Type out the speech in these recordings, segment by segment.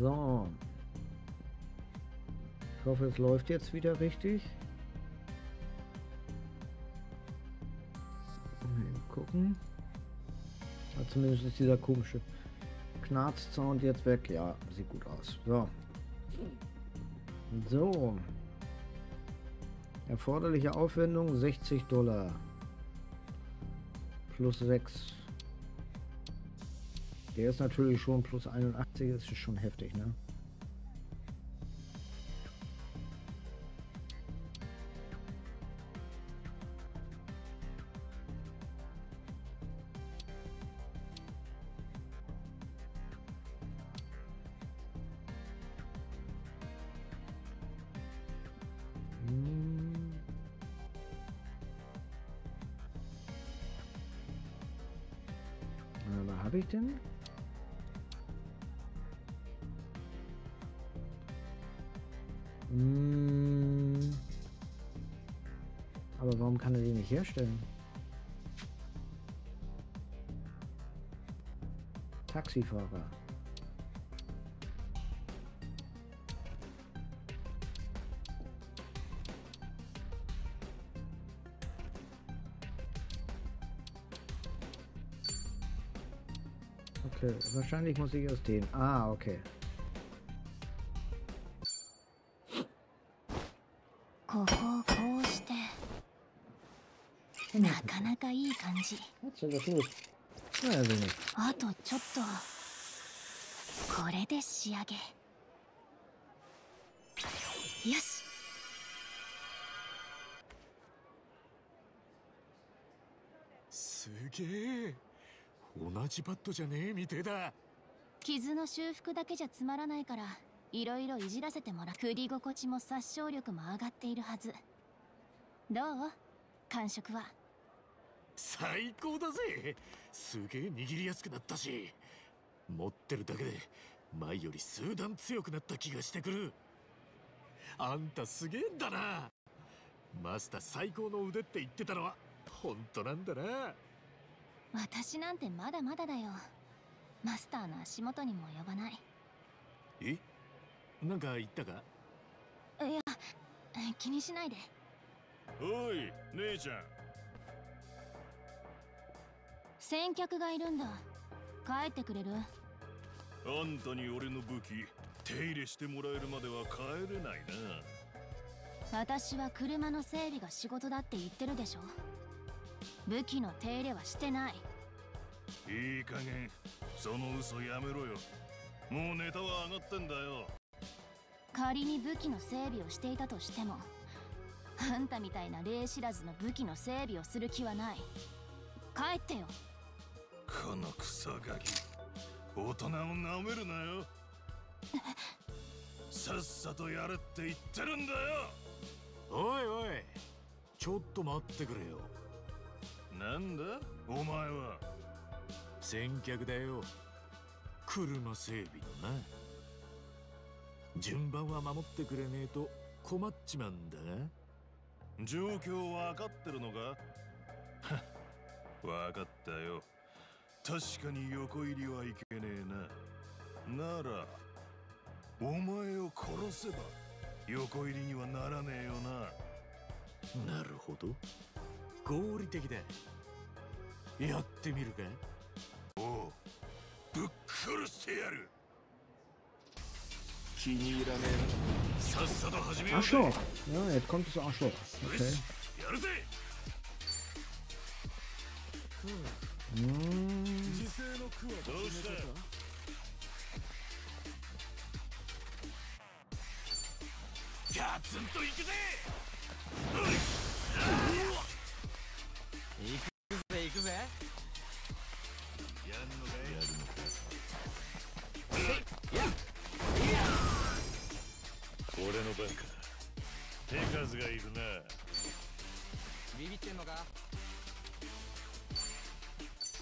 So. Ich hoffe, es läuft jetzt wieder richtig. Mal gucken. Ja, zumindest ist dieser komische Knarz-Sound jetzt weg. Ja, sieht gut aus. So. So. Erforderliche Aufwendung 60 Dollar. Plus 6. Der ist natürlich schon plus 81, das ist schon heftig, ne? Taxifahrer Okay, wahrscheinlich muss ich aus dem. Ah, okay. Was hm. ist denn das los? してなかなかいい感じ Hat's ja was los. Naja, will nicht. あとちょっと。これで仕上げ。よし。すげえ。同じバットじゃねえみてえだ。傷の修復だけじゃつまらないからいろいろいじらせてもらう。振り心地も殺傷力も上がっているはず。どう？感触は？最高だぜ。すげえ握りやすくなったし。持ってるだけで前より数段強くなった気がしてくる。あんたすげえんだな。マスター最高の腕って言ってたのは本当なんだな。私なんてまだまだだよ。マスターの足元にも及ばない。え？なんか言ったか？いや気にしないで。おい姉ちゃん先客がいるんだ。帰ってくれる？あんたに俺の武器手入れしてもらえるまでは帰れないな。私は車の整備が仕事だって言ってるでしょ。武器の手入れはしてない。いい加減その嘘やめろよ。もうネタは上がってんだよ。仮に武器の整備をしていたとしてもあんたみたいな礼知らずの武器の整備をする気はない。帰ってよこのクソガキ大人を舐めるなよ。さっさとやれって言ってるんだよ。おいおいちょっと待ってくれよ。なんだ？お前は。先客だよ。車整備のな。順番は守ってくれねえと困っちまうんだ。が状況わかってるのか？わかったよ確かに横入りはいけねえな。ならお前を殺せば横入りにはならねえよな。なるほど。合理的だやってみるか？おうぶっ殺してやる。気に入らねさっさと始めようぜ。Arschloch! Ja, jetzt kommt Arschloch. よ Okay. しやるぜ Hm. 時勢の句はどうしたガツンといくぜ。やんのかいやるのか俺の番か。手数がいるな。ビビってんのか？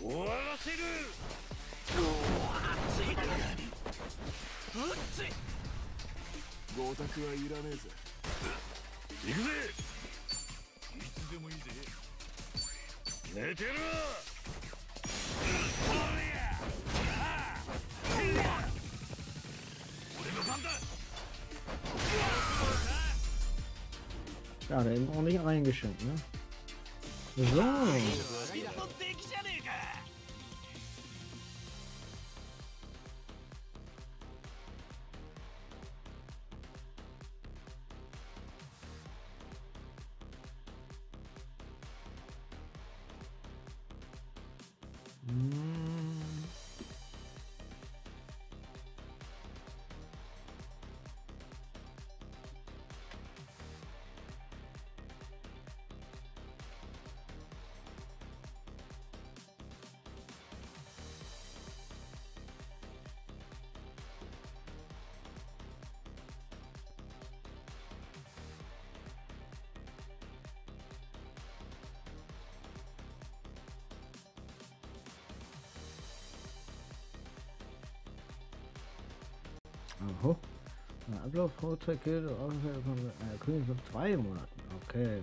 終わらせるうっちごたくはいらねえぜ行くぜいつでもいいぜ寝てる Ja, der eben ordentlich eingeschenkt, ne? So. Fluchtfahrzeug gilt auch für König ab drei Monaten. Okay.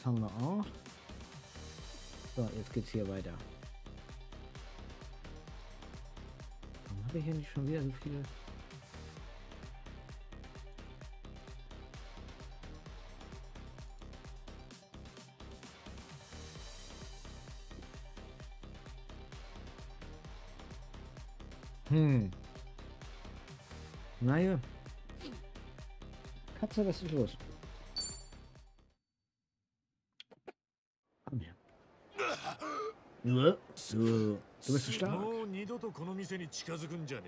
Das haben wir auch. So, jetzt geht's hier weiter. Warum habe ich hier nicht schon wieder so viele? Hm. Naja. Katze, was ist los? So. Du bist so stark. もう二度とこの店に近づくんじゃね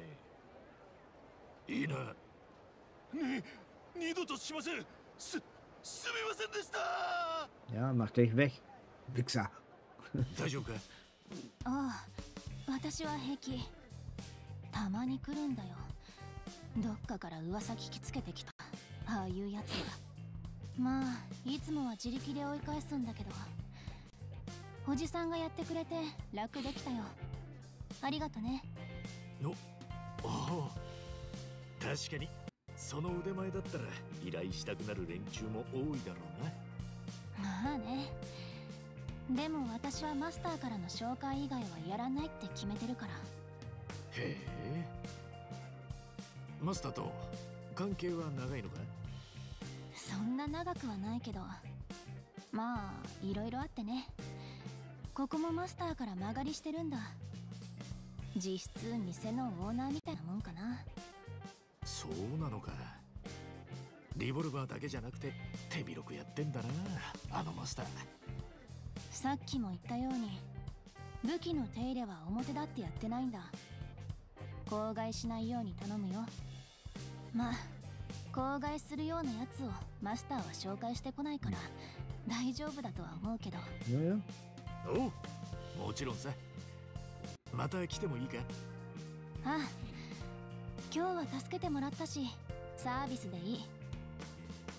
え。いいな。に二度としません。すすみませんでした。Ja, mach dich weg. Wichser. 大丈夫か？ああ私は平気。たまに来るんだよ。どっかから噂聞きつけてきた。ああいうやつが。まあいつもは自力で追い返すんだけどおじさんがやってくれて楽できたよ。ありがとね。おお確かに。その腕前だったら依頼したくなる連中も多いだろうな。まあね。でも私はマスターからの紹介以外はやらないって決めてるから。へえ。マスターと関係は長いのか？そんな長くはないけど。まあいろいろあってねここもマスターから間借りしてるんだ。実質店のオーナーみたいなもんかな。そうなのか。リボルバーだけじゃなくて手広くやってんだなあのマスター。さっきも言ったように武器の手入れは表だってやってないんだ。口外しないように頼むよ。まあ口外するようなやつをマスターは紹介してこないから大丈夫だとは思うけど。Ja, ja. おうもちろんさ。また来てもいいか？ああ今日は助けてもらったしサービスでいい。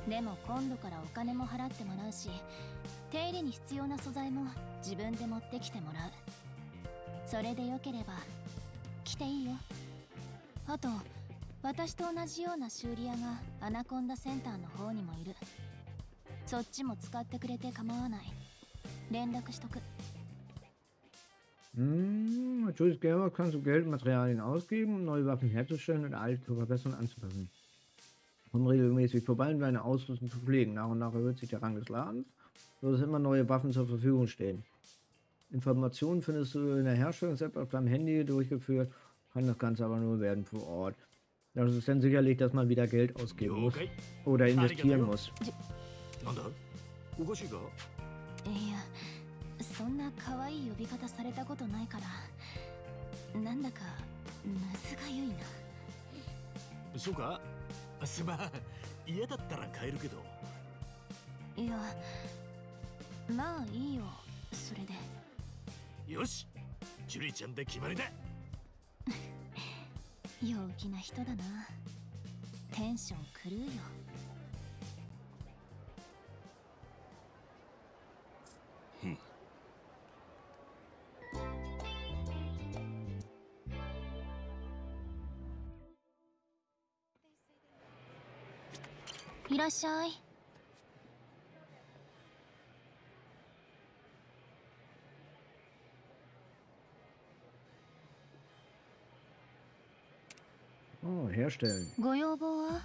でも今度からお金も払ってもらうし手入れに必要な素材も自分で持ってきてもらう。それでよければ来ていいよ。あと私と同じような修理屋がアナコンダセンターの方にもいる。そっちも使ってくれて構わない。連絡しとく Hm, als Julius Gamer kannst du Geld und Materialien ausgeben, um neue Waffen herzustellen und alte zu verbessern und anzupassen. Komm regelmäßig vorbei, um deine Ausrüstung zu pflegen. Nach und nach erhöht sich der Rang des Ladens, sodass immer neue Waffen zur Verfügung stehen. Informationen findest du in der Herstellungs-App auf deinem Handy durchgeführt, kann das Ganze aber nur werden vor Ort. Das ist dann sicherlich, dass man wieder Geld ausgeben 了 muss 解 oder investieren muss. なんだおかしいか いやそんな可愛い呼び方されたことないからなんだかむずがゆいな。そうか？すまん。嫌だったら変えるけど。いやまあいいよそれで。よし！ジュリちゃんで決まりだ。陽気な人だな。テンション狂うよらっしゃい。Oh, herstellen. ご要望は？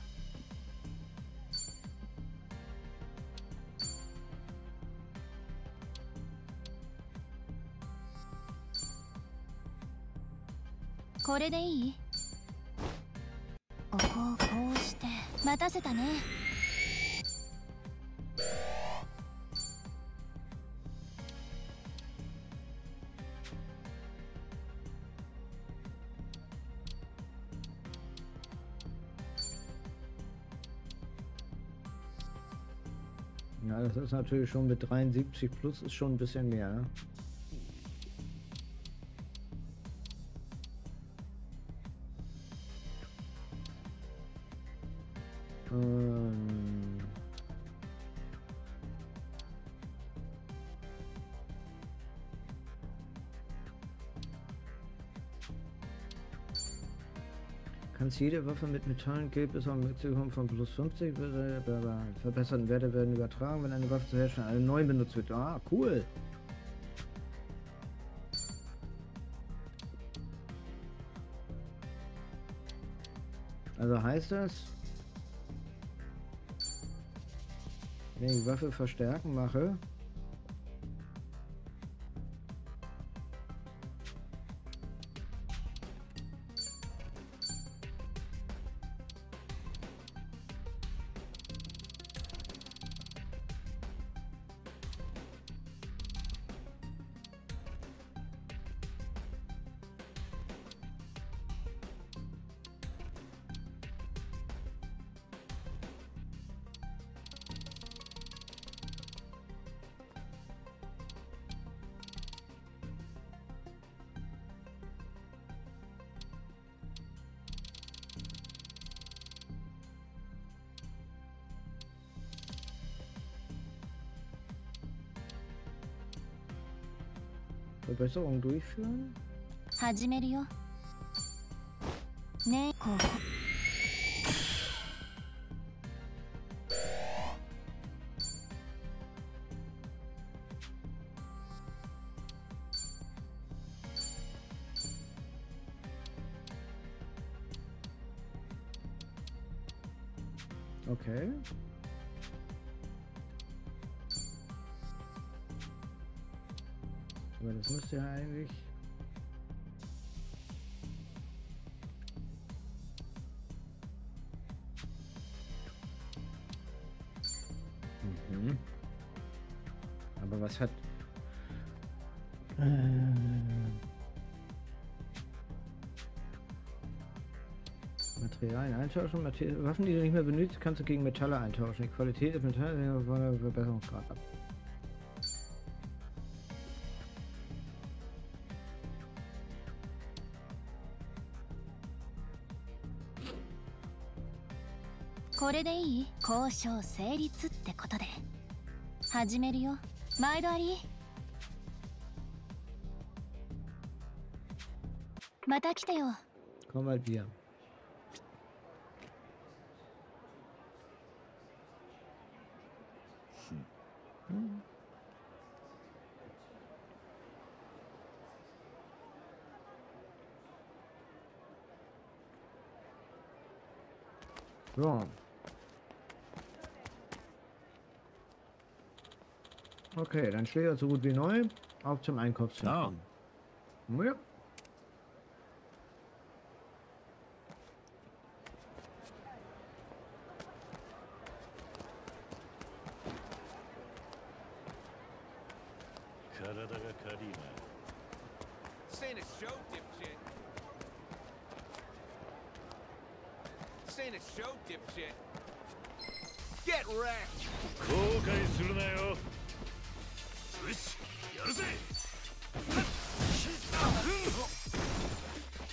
これでいい？ここをこうして。待たせたね das ist natürlich schon mit 73 plus ist schon ein bisschen mehr, ne? Jede Waffe mit Metall gilt bis auf ein Maximum von plus 50 be- be- be- verbesserten Werte werden übertragen, wenn eine Waffe zur Herstellung einer neuen benutzt wird. Ah, cool. Also heißt das, wenn ich Waffe verstärken mache, Verbesserung durchführen? 始めるよねえここ Materialien eintauschen. Mater Waffen, die du nicht mehr benutzt, kannst du gegen Metalle eintauschen. Die Qualität des Metalls hängt von der Verbesserungsgrad ab. .これでいい交渉成立ってことで始めるよ毎度ありまた来てよ Komm mal wieder. Okay, dann steht er so gut wie neu. Auf zum Einkaufszentrum. Ja. 体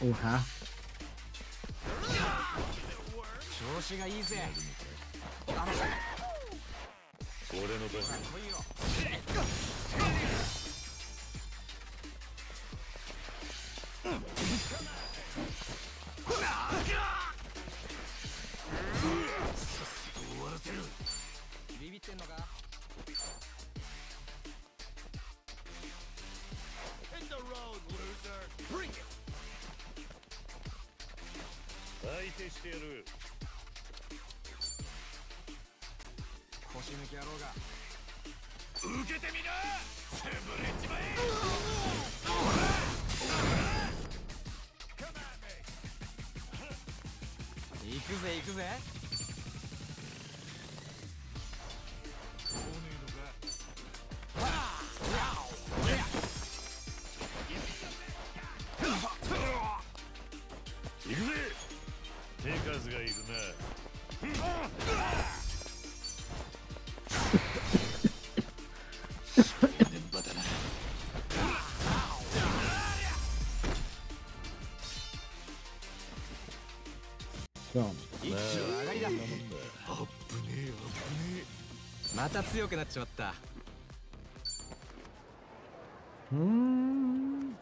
おは。調子がいいぜ。俺の番。また強くなっちまったうん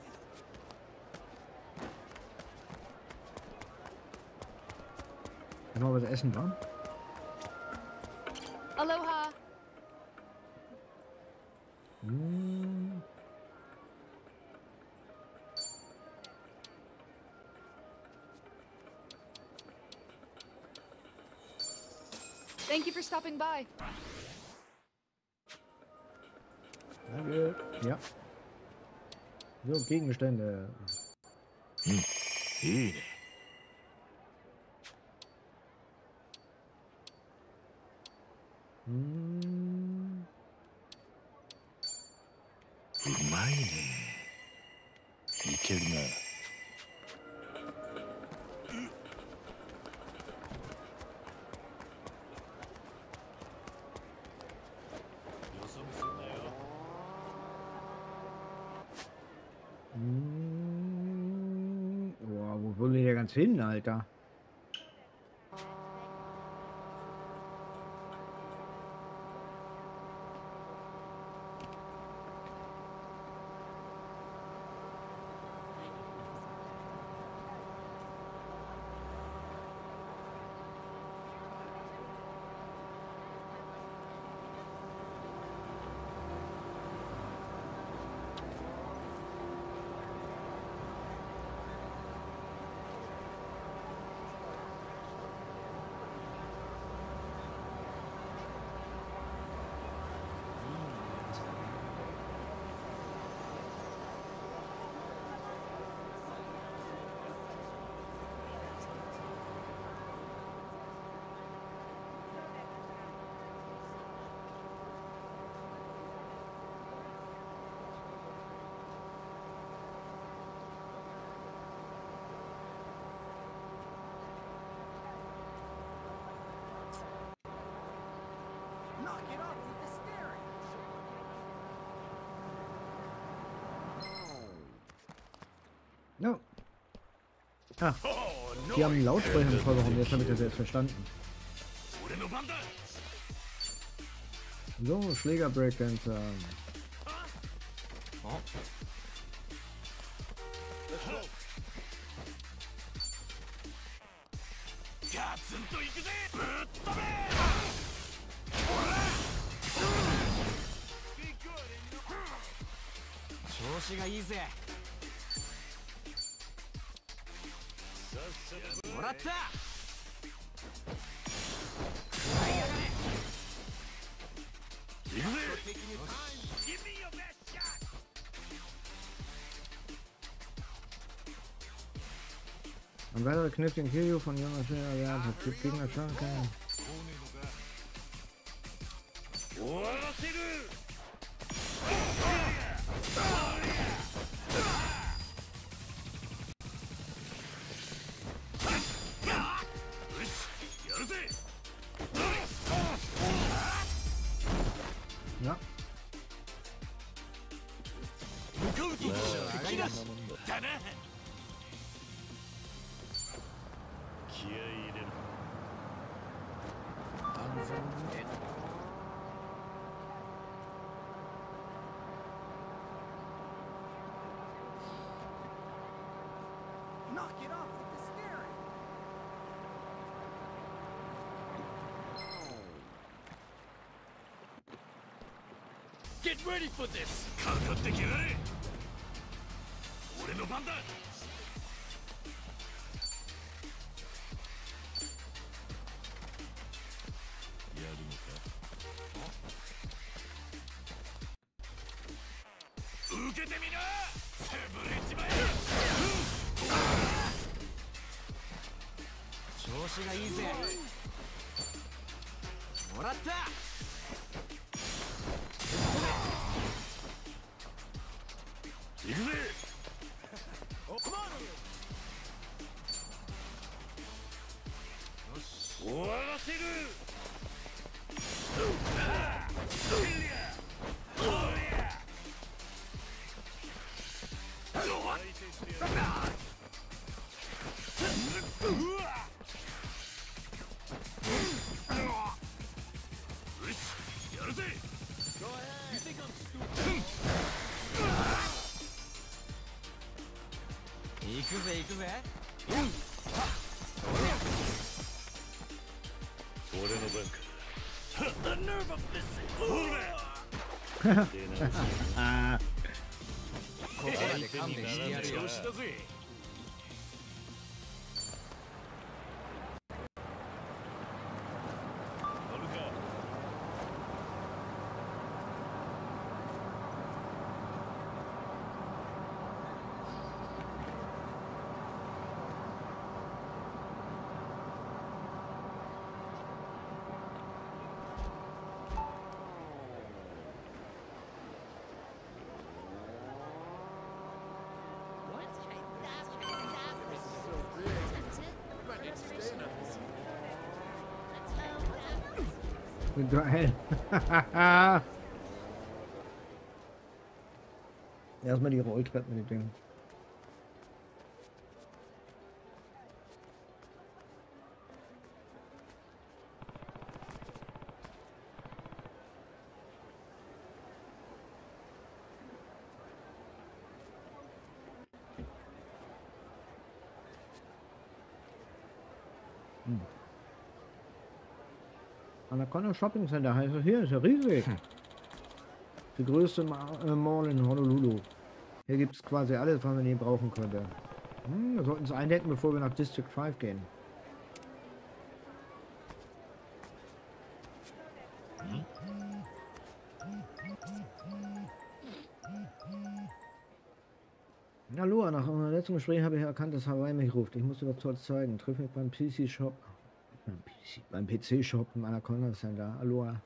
Er was essen da? Aloha! Thank you for stopping by. Ja. So, Gegenstände. Hm. hm. hin, Alter. Ah, die haben Lautsprecher im Kofferraum, jetzt habe ich das jetzt verstanden. So, Schläger Breakdancer. Oh. I'm better Knüppchen Kirjo von Jonas Müller, ja, hat Gegner schlagen können. 気合い入れる安全にねかかってきやがれ俺の番だここまで勘弁してやるよー geil. Erstmal die Rolltreppen mit dem Ding. Anaconda Shopping Center heißt hier, ist ja riesig. Die größte äh, Mall in Honolulu. Hier gibt es quasi alles, was man hier brauchen könnte. Hm, wir sollten es eindecken, bevor wir nach District 5 gehen. Hallo, nach unserem letzten Gespräch habe ich erkannt, dass Hawaii mich ruft. Ich muss dir was zeigen. Triff mich beim PC-Shop Beim PC beim PC-Shop im Anaconda Center. Aloha.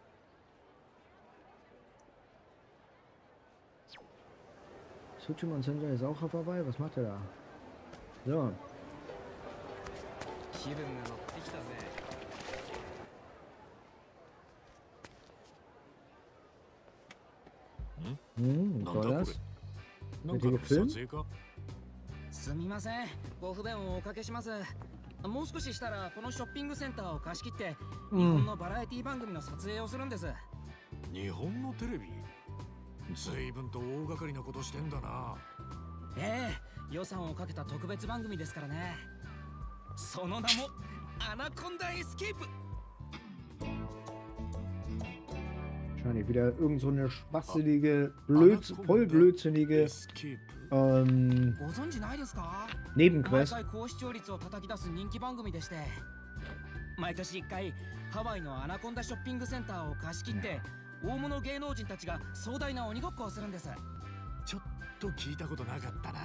Tsuchimon Sensei ist auch auf Hawaii. Was macht er da? So. 気分が乗ってきたぜ Hm, なん was だ soll こ das? れなんかの撮影かすみませんご不便をおかけします もう少ししたらこのショッピングセンターを貸し切って日本のバラエティ番組の撮影をするんです。日本のテレビ？随分と大掛かりなことしてんだな。ええ予算をかけた特別番組ですからね。その名もアナコンダエスケープ。Wahrscheinlich wieder irgend so eine schwachsinnige, blöd, voll blödsinnige エスケープ ähm, ご存知ないですか？毎 Nebenquest. 回高視聴率を叩き出す人気番組でして。毎年1回ハワイのアナコンダショッピングセンターを貸し切って大物芸能人たちが壮大な鬼ごっこをするんです。ちょっと聞いたことなかったな。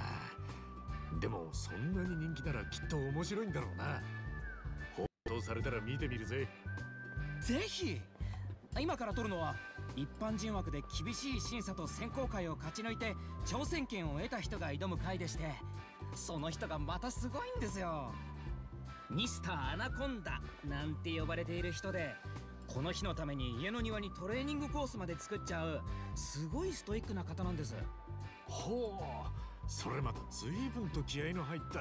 でもそんなに人気ならきっと面白いんだろうな。放送されたら見てみるぜ。ぜひ！今から撮るのは一般人枠で厳しい審査と選考会を勝ち抜いて挑戦権を得た人が挑む回でしてその人がまたすごいんですよ。ミスターアナコンダなんて呼ばれている人でこの日のために家の庭にトレーニングコースまで作っちゃうすごいストイックな方なんです。ほそれまた随分と気合の入った。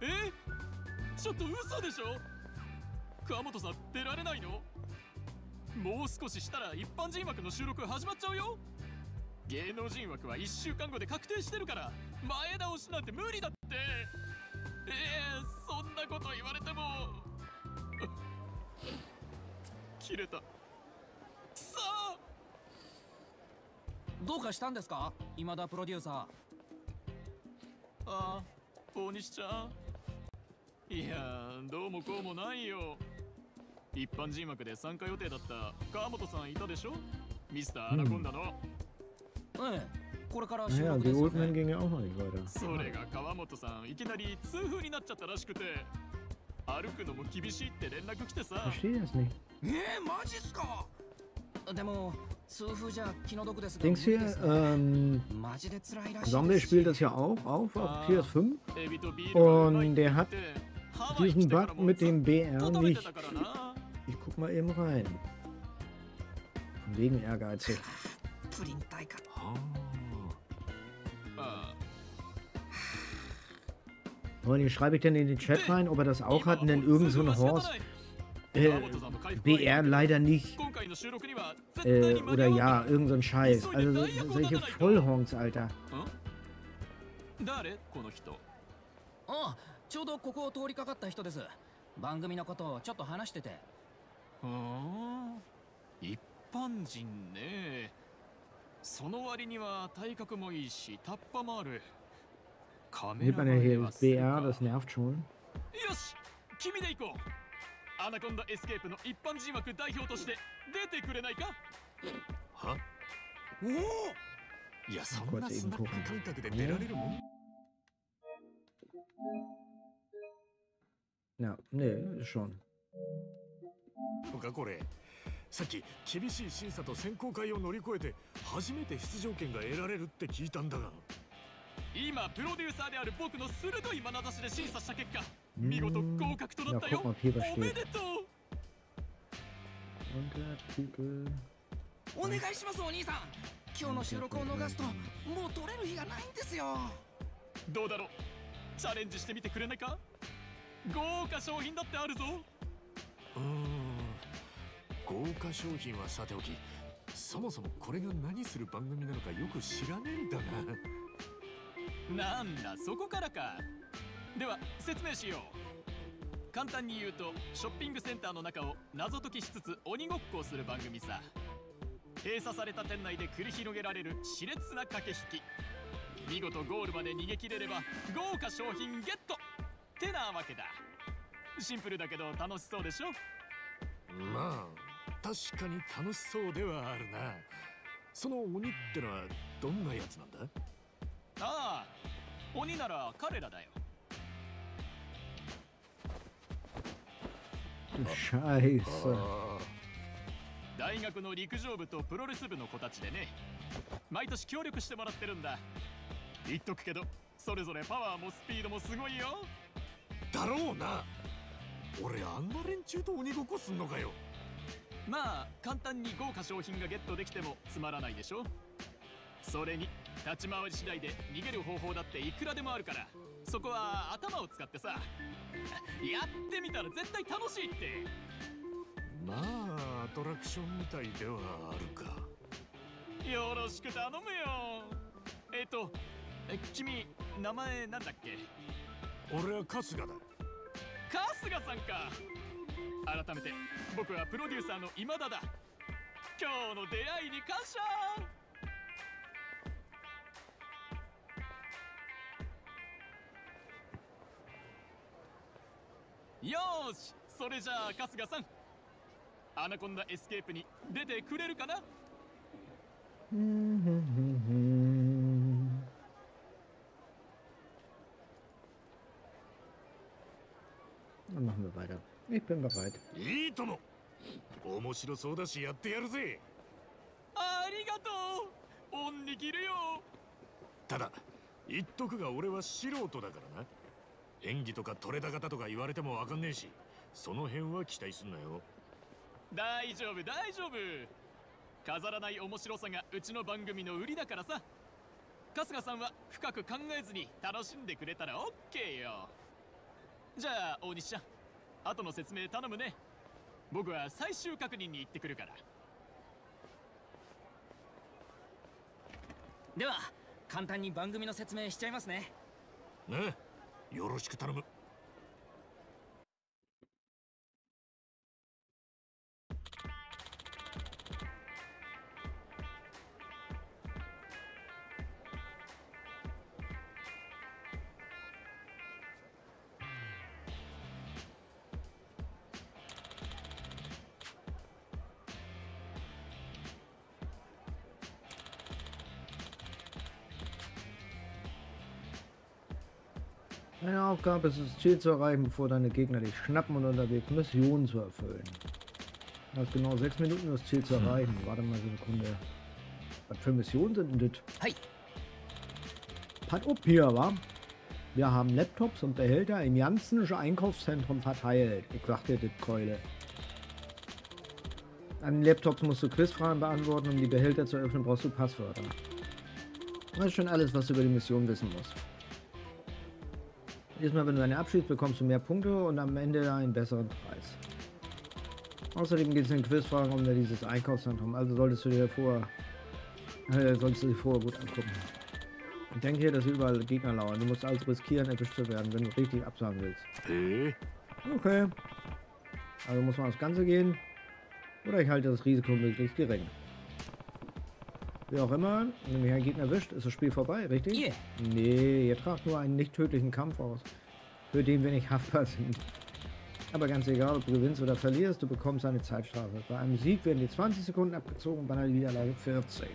え？ちょっと嘘でしょ？川本さん出られないの？もう少ししたら一般人枠の収録始まっちゃうよ。芸能人枠は1週間後で確定してるから前倒しなんて無理だって。ええそんなこと言われても。切れた。くそどうかしたんですか？今田プロデューサー。ああ大西ちゃん。いやーどうもこうもないよ一般人枠で参加予定だった川本さんいたでしょ？ミスターアナコンダの、ええ。これから収録ですよね.それが川本さんいきなり痛風になっちゃったらしくて。歩くのも厳しいって連絡来てさ。Verstehe das nicht. ええマジっすか？でも痛風じゃ気の毒ですが。Dings 無理 hier, ですね。ähm, マジで辛いらしい Zombie です spielt das ja auch auf auf Ah. PS5. エビとビールがうまい Und der hat diesen Bug も mit dem と BR nicht. たからな Ich guck mal eben rein. Von wegen ehrgeizig. プリン体かはあ Und den schreibe ich dann in den Chat rein, ob er das あ auch hat und dann irgend so ein Horst. Äh, BR leider nicht. 今回の収録には絶 Äh, 対に間に oder 合わ ja, irgend so ein Scheiß. Also so- solche Vollhonks, Alter. ん誰この人あちょうどここを通りかかった人です番組のことをちょっと話してて ふん一般人ねその割には体格もいいしタッパもあるカメラ man ja 前 hier は das する BR, か das nervt schon. よし君で行こうアナコンダエスケープの一般人枠代表として出てくれないかはおおいやそこうんやってなスナック感覚で出られるもん Ja, nee, schon. とかこれさっき厳しい審査と選考会を乗り越えて初めて出場権が得られるって聞いたんだが。今プロデューサーである僕の鋭い眼差しで審査した結果見事 Hm, 合格となったよ。おめ.でとう.お願いしますお兄さん。今日の収録を逃すともう撮れる日がないんですよ。どうだろう。チャレンジしてみてくれないか？豪華商品だってあるぞ。うーん豪華商品はさておきそもそもこれが何する番組なのかよく知らねえんだが。なんだそこからか。では説明しよう。簡単に言うとショッピングセンターの中を謎解きしつつ鬼ごっこをする番組さ。閉鎖された店内で繰り広げられる熾烈な駆け引き。見事ゴールまで逃げ切れれば豪華商品ゲットってなわけだ。シンプルだけど楽しそうでしょ？まあ確かに楽しそうではあるな。その鬼ってのはどんなやつなんだ？ああ鬼なら彼らだよ。大学の陸上部とプロレス部の子たちでね。毎年協力してもらってるんだ。言っとくけどそれぞれパワーもスピードもすごいよ。だろうな。俺あんな連中と鬼ごっこすんのかよまあ簡単に豪華商品がゲットできてもつまらないでしょ。それに立ち回り次第で逃げる方法だっていくらでもあるから。そこは頭を使ってさ。やってみたら絶対楽しいって。まあアトラクションみたいではあるか。よろしく頼むよ。えっ、とえ君名前なんだっけ？俺は春日だ。春日さんか改めて僕はプロデューサーの今田だ。今日の出会いに感謝。よしそれじゃあ春日さん。アナコンダエスケープに出てくれるかな？Dann machen wir weiter. Ich bin bereit. いいとも。面白そうだしやってやるぜ。ありがとう。恩に着るよ。ただ言っとくが俺は素人だからな。演技とか取れた方とか言われてもわかんねえしその辺は期待すんなよ。大丈夫大丈夫。飾らない面白さがうちの番組の売りだからさ。春日さんは深く考えずに楽しんでくれたら OK よ。じゃあ大西ちゃん後の説明頼むね。僕は最終確認に行ってくるから。では簡単に番組の説明しちゃいますね。ねよろしく頼む。Aufgabe ist es, das Ziel zu erreichen, bevor deine Gegner dich schnappen und unterwegs Missionen zu erfüllen. Du hast genau sechs Minuten, das Ziel zu erreichen. Warte mal eine Sekunde. Was für Missionen sind denn das? Hi. Pass up hier, wa? Wir haben Laptops und Behälter im ganzen Einkaufszentrum verteilt. Ich sag dir das, Keule. An den Laptops musst du Quizfragen beantworten, um die Behälter zu öffnen, brauchst du Passwörter. Das ist schon alles, was du über die Mission wissen musst. Jedes Mal, wenn du eine abschließt, bekommst du mehr Punkte und am Ende einen besseren Preis. Außerdem geht es in Quizfragen um dieses Einkaufszentrum, also solltest du dir vorher, äh, solltest du dir vorher gut angucken. Ich denke hier, dass überall Gegner lauern. Du musst also riskieren, erwischt zu werden, wenn du richtig absagen willst. え Okay. Also muss man aufs Ganze gehen. Oder ich halte das Risiko möglichst gering. Wie auch immer, wenn mich ein Gegner erwischt, ist das Spiel vorbei, richtig? Yeah. Nee, ihr tragt nur einen nicht tödlichen Kampf aus, für den wir nicht haftbar sind. Aber ganz egal, ob du gewinnst oder verlierst, du bekommst eine Zeitstrafe. Bei einem Sieg werden die 20 Sekunden abgezogen, bei einer Niederlage 40.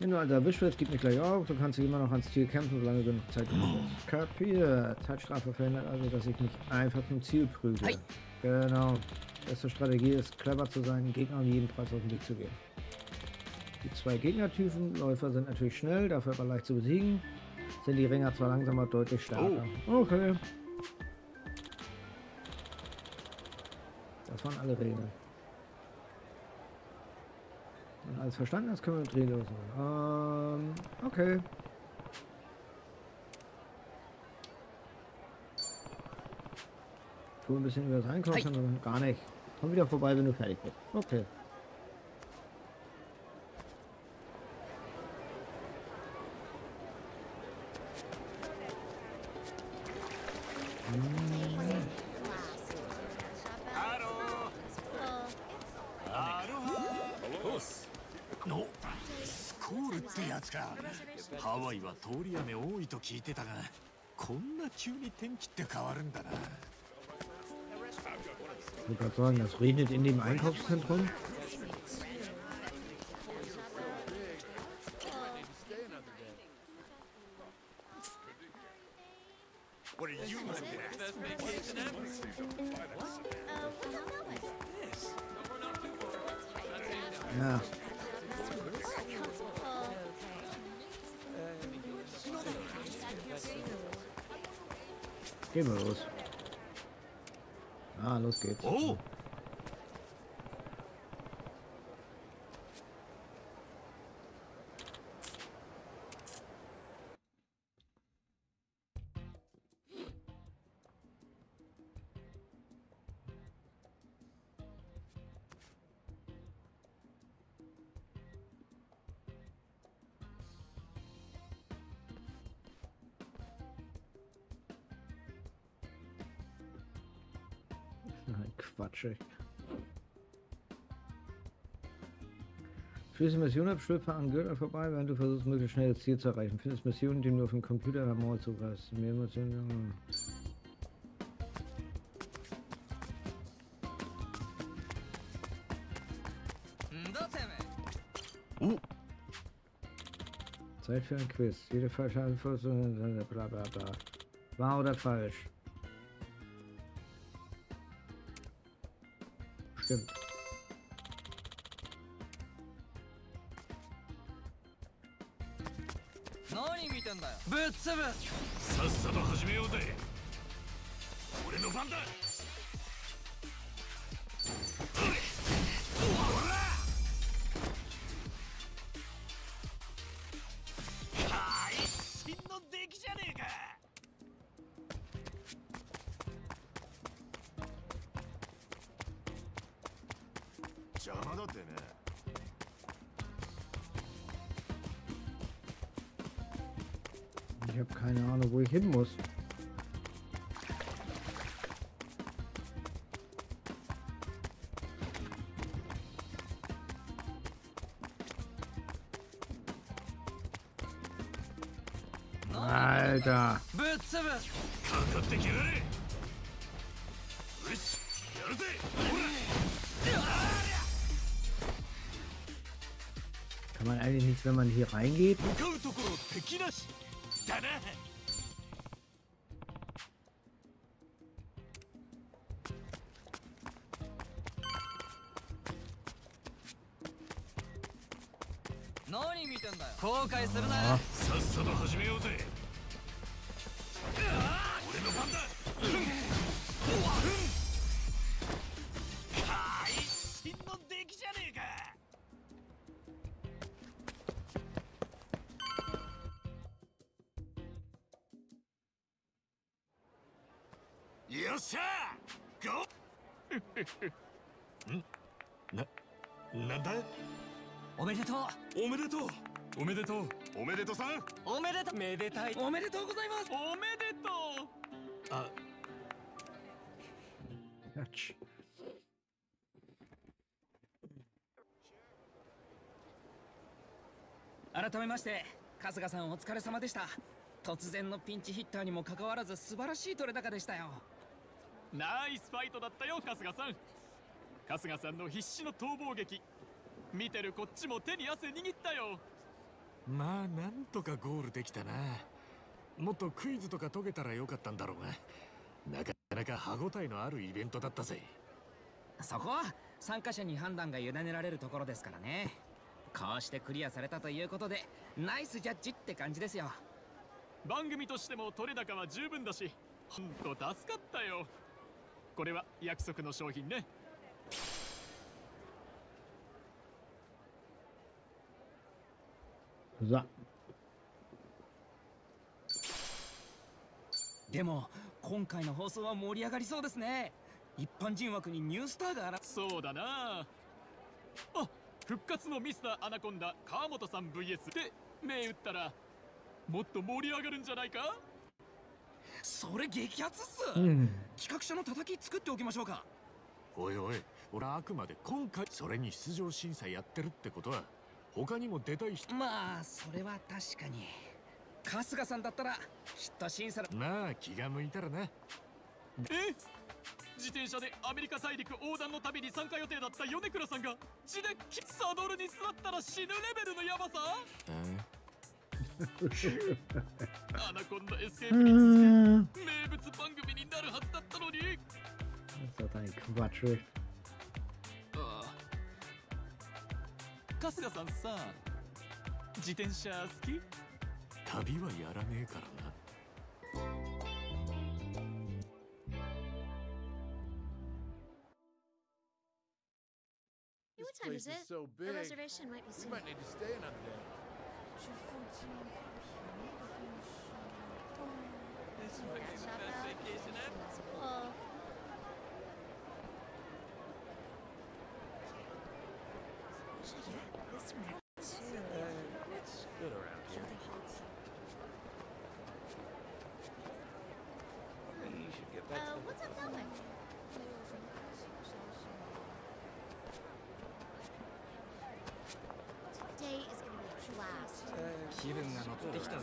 Wenn du also erwischt wirst, gib nicht gleich auf, du kannst dich immer noch ans Ziel kämpfen, solange du noch Zeit hast. Kapier. Zeitstrafe verhindert also, dass ich mich einfach zum Ziel prügle. Hi. Genau. Beste Strategie ist, clever zu sein, Gegner um jeden Preis auf den Weg zu gehen. Die zwei Gegnertypen, Läufer sind natürlich schnell, dafür aber leicht zu besiegen. Sind die Ringer zwar langsamer, deutlich stärker. Okay. Das waren alle Regeln. Wenn alles verstanden ist, können wir drehen los. Ähm, okay. Tu ein bisschen über das Einkaufen, aber gar nicht. Komm wieder vorbei, wenn du fertig bist. Okay. のスコールってやつかハワイは通り雨多いと聞いてたがこんな急に天気って変わるんだな Ich wollte gerade sagen, das regnet in dem Einkaufszentrum. Quatsch, ey. Schließe Mission ab, schlüpfe an Gürtel vorbei, während du versuchst, möglichst schnell das Ziel zu erreichen. Findest Missionen, die du auf dem Computer oder Mauer zugreifst. Mehr Missionen. Zeit für ein Quiz. Jede falsche Antwort, bla bla bla. Wahr oder falsch? Stimmt. さっさと始めようぜ。俺の番だ Ich habe keine Ahnung, wo ich hin muss. Alter. Kann man eigentlich nichts, wenn man hier reingeht? だな。何見てんだよ。後悔するな Ah, さっさと始めようぜめでとう。おめでとう。おめでとうおめでとさん。おめでとう。めでたい。おめでとうございます。おめでとう。あ.改めまして春日さんお疲れ様でした。突然のピンチヒッターにもかかわらず素晴らしい取れ高でしたよ。ナイスファイトだったよ春日さん。春日さんの必死の逃亡劇見てるこっちも手に汗握ったよ。まあなんとかゴールできたな。もっとクイズとか解けたらよかったんだろうが。なかなか歯応えのあるイベントだったぜ。そこは参加者に判断が委ねられるところですからね。こうしてクリアされたということでナイスジャッジって感じですよ。番組としても取れ高は十分だしほんと助かったよ。これは約束の賞品ね So. でも今回の放送は盛り上がりそうですね。一般人枠にニュースターが現そうだな。あ復活のミスターアナコンダ川本さん VS で目打ったらもっと盛り上がるんじゃないか？それ激アツっす、Hm. 企画書の叩き作っておきましょうか。おいおい俺はあくまで今回それに出場審査やってるってことは他にも出たい人？まあそれは確かに。春日さんだったらきっと審査のまあ気が向いたらな。え？自転車でアメリカ大陸横断の旅に参加予定だった米倉さんが地でサドルに座ったら死ぬレベルのヤバさ？アナコンダエスケープに Ah, 名物番組になるはずだったのに。ein Quatsch. 春日さんさ自転車好き旅はやらねえからな What time is it? so The big. reservation might be We soon. might need to stay another day. Well, It's good around here. Maybe you should get back uh, to what's up that way? Today is gonna be a blast. 気分が乗ってきたぜ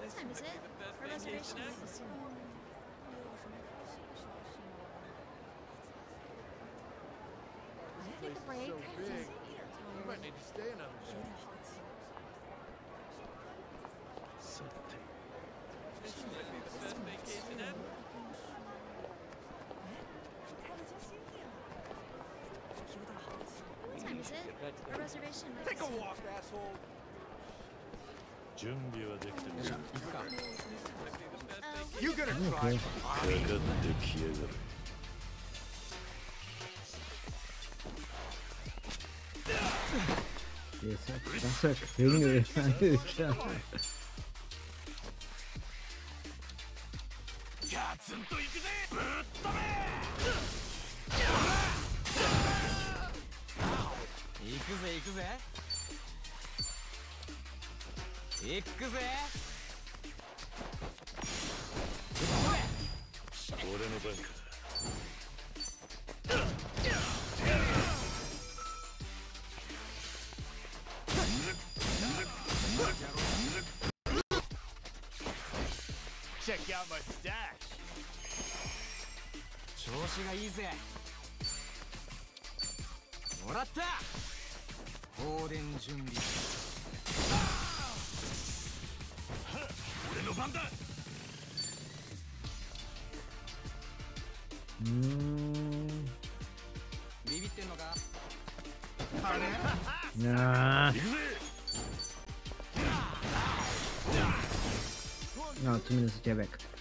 What time is it? Our reservation might be soon. Take a break. so big. We might need to stay another day. What time is it? Our reservation might be Take a soon. walk, asshole. 準備はできてる。いいか。行くぜ。行くぜ。俺の番か。調子がいいぜもらった放電準備。ん。ビビってんのか？あなあ、ah, two minutes.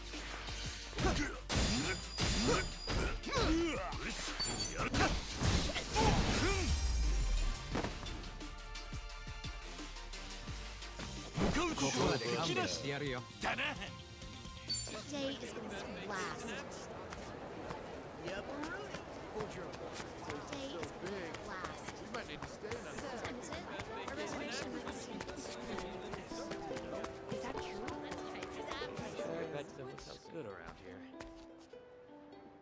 Today is gonna be a blast. Today is gonna be a blast. We might need to stay another What time is it? Our reservation was Is that true? good around here.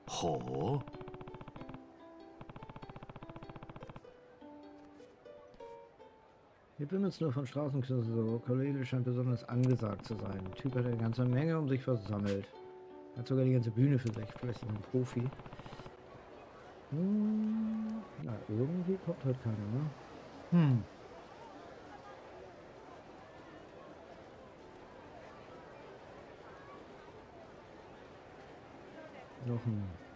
ほ Wir bimmeln nur von Straßenkünsten so. Kollege scheint besonders angesagt zu sein. Der Typ hat eine ganze Menge um sich versammelt. Er hat sogar die ganze Bühne für sich. Vielleicht ist er ein Profi. Hm, na, irgendwie kommt halt keiner, ne? Hm. Noch ein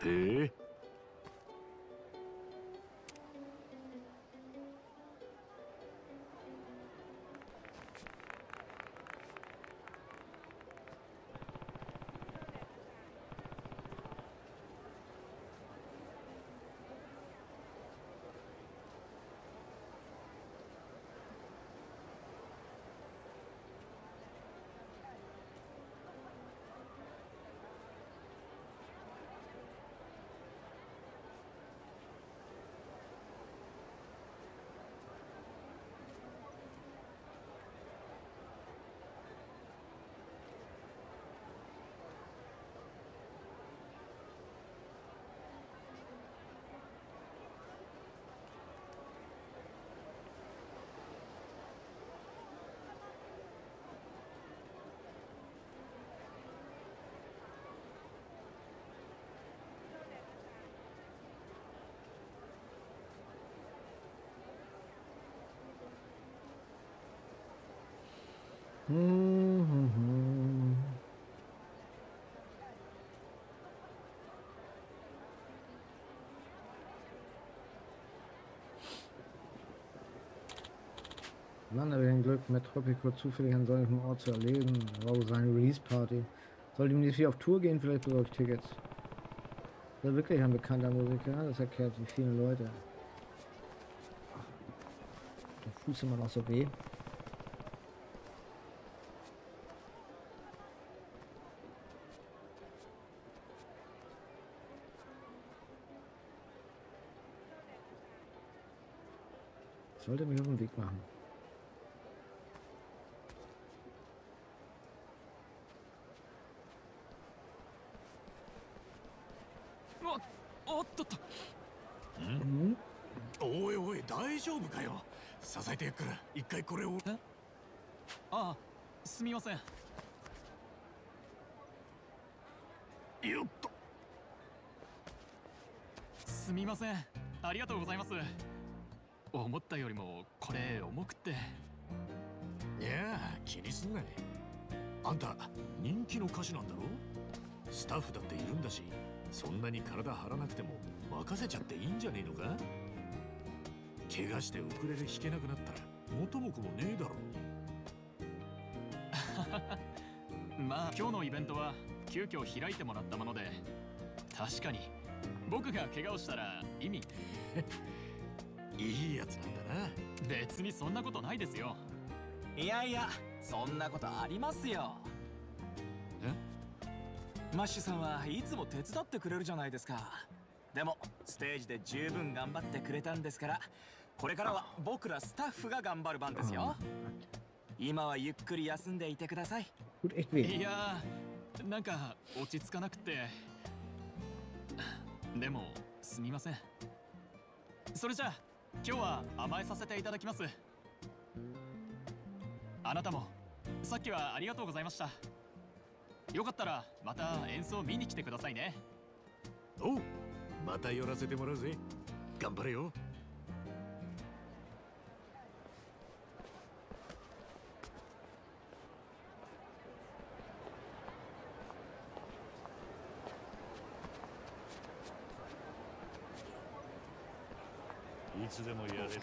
thế. Mann, habe ich ein Glück, mit Tropico zufällig an solchem Ort zu erleben. Wow, seine Release-Party. Sollte ihm nicht hier auf Tour gehen, vielleicht besorge ich Tickets. Das ist wirklich ein bekannter Musiker, das erklärt wie viele Leute. Der Fuß immer noch so weh. Sollte mich auf den Weg machen. おおっとっと Mhm. おいおい大丈夫かよ支えてやっから一回これをああすみませんよっとすみませんありがとうございます思ったよりもこれ重くって。いやあ気にすんなあんた人気の歌手なんだろ？スタッフだっているんだしそんなに体張らなくても任せちゃっていいんじゃねえのか？怪我してウクレレ弾けなくなったら元も子もねえだろ。まあ今日のイベントは急遽開いてもらったもので確かに僕が怪我をしたら意味 いいやつなんだな。別にそんなことないですよ。いやいやそんなことありますよ。マッシュさんはいつも手伝ってくれるじゃないですか。でもステージで十分頑張ってくれたんですからこれからは僕らスタッフが頑張る番ですよ。今はゆっくり休んでいてください.いやーなんか落ち着かなくて。でもすみません。それじゃあ今日は甘えさせていただきます。あなたも。さっきはありがとうございました。よかったらまた演奏見に来てくださいね。おう。また寄らせてもらうぜ。頑張れよ。いつでもやれるぜ。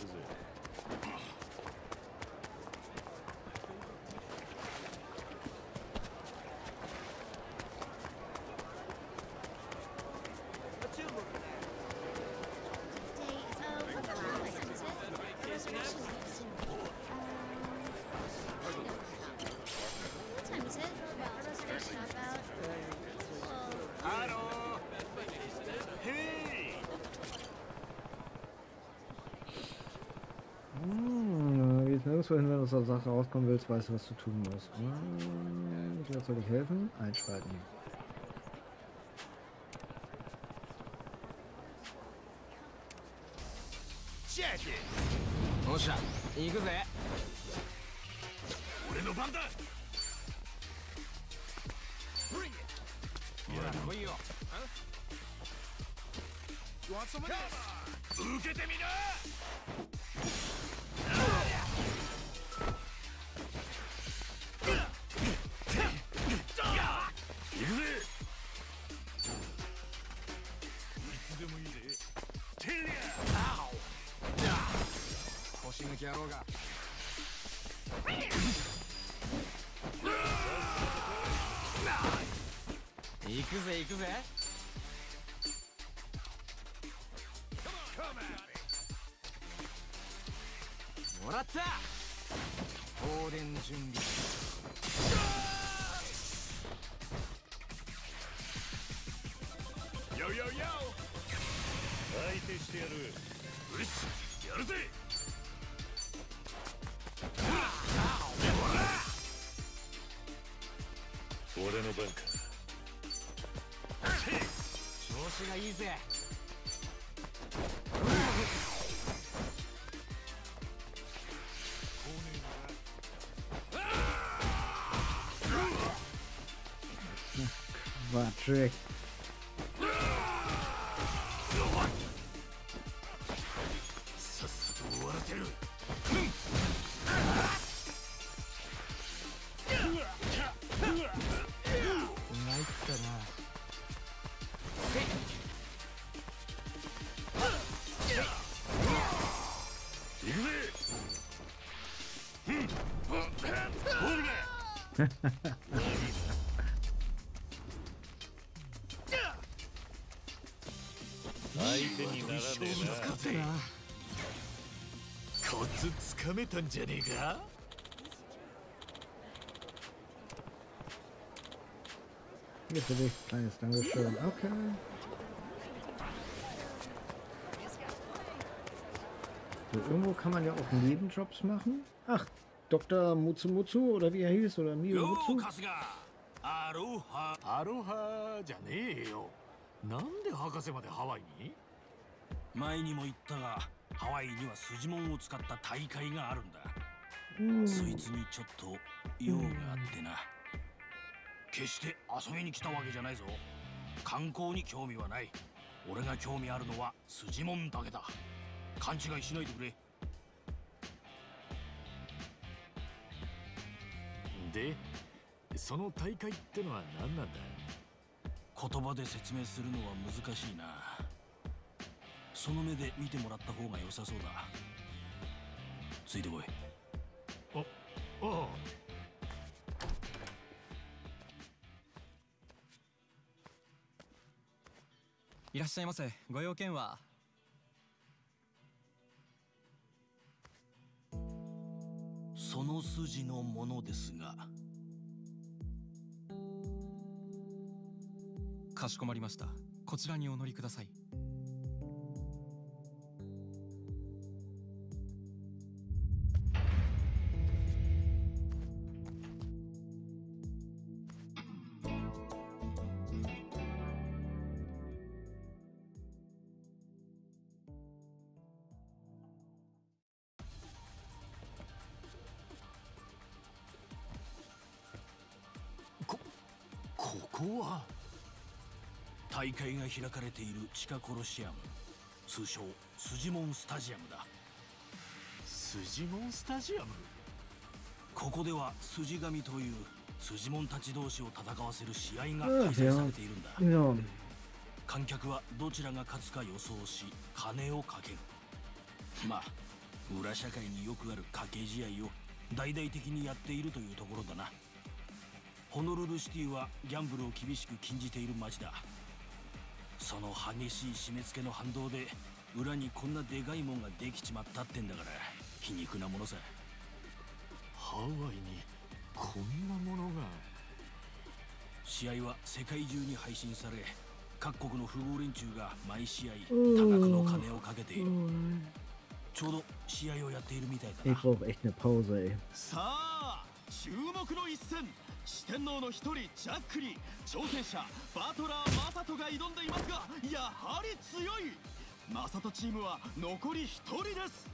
Nirgendwo hin, wenn du aus der Sache rauskommen willst, weißt du, was du tun musst. Hm, soll ich helfen? Einschreiten. 準備。よよよ。相手してやる。よしやるぜ trick. コツつかめたんじゃねえか Hier für dich, kleines Dankeschön. Okay. So, irgendwo kann man ja auch Nebenjobs machen. Ach, Dr. Mutsumutsu oder wie er hieß, oder Mio よう Mutsu. 春日アロハアロハじゃねえよなんで博士までハワイに前にも言ったが ハワイには筋紋を使った大会があるんだ、Hm. そいつにちょっと用があってな。決して遊びに来たわけじゃないぞ。観光に興味はない。俺が興味あるのは筋紋だけだ。勘違いしないでくれ。でその大会ってのは何なんだ言葉で説明するのは難しいなその目で見てもらった方が良さそうだ。ついてこい。ああいらっしゃいませ。ご用件は？その筋のものですが。かしこまりました。こちらにお乗りください大会が開かれている地下コロシアム。通称スジモンスタジアムだ。スジモンスタジアム？ここでは筋神という筋モンたち同士を戦わせる試合がうん開催されているんだ.観客はどちらが勝つか予想し金をかける。まあ裏社会によくある賭け試合を大々的にやっているというところだな。ホノルルシティはギャンブルを厳しく禁じている街だその激しい締め付けの反動で裏にこんなでかいもんができちまったってんだから皮肉なものさ。ハワイにこんなものが。試合は世界中に配信され各国の富豪連中が毎試合うん。多額の金をかけている。Oh, ちょうど試合をやっているみたいだな.さあ注目の一戦四天王の一人ジャックに挑戦者バトラーマサトが挑んでいますがやはり強い。マサトチームは残り一人です。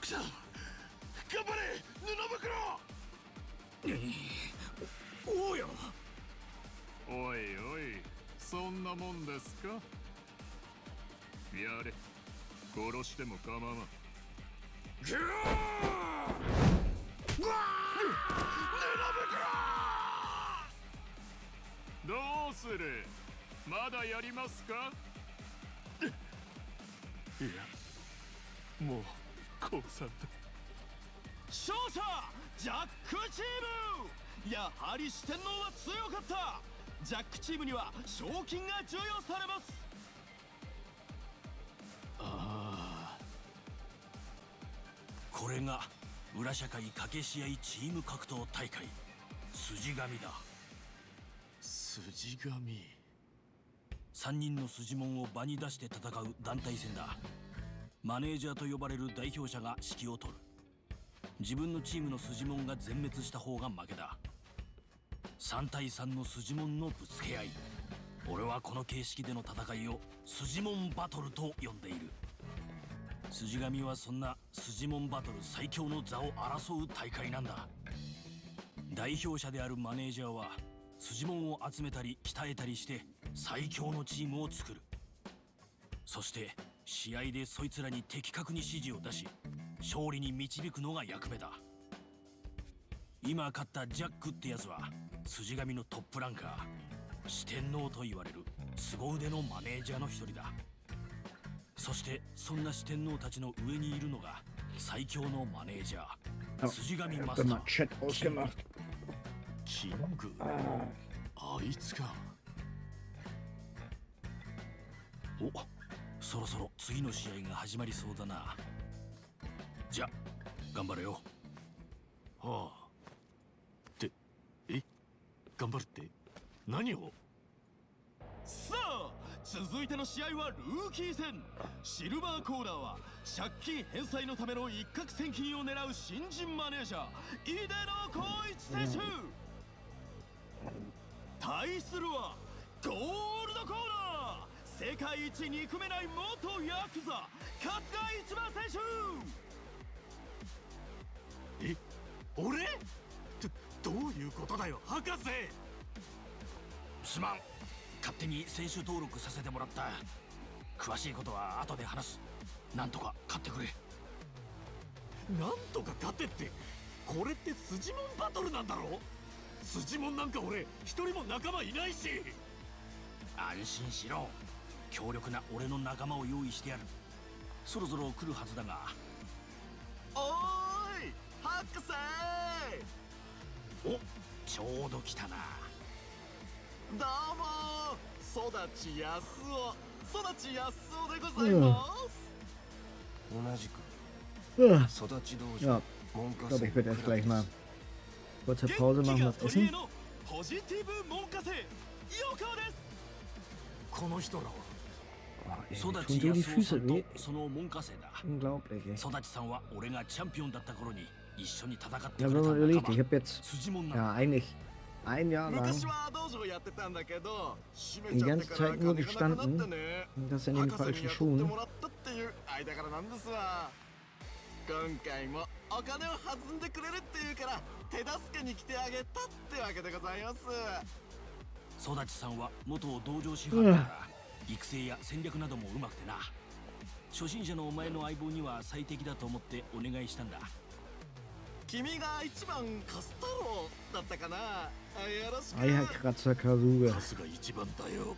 くそ頑張れ布袋！おうよおいおいそんなもんですか？やれ殺しても構わん。ぐわーどうするまだやりますかいやもう降参だ勝者ジャックチームやはり四天王は強かったジャックチームには賞金が授与されますあこれが裏社会賭け試合チーム格闘大会。筋神だ。筋神。3人の筋門を場に出して戦う団体戦だ。マネージャーと呼ばれる代表者が指揮を執る。自分のチームの筋門が全滅した方が負けだ。3対3の筋門のぶつけ合い。俺はこの形式での戦いを筋門バトルと呼んでいる筋神はそんな筋門バトル最強の座を争う大会なんだ。代表者であるマネージャーは筋門を集めたり鍛えたりして最強のチームを作る。そして試合でそいつらに的確に指示を出し勝利に導くのが役目だ。今勝ったジャックってやつは筋神のトップランカー四天王と言われる凄腕のマネージャーの一人だ。そしてそんな四天王たちの上にいるのが最強のマネージャー Oh, 筋神マスター.キングあいつか。おそろそろ次の試合が始まりそうだな。じゃあ頑張れよ。はあ。ってえ頑張るって何を？さあ続いての試合はルーキー戦。シルバーコーナーは借金返済のための一攫千金を狙う新人マネージャー井出野光一選手。対するはゴールドコーナー。世界一憎めない元ヤクザ春日一番選え俺？どどういうことだよ博士。すまん勝手に選手登録させてもらった。詳しいことは後で話す。なんとか勝ってくれ。なんとか勝てって。これって筋モンバトルなんだろ？筋モンなんか俺一人も仲間いないし。安心しろ。強力な俺の仲間を用意してやる。そろそろ来るはずだが。おーい博士おちょうど来たなどうもー育ちやすお育ちやすおでございます、うん、同じく、うん、育ち道場文科生クラブです。元気が取り柄のポジティブ文科生よかです。この人らは育ちやすおさんとその文科生だ。育ちさんは俺がチャンピオンだった頃に一緒に戦ってくれた仲間。ja, 辻門なの ein Jahr lang 昔は道場やってたんだけど閉め die ちゃって ganze から Zeit nur gestanden, das in den falschen Schuhen. もらったっていう間柄なんですわ今回もお金を弾んでくれるっていうから手助けに来てあげたってわけでございます。育ちさんは元道場師範だから育成や戦略などもうまくてな。初心者のお前の相棒には最適だと思ってお願いしたんだ君が一番カス太郎だったかな。よろしく。Eierkratzer Kasuga. 春日一番だよ。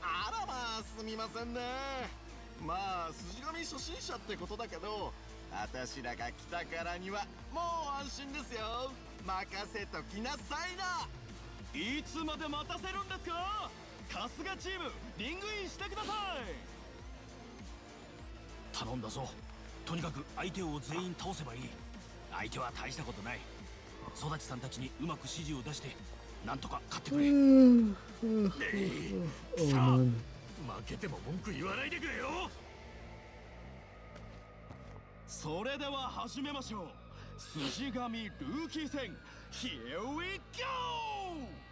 あらまあすみませんね。まあ筋紙初心者ってことだけど私らが来たからにはもう安心ですよ。任せときなさいな。いつまで待たせるんですか。春日チームリングインしてください。頼んだぞ。とにかく相手を全員倒せばいい相手は大したことない育ちさんたちにうまく指示を出してなんとか勝ってくれ Oh Mann. 負けても文句言わないでくれよそれでは始めましょう筋紙ルーキー戦 Here we go!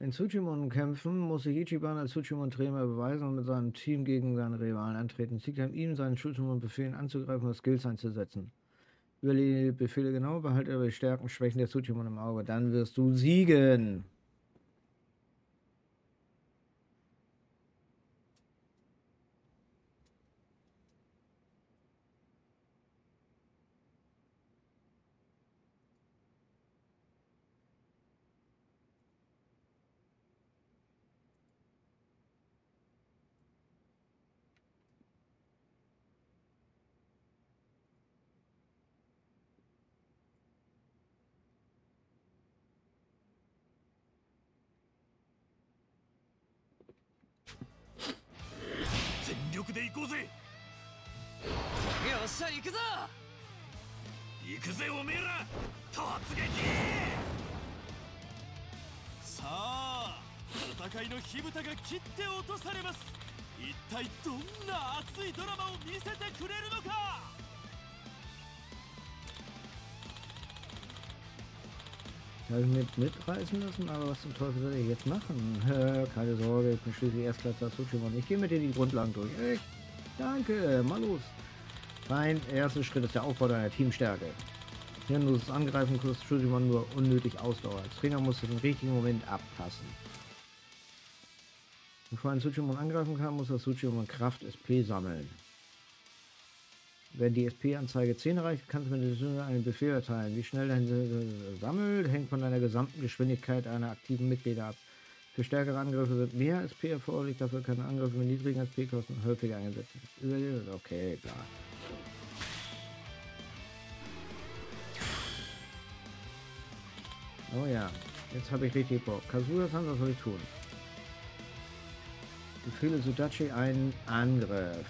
In Tsuchimon-Kämpfen muss sich Ichiban als Tsuchimon-Trainer beweisen und mit seinem Team gegen seine Rivalen antreten. Es liegt ihm, seinen Tsuchimon befehlen anzugreifen und Skills einzusetzen. Über die Befehle genau, behalte aber die Stärken und Schwächen der Tsuchimon im Auge. Dann wirst du siegen. 切って落とされます一体どんな熱いドラマを見せてくれるのか Ich habe mich mit mitreißen lassen, aber was zum Teufel soll ich jetzt machen? Keine Sorge, ich bin schließlich Erstklasser Tsuchimon. Ich gehe mit dir die Grundlagen durch. Echt? Danke, mal los. Dein erster Schritt ist der Aufbau deiner Teamstärke. Hier nur das Angreifen kostet Tsuchimon nur unnötig Ausdauer. Als Trainer musst du den richtigen Moment abpassen. Bevor ein Tsuchimon angreifen kann, muss das Tsuchimon Kraft SP sammeln. Wenn die SP-Anzeige 10 erreicht, kannst du mit der Synchro einen Befehl erteilen. Wie schnell dein sammelt, hängt von deiner gesamten Geschwindigkeit einer aktiven Mitglieder ab. Für stärkere Angriffe sind mehr SP erforderlich, dafür können Angriffe mit niedrigen SP-Kosten häufiger eingesetzt werden. Okay, klar. Oh ja. Jetzt habe ich richtig Bock. Kazuya-san, was soll ich tun? Befehle Sudachi einen Angriff.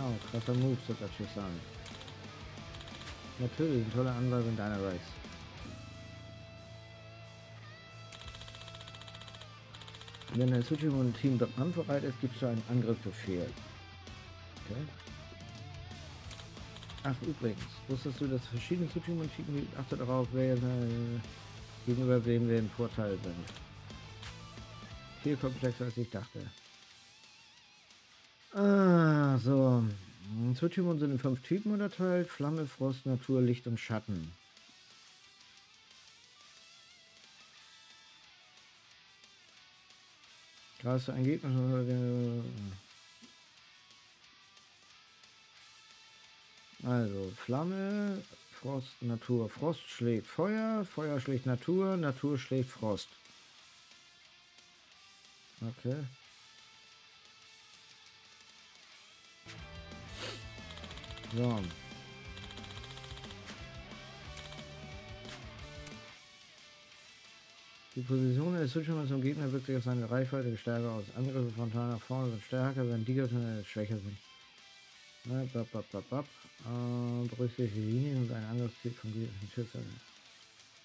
Oh, krasser Move, Sudachi-san. Natürlich, ein toller in deiner Race. Wenn der Suchimon-Team bereit ist, gibt es einen Angriffsbefehl. Okay. Ach, übrigens, wusstest du, dass verschiedene Tsuchimon-Teams achte darauf, wer äh, gegenüber wem wir im Vorteil sind. Viel komplexer als ich dachte. Ah, so. Tsuchimon sind in fünf Typen unterteilt. Flamme, Frost, Natur, Licht und Schatten. Greifst du ein Gegner? Also Flamme, Frost, Natur. Frost schlägt Feuer, Feuer schlägt Natur, Natur schlägt Frost. Okay. So. Die Position des Switchers zum Gegner wirkt sich auf seine Reichweite stärker aus. Angriffe frontal nach vorne sind stärker, wenn die Gegner schwächer sind. Na, bap, bap, bap, bap. Äh, berücksichtige Linien und ein Angriffsziel von gegnerischen Schützen.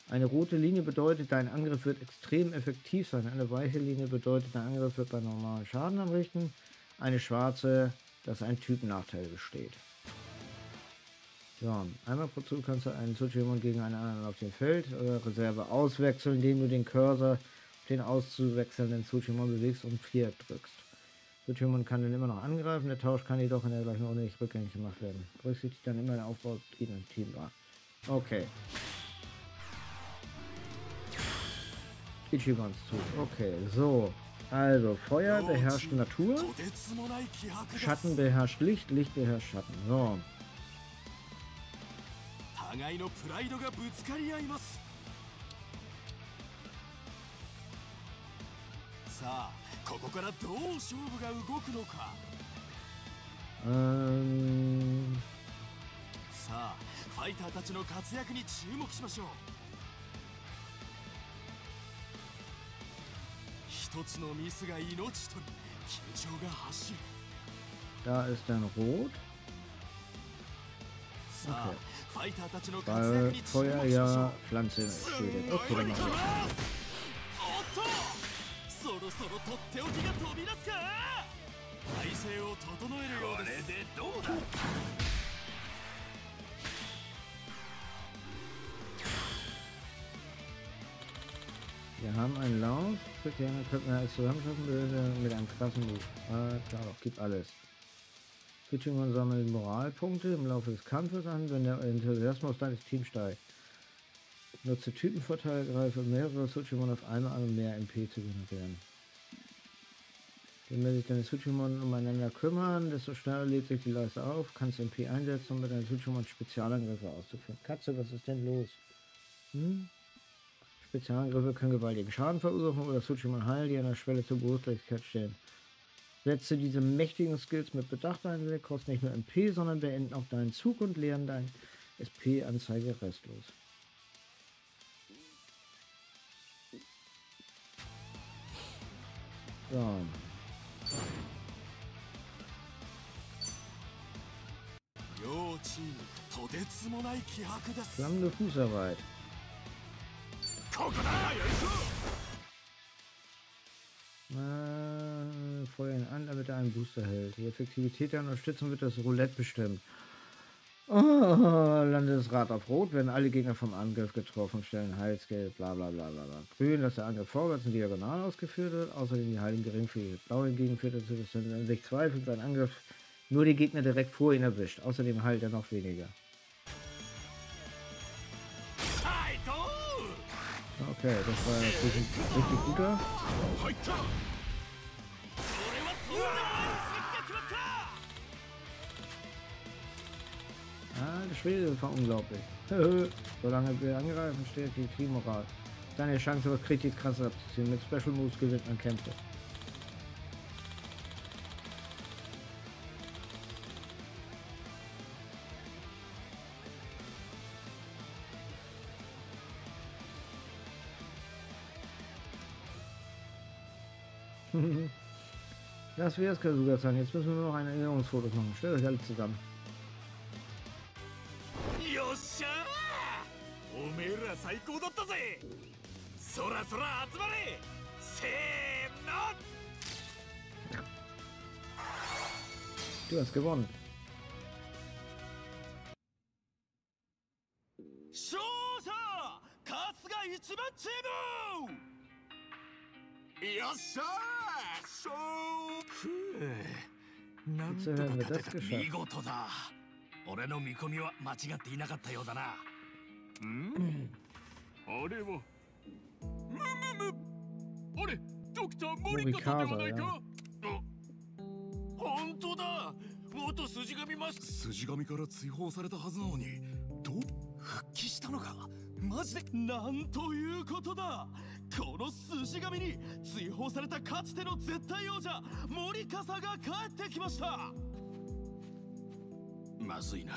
Eine rote Linie bedeutet, dein Angriff wird extrem effektiv sein. Eine weiche Linie bedeutet, dein Angriff wird bei normalen Schaden anrichten. Eine schwarze, dass ein Typennachteil besteht. So, einmal pro Zug kannst du einen Tsuchimon gegen einen anderen auf dem Feld oder Reserve auswechseln, indem du den Cursor den auszuwechselnden Tsuchimon bewegst und 4 drückst. Tsuchimon kann dann immer noch angreifen, der Tausch kann jedoch in der gleichen Runde nicht rückgängig gemacht werden. Berücksichtigt dann immer der Aufbau im Team war. Okay. Ichibans Zug. Okay, so. Also, Feuer beherrscht Natur. Schatten beherrscht Licht, Licht beherrscht Schatten. So. さあここからどう勝負が動くのか？Ähm, さあファイターたちの活躍に注目しましょう一つのミスが命取り緊張が走る da ist dann rot. さあ、ファイターたちの活 Weil Feuer ja Pflanze schädigt. Okay, dann machen wir. おっとそろそろとっておきが飛び出すか体勢を整えるようですこれでどうだ Wir haben einen Lauf. Gerne könnten wir als zusammenfassen bilden mit einem krassen Move. Ah, klar doch, gib alles. Tsuchimon sammelt Moralpunkte im Laufe des Kampfes an, wenn der Enthusiasmus deines Teams steigt. Nutze Typenvorteile, greife mehrere Tsuchimon auf einmal an, um mehr MP zu generieren. Je mehr sich deine Tsuchimon umeinander kümmern, desto schneller lädt sich die Leiste auf, kannst MP einsetzen, um mit deinen Tsuchimon Spezialangriffe auszuführen. Katze, was ist denn los? Hm? Spezialangriffe können gewaltigen Schaden verursachen oder Tsuchimon heilen, die an der Schwelle zur Bewusstlosigkeit stehen. Setze diese mächtigen Skills mit Bedacht ein, sie kosten nicht nur MP, sondern beenden auch deinen Zug und leeren dein SP-Anzeige restlos. So. Flammende Fußarbeit. Äh, feuer ihn an, damit er einen Booster hält. Die Effektivität der Unterstützung wird das Roulette bestimmt. Oh, Rad auf Rot, werden alle Gegner vom Angriff getroffen, stellen Heilsgeld, bla bla bla bla bla. Grün, dass der Angriff vorwärts und diagonal ausgeführt wird, außerdem die Heilung geringfügig. Blau hingegen führt dazu, dass wenn sich zweifelt, sein Angriff nur die Gegner direkt vor ihn erwischt. Außerdem heilt er noch weniger. Okay, das war ein richtig guter. Ah, der Schwede war unglaublich. Solange wir angreifen, steht die Teammoral. Kleine Chance, aber richtig krass abzuziehen. Mit Special Moves gewinnt man Kämpfe. Das wäre es, Kasuga-san. Jetzt müssen wir noch ein Erinnerungsfoto machen. Stellt euch alle zusammen. しゃーおめえら最高だったぜそらそら集まれせーの Du hast gewonnen. 勝者春日一番チームよっしゃー勝ふうなんと Jetzt か haben wir 勝 das geschafft. 俺の見込みは間違っていなかったようだな。うん？あれは。むむむあれドクターモリカさんではないか？本当だ。元筋神マス筋神から追放されたはずなのにど復帰したのか。マジでなんということだ。この筋神に追放されたかつての絶対王者森笠が帰ってきましたまずいな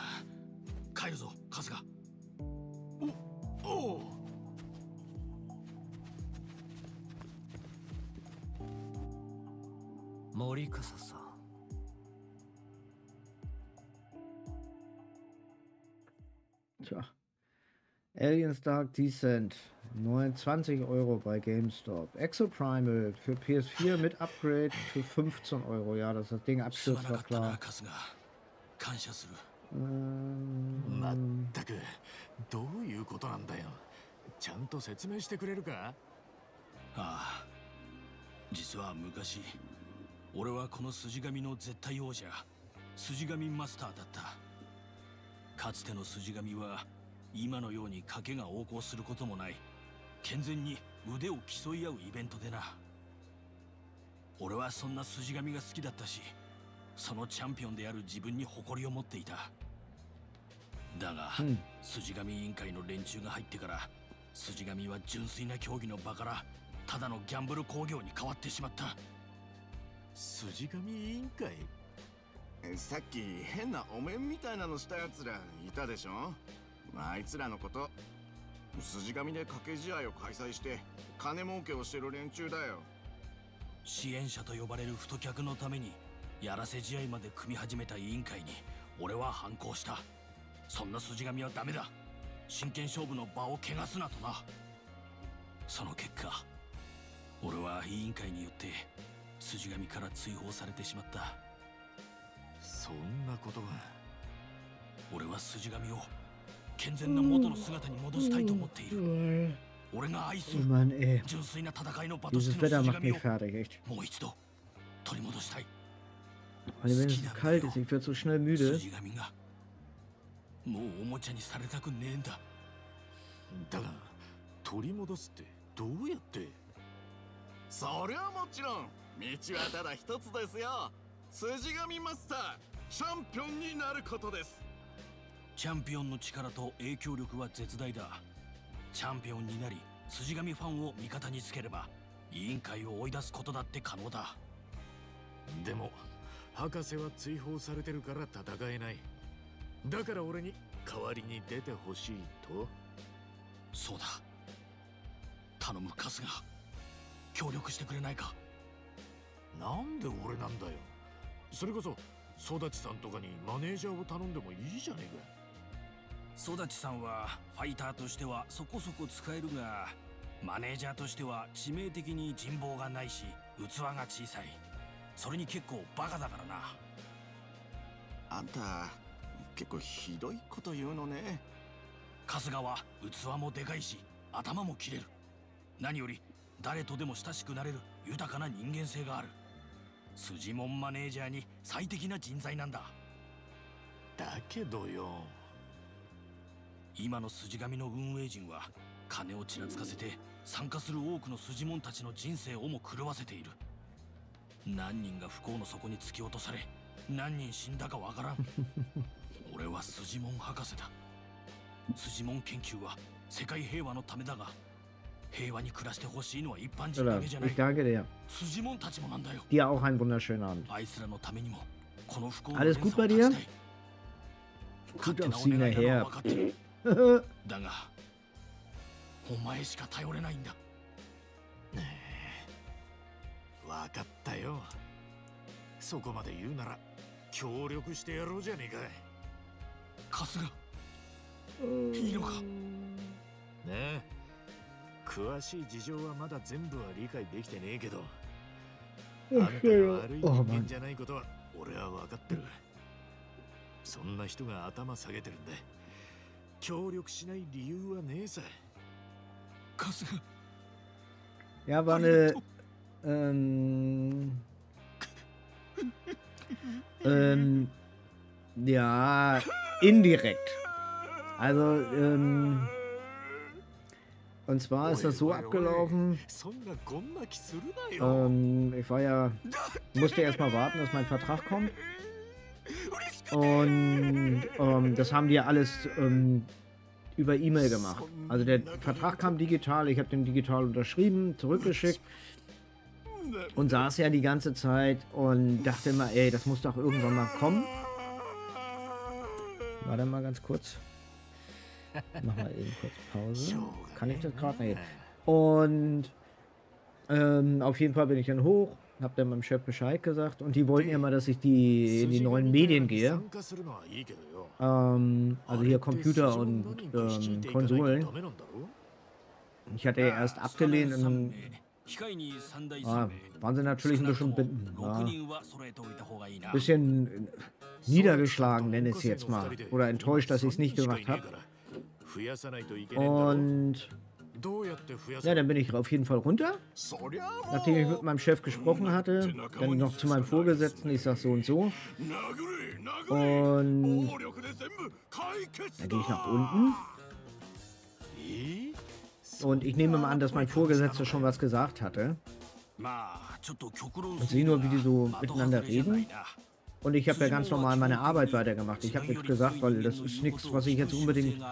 帰るぞ春日おお森笠さん Tja. Aliens Dark Descent. 29 Euro bei GameStop. Exoprimal für PS4 mit Upgrade für 15 Euro. Ja, dass das Ding すま abstürzt, な war かったな klar. 感謝する。Ähm, まったくどういうことなんだよ。ちゃんと説明してくれるか？ああ実は昔俺はこの筋神の絶対王者筋神マスターだった。かつての筋神は今のように賭けが横行することもない健全に腕を競い合うイベントでな。俺はそんな筋神が好きだったしそのチャンピオンである自分に誇りを持っていた。だが、hm. 筋神委員会の連中が入ってから筋神は純粋な競技の場からただのギャンブル工業に変わってしまった。筋神委員会？さっき変なお面みたいなのしたやつらいたでしょ？あいつらのこと。筋神で掛け試合を開催して金儲けをしてる連中だよ。支援者と呼ばれる太客のためにやらせ試合まで組み始めた委員会に俺は反抗した。そんな筋神はダメだ。真剣勝負の場を汚すなとな。その結果俺は委員会によって筋神から追放されてしまった。そんなことが。俺は筋神を健全な元の姿に戻したいと思っている。俺が愛す Oh る.純粋な戦いの場としての筋 mich を.もう一度取り戻したい Also wenn es kalt ist, ich werde so schnell müde. 筋神がもうおもちゃにされたくねえんだだが取り戻すってどうやってそりゃもちろん道はただ一つですよ筋神マスターチャンピオンになることですチャンピオンの力と影響力は絶大だチャンピオンになり筋神ファンを味方につければ委員会を追い出すことだって可能だでも博士は追放されてるから戦えない。だから俺に代わりに出てほしいと？そうだ。頼む春日。協力してくれないか？なんで俺なんだよ。それこそ育ちさんとかにマネージャーを頼んでもいいじゃねえか育ちさんはファイターとしてはそこそこ使えるがマネージャーとしては致命的に人望がないし器が小さいそれに結構バカだからな。あんた結構ひどいこと言うのね。春日は器もでかいし頭も切れる。何より誰とでも親しくなれる豊かな人間性がある。筋もんマネージャーに最適な人材なんだ。だけどよ。今の筋神の運営陣は金をちらつかせて参加する多くの筋もんたちの人生をも狂わせている何人が不幸の底に突き落とされ何人死んだかわからん。俺は筋もん博士だ。筋もん研究は世界平和のためだが平和に暮らしてほしいのは一般人だけじゃない。danke dir. 辻門たちもなんだよ。Dir auch einen wunderschönen Abend. あいつらのためにもこの不幸の Alles だがお前しか頼れないんだわかったよ。そこまで言うなら協力してやろうじゃねえか春日。いいのか。ねえ。詳しい事情はまだ全部は理解できてねえけどあんたが悪い人 Oh 間.じゃないことは俺は分かってる。そんな人が頭下げてるんだ協力しない理由はねえさ。春日。Ja, war eine. Ähm. ähm. Ja, indirekt. Also, ähm. Und zwar ist das so abgelaufen. Ähm, ich war ja. musste erstmal warten, dass mein Vertrag kommt. Und ähm, das haben die ja alles ähm, über E-Mail gemacht. Also der Vertrag kam digital, ich habe den digital unterschrieben, zurückgeschickt und saß ja die ganze Zeit und dachte immer, ey, das muss doch irgendwann mal kommen. Warte mal ganz kurz. Mach mal eben kurz Pause. Kann ich das gerade? Nee. Und ähm, auf jeden Fall bin ich dann hoch, hab dann meinem Chef Bescheid gesagt und die wollten ja mal, dass ich die in die neuen Medien gehe. Ähm, also hier Computer und ähm, Konsolen. Ich hatte ja erst abgelehnt und dann Ah, waren sie natürlich ein bisschen binden. ein bisschen niedergeschlagen, nenne ich es jetzt mal. Oder enttäuscht, dass ich es nicht gemacht habe. Und... Ja, dann bin ich auf jeden Fall runter. Nachdem ich mit meinem Chef gesprochen hatte, dann noch zu meinem Vorgesetzten, ich sag so und so. Und... Dann gehe ich nach unten. Hm? Und ich nehme mal an, dass mein Vorgesetzter schon was gesagt hatte. Und sehe nur, wie die so miteinander reden. Und ich habe ja ganz normal meine Arbeit weitergemacht. Ich habe nichts gesagt, weil das ist nichts, was ich jetzt unbedingt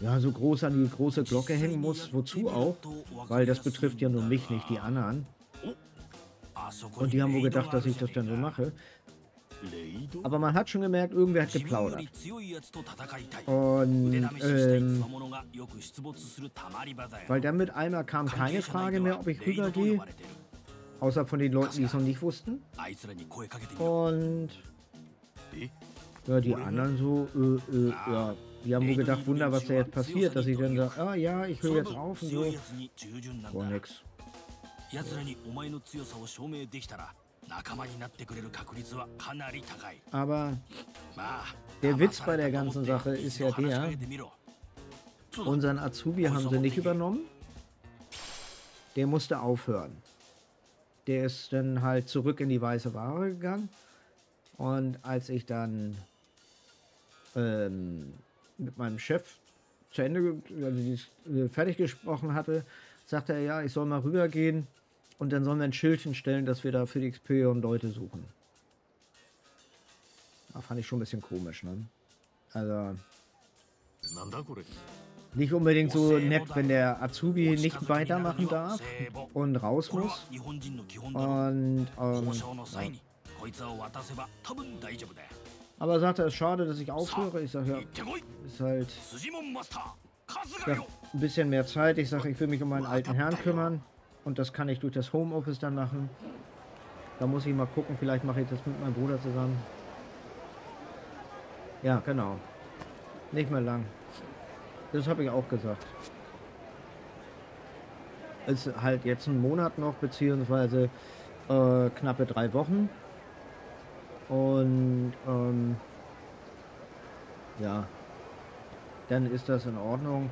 ja, so groß an die große Glocke hängen muss. Wozu auch? Weil das betrifft ja nur mich, nicht die anderen. Und die haben wohl gedacht, dass ich das dann so mache. Aber man hat schon gemerkt, irgendwer hat geplaudert. Und, ähm, weil dann mit einmal kam keine Frage mehr, ob ich rübergehe. Außer von den Leuten, die es noch nicht wussten. Und, ja, die anderen so, äh, äh, ja. Die haben wohl gedacht, Wunder, was da jetzt passiert, dass ich dann sage, ah ja, ich höre jetzt auf und so. Oh, nix. Ja. Aber der Witz bei der ganzen Sache ist ja der, unseren Azubi haben sie nicht übernommen. Der musste aufhören. Der ist dann halt zurück in die weiße Ware gegangen. Und als ich dann ähm, mit meinem Chef zu Ende, also fertig gesprochen hatte, sagte er, ja, ich soll mal rübergehen und dann sollen wir ein Schildchen stellen, dass wir da für die Experion Leute suchen. Da fand ich schon ein bisschen komisch, ne? Also. Nicht unbedingt so nett, wenn der Azubi nicht weitermachen darf und raus muss. Und, ähm, ja. Aber er sagte, es ist schade, dass ich aufhöre. Ich sage, ja, ist halt... Ich sag, ein bisschen mehr Zeit. Ich sage, ich will mich um meinen alten Herrn kümmern. Und das kann ich durch das Homeoffice dann machen. Da muss ich mal gucken, vielleicht mache ich das mit meinem Bruder zusammen. Ja, genau. Nicht mehr lang. Das habe ich auch gesagt. Es ist halt jetzt ein Monat noch, beziehungsweise äh, knappe drei Wochen. Und ähm, ja, dann ist das in Ordnung.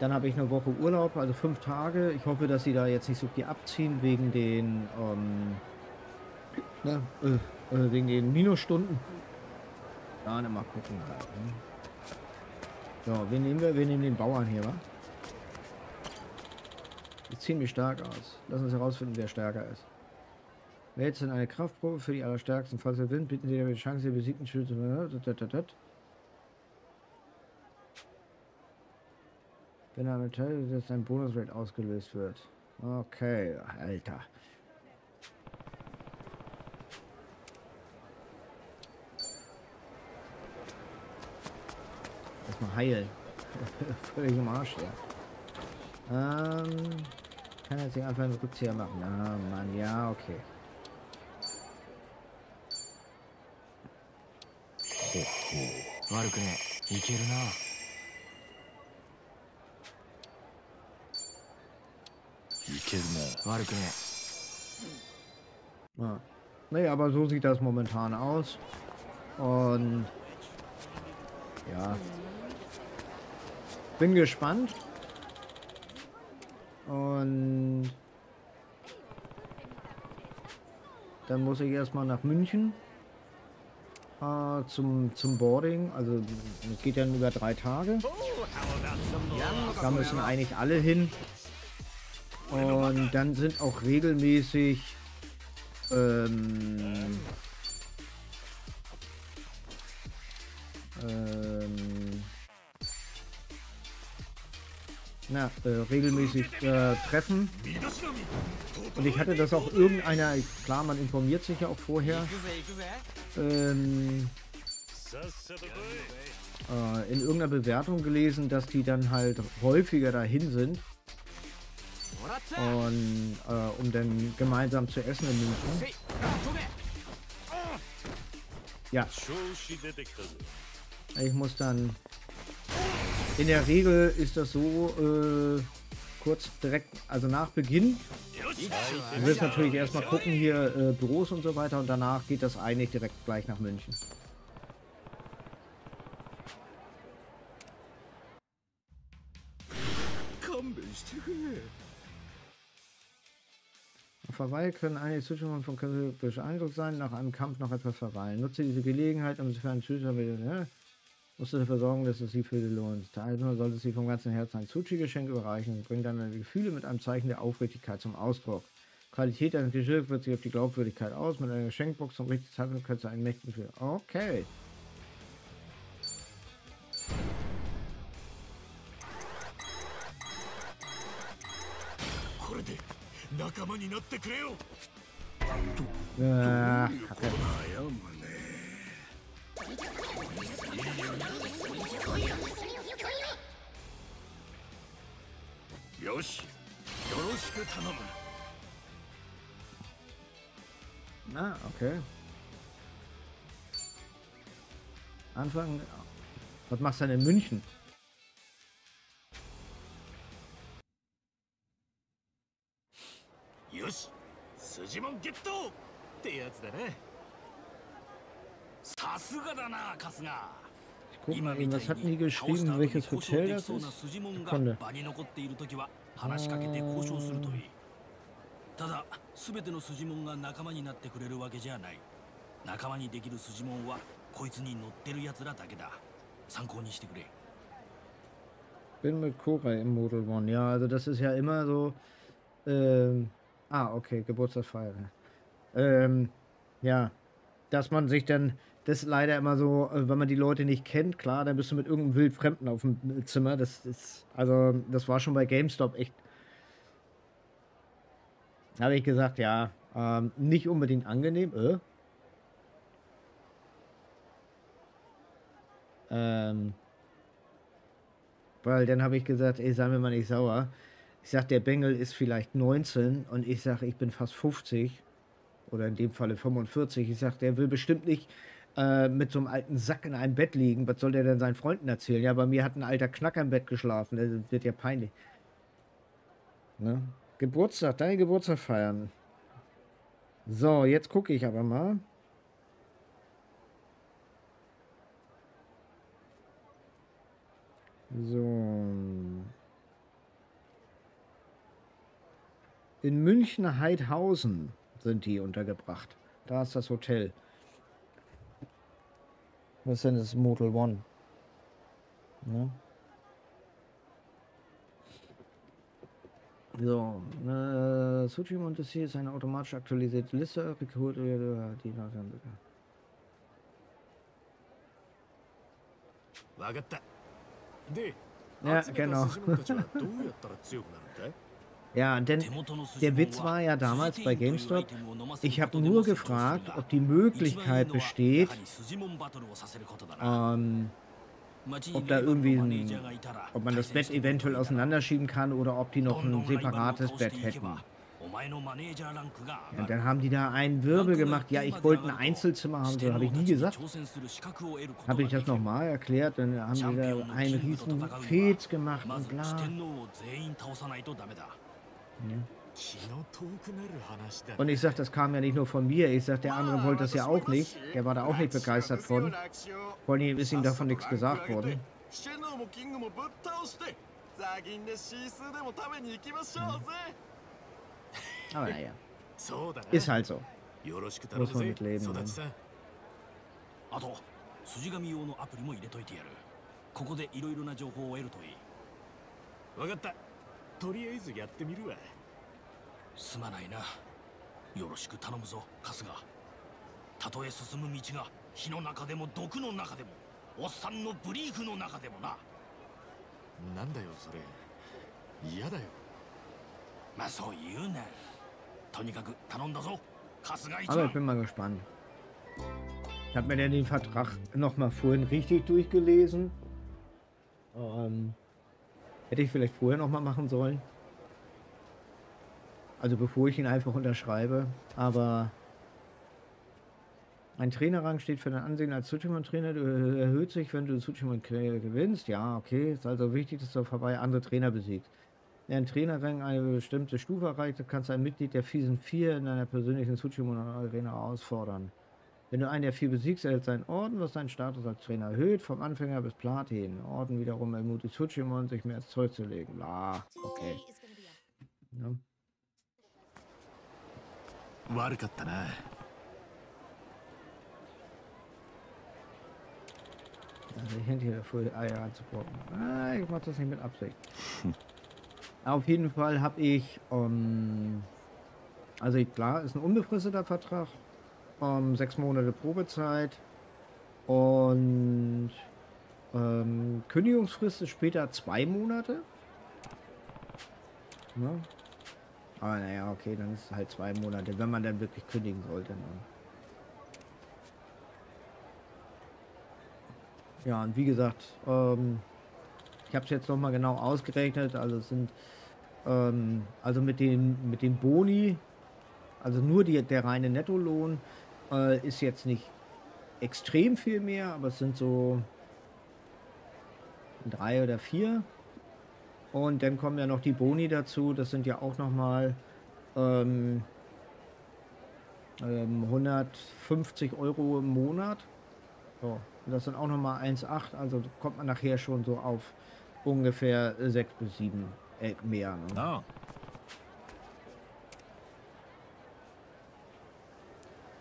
Dann habe ich eine Woche Urlaub, also fünf Tage. Ich hoffe, dass sie da jetzt nicht so viel abziehen wegen den, ähm, ne, äh, äh, wegen den Minusstunden. Dann mal gucken halt. Ne? So, wen nehmen wir? Wir nehmen den Bauern hier, wa? Sieht ziemlich stark aus. Lass uns herausfinden, wer stärker ist. Wählt sind eine Kraftprobe für die Allerstärksten. Falls ihr Wind, bitten Sie die Chance, die besiegten Schützen. Wenn ein Metall dass ein Bonusrate ausgelöst wird. Okay, Alter. Erstmal heilen. Völlig im Arsch, ja. Ähm, kann jetzt nicht einfach einen Rückzieher machen. Ah, Mann, ja, okay. 悪くねいけるな 悪くね Ja. Naja, aber so sieht das momentan aus. Und ja. Bin gespannt. Und dann muss ich erstmal nach München äh, zum, zum Boarding. Also es geht ja nur über drei Tage. Da müssen eigentlich alle hin. Und dann sind auch regelmäßig ähm, ähm, na, äh, regelmäßig äh, treffen. Und ich hatte das auch irgendeiner, klar, man informiert sich ja auch vorher, ähm, äh, in irgendeiner Bewertung gelesen, dass die dann halt häufiger dahin sind. Und äh, um dann gemeinsam zu essen in München. Ja. Ich muss dann. In der Regel ist das so, äh, kurz direkt, also nach Beginn. Du wirst natürlich erstmal gucken hier äh, Büros und so weiter und danach geht das eigentlich direkt gleich nach München. Verweil können einige Zuschauer von Köln beeindruckt sein, nach einem Kampf noch etwas verweilen. Nutze diese Gelegenheit, um für einen Zuschauer ja, musst du dafür sorgen, dass es sie für dich lohnt. Teilnehmer sollte sie vom ganzen Herzen ein Sushi-Geschenk überreichen und bringt dann deine Gefühle mit einem Zeichen der Aufrichtigkeit zum Ausdruck. Qualität eines Geschirrs wird sich auf die Glaubwürdigkeit aus. Mit einer Geschenkbox zum richtigen Zeitpunkt kannst du einen mächtigen für. Okay. これで仲間になってくれよ Ah, 悩むね よしよろしく頼む Ah, okay. Anfang. Was machst du denn in München? よし筋もんゲットってやつだなさすがだな春日 Guck mal, was hat die geschrieben, welches Hotel das そうな ist? Sekunde. 場に残っている時は話しかけて交渉するといいただ全ての筋もんが仲間になってくれるわけじゃない仲間にできる筋もんはこいつに乗ってる奴らだけだ参考にしてくれ Bin mit Cora im Model One. Ja, also das ist ja immer so. Ähm, ah, okay, Geburtstagsfeier. Ähm, ja, dass man sich dann. Das ist leider immer so, äh, wenn man die Leute nicht kennt, klar, dann bist du mit irgendeinem Wildfremden auf dem Zimmer. Das ist. Also, das war schon bei GameStop echt. Habe ich gesagt, ja, ähm, nicht unbedingt angenehm. Äh? Ähm, weil dann habe ich gesagt, ey, sei mir mal nicht sauer. Ich sag, der Bengel ist vielleicht 19 und ich sag, ich bin fast 50 oder in dem Falle 45. Ich sag, der will bestimmt nicht äh, mit so einem alten Sack in einem Bett liegen. Was soll der denn seinen Freunden erzählen? Ja, bei mir hat ein alter Knacker im Bett geschlafen. Das wird ja peinlich. Ne? Geburtstag, deine Geburtstag feiern. So, jetzt gucke ich aber mal. So. In München Heidhausen sind die untergebracht. Da ist das Hotel. Was ist denn das Model One? Ne? So, äh, Suchi Montessier ist eine automatisch aktualisierte Liste. Ja, genau. Ja, denn der Witz war ja damals bei GameStop, ich habe nur gefragt, ob die Möglichkeit besteht, ähm, ob da irgendwie, ein, ob man das Bett eventuell auseinanderschieben kann oder ob die noch ein separates Bett hätten. Und dann haben die da einen Wirbel gemacht. Ja, ich wollte ein Einzelzimmer haben, so habe ich nie gesagt. Habe ich das nochmal erklärt, dann haben die da einen riesen Fetz gemacht und bla. Und ich sage, das kam ja nicht nur von mir. Ich sage, der andere wollte das ja auch nicht. Der war da auch nicht begeistert von. Vor allem ist ihm davon nichts gesagt worden. Mhm. Aber naja. Ist halt so. Muss man mit leben. Ne? 筋紙用のアプリも入れといてやるここでいろいろな情報を得るといい分かったとりあえずやってみるわ。すまないな。よろしく頼むぞ春日。たとえ進む道が火の中でも毒の中でもおっさんのブリーフの中でもな。なんだよそれ。嫌だよ。まあそう言うな。とにかく頼んだぞ春日一 Aber ich 番 bin mal gespannt. Ich habe mir den Vertrag nochmal vorhin richtig durchgelesen. Ähm, hätte ich vielleicht vorher nochmal machen sollen. Also bevor ich ihn einfach unterschreibe. Aber ein Trainerrang steht für dein Ansehen als äh, erhöht sich, wenn du Tsuchimon gewinnst. Ja, okay. Ist also wichtig, dass du vorbei andere Trainer besiegst. Wer ein Trainerrang eine bestimmte Stufe erreicht, kannst du ein Mitglied der Season 4 in deiner persönlichen Tsuchimon-Arena herausfordern. Wenn du einen der vier besiegst, erhältst du einen Orden, was deinen Status als Trainer erhöht, vom Anfänger bis Platin. Orden wiederum ermutigt Tsuchimon, sich mehr ins Zeug zu legen. Bla, okay. Ja. 悪かったな Also ich hätte hier vor die Eier anzubocken. Ah, ich mach das nicht mit Absicht. Auf jeden Fall habe ich, ähm, also ich, klar, ist ein unbefristeter Vertrag, ähm, sechs Monate Probezeit und ähm, Kündigungsfrist ist später zwei Monate. Ne? Aber naja, okay, dann ist es halt zwei Monate, wenn man dann wirklich kündigen sollte. Ne? Ja, und wie gesagt, ähm, ich habe es jetzt nochmal genau ausgerechnet. Also sind, ähm, also mit den, mit den Boni, also nur die, der reine Nettolohn äh, ist jetzt nicht extrem viel mehr, aber es sind so drei oder vier. Und dann kommen ja noch die Boni dazu. Das sind ja auch nochmal ähm, ähm, 150 Euro im Monat. So, das sind auch nochmal 1,8. Also kommt man nachher schon so auf ungefähr 6 bis 7 äh, mehr. Ne? Ah.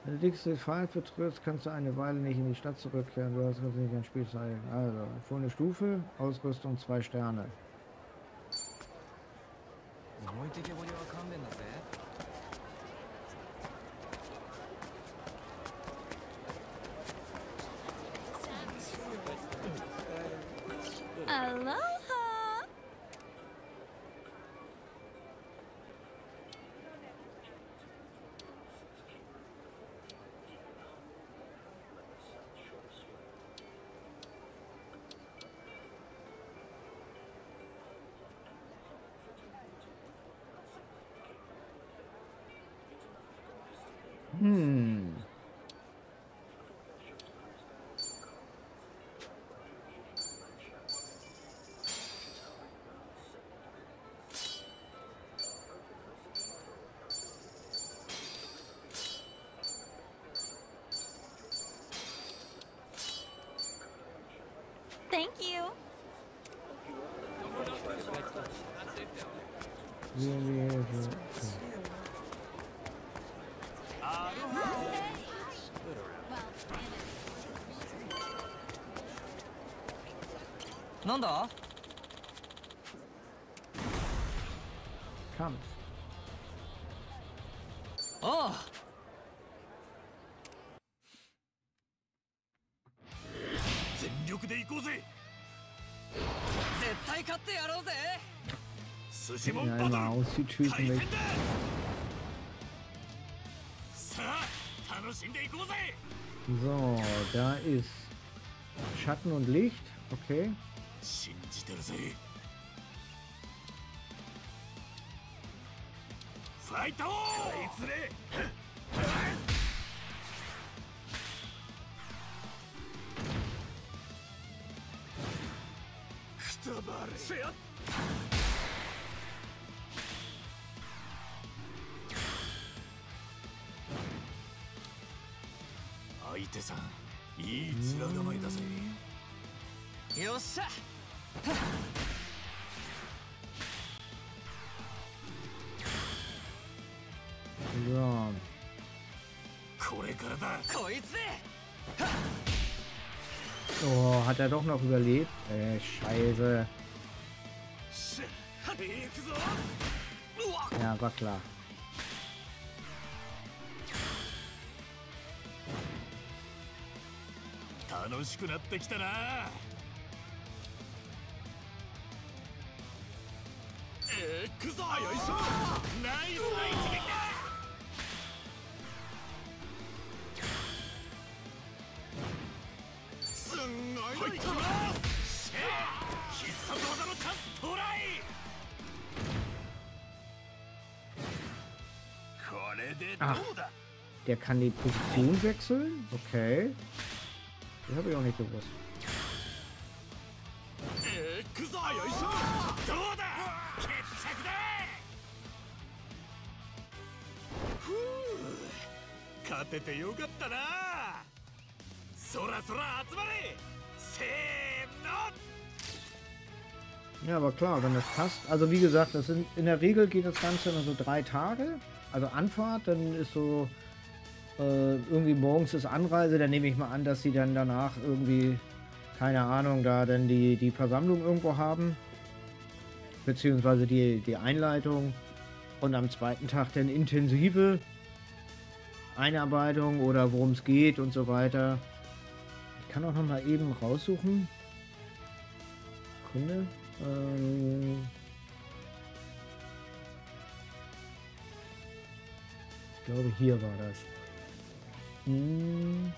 Wenn du dickste Fall vertrittst, kannst du eine Weile nicht in die Stadt zurückkehren. Du hast also nicht ein Spiel zeigen. Also, vorne Stufe, Ausrüstung 2 Sterne. Thank you! Kampf. Ja, aus die Tüten. So, da ist Schatten und Licht. Okay. Fight! 面構えだぜよっしゃ So. これからだこいつで Oh, hat er doch noch überlebt? Äh, scheiße. しゃ行くぞ Ja, war klar. 楽しくなってきたな。えー、くぞよいしょ。ナイスな一撃だすんごい。のいきますシェア必殺技のチャンストライ。これでどうだ？der kann die Position wechseln? Okay. Die habe ich auch nicht gewusst. Ja, aber klar, wenn das passt. Also wie gesagt, das sind in der Regel geht das Ganze nur so drei Tage. Also Anfahrt, dann ist so äh, irgendwie morgens ist Anreise. Dann nehme ich mal an, dass sie dann danach irgendwie, keine Ahnung, da dann die, die Versammlung irgendwo haben. Beziehungsweise die, die Einleitung. Und am zweiten Tag dann intensive Einarbeitung oder worum es geht und so weiter. Ich kann auch noch mal eben raussuchen. Kunde. Ähm, ich glaube, hier war das. うん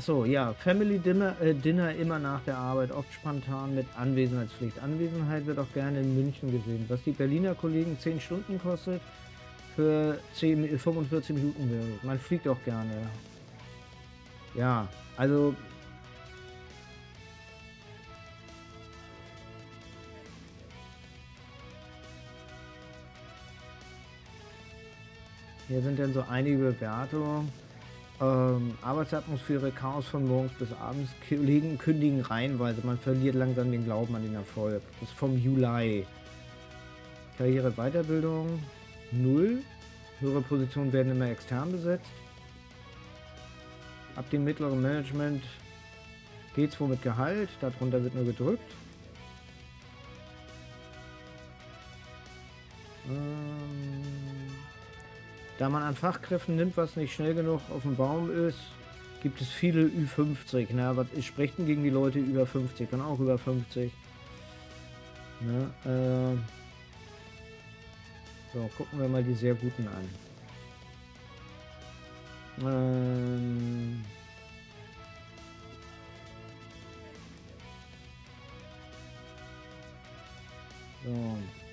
so, ja, Family Dinner, äh, Dinner immer nach der Arbeit, oft spontan mit Anwesenheitspflicht. Anwesenheit wird auch gerne in München gesehen. Was die Berliner Kollegen 10 Stunden kostet, für 10, äh, 45 Minuten will. Man fliegt auch gerne. Ja, also Hier sind dann so einige Bewertungen. Ähm, Arbeitsatmosphäre, Chaos von morgens bis abends, Kollegen kündigen reihenweise, man verliert langsam den Glauben an den Erfolg. Das ist vom Juli. Karriere Weiterbildung 0. Höhere Positionen werden immer extern besetzt. Ab dem mittleren Management geht es wohl mit Gehalt, darunter wird nur gedrückt. Ähm, da man an Fachkräften nimmt, was nicht schnell genug auf dem Baum ist, gibt es viele Ü50. Na, was ist, spricht denn gegen die Leute über 50 und auch über 50? Ne, äh, so, gucken wir mal die sehr guten an. Ähm, so.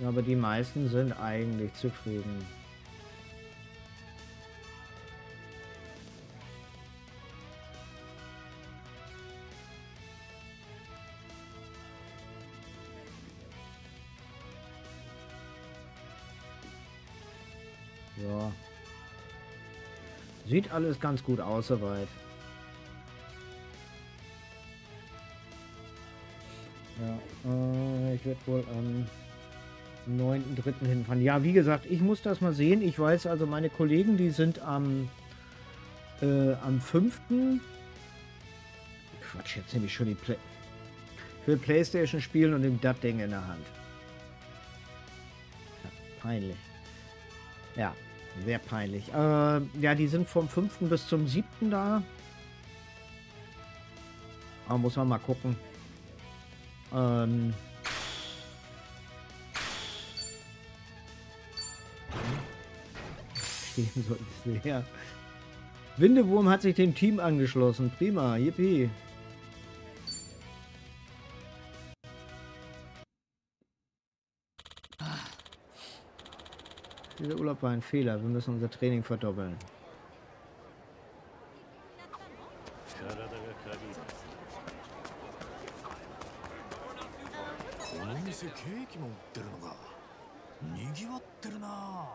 Ja, aber die meisten sind eigentlich zufrieden. Sieht alles ganz gut aus soweit. Ja, äh, ich werde wohl am 9.3. hinfahren. Ja, wie gesagt, ich muss das mal sehen. Ich weiß also, meine Kollegen, die sind am, äh, am 5. Quatsch, jetzt nehme ich schon die Play für Playstation spielen und dem das Ding in der Hand. Peinlich. Ja, sehr peinlich. Äh, ja, die sind vom 5. bis zum 7. da. Aber muss man mal gucken. Ähm. Stehen soll ich sehr. Windewurm hat sich dem Team angeschlossen. Prima, yippie. Dieser Urlaub war ein Fehler. Wir müssen unser Training verdoppeln. 体が鍵この店ケーキも売ってるのかにぎわってるな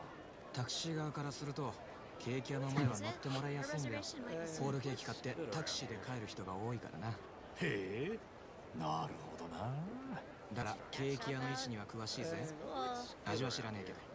タクシー側からするとケーキ屋の前は乗ってもらいやすいん。だよホールケーキ買ってタクシーで帰る人が多いからなへえなるほどなだからケーキ屋の位置には詳しいぜ味は知らねえけど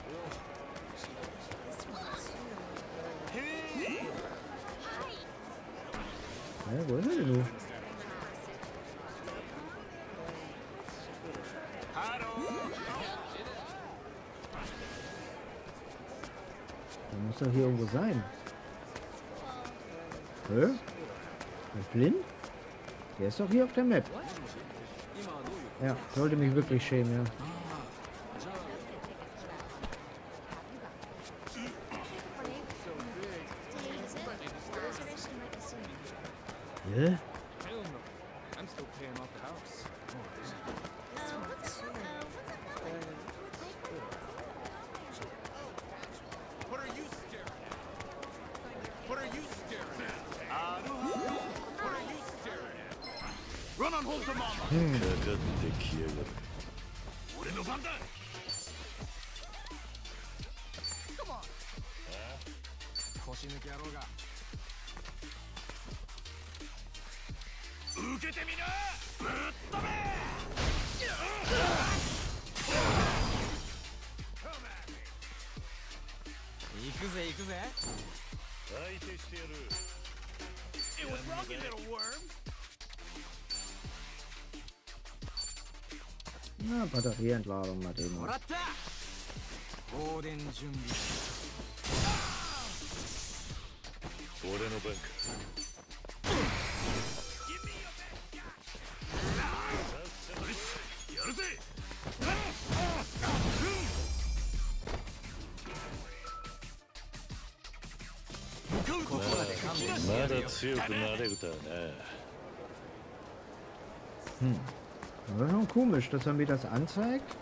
ist doch hier auf der Map. Ja, sollte mich wirklich schämen, ja. Hä? Batterieentladung mal den もらった。放電準備俺の番か。やるぜここまだ強くなれるとはな Hm. Das ist schon komisch, dass er mir das anzeigt.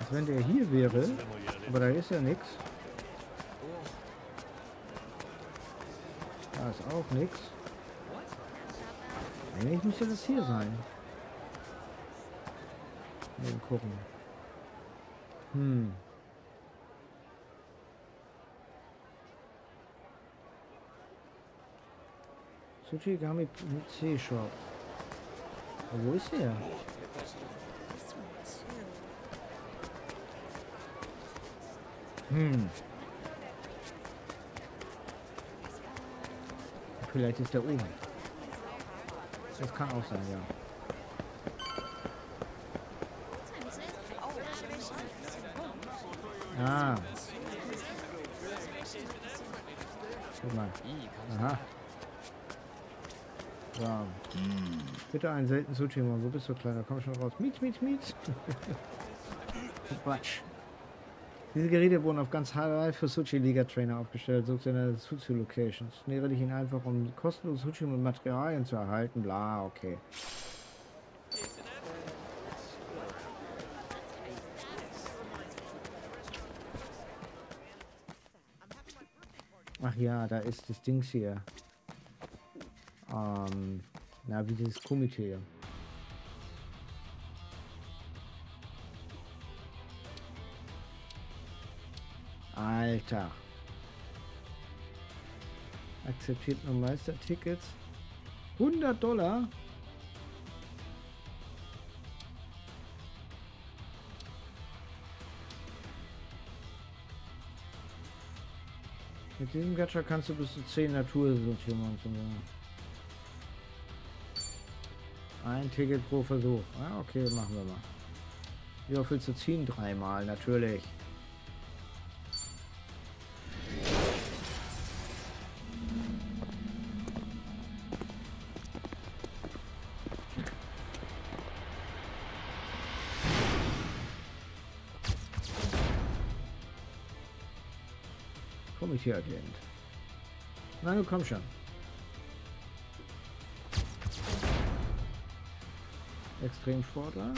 Als wenn der hier wäre. Aber da ist ja nichts. Da ist auch nichts. Eigentlich müsste das hier sein. Mal gucken. Hm. Tsuchigami C Shop. Wo ist er? Hm. Vielleicht ist er oben. Das kann auch sein, ja. Ah. Guck mal. Aha. So. Bitte einen selten Mann. Wo bist du, Kleiner? Komm schon raus. Mietz, mietz, mietz. Quatsch. Diese Geräte wurden auf ganz Hawaii für Sushi-Liga-Trainer aufgestellt, sogenannte Sushi-Locations. Nähere dich ihnen einfach, um kostenlos Sushi und Materialien zu erhalten. Bla, okay. Ach ja, da ist das Dings hier. Ähm, na, wie dieses Komitee. Alter. Akzeptiert nur Meistertickets. 100 Dollar? Mit diesem Gacha kannst du bis zu 10 Natursortierungen Ein Ticket pro Versuch. Ah, okay, machen wir mal. Wie willst du ziehen? Dreimal, natürlich. Komitee-Agent. Na, komm schon. extrem Vorteil.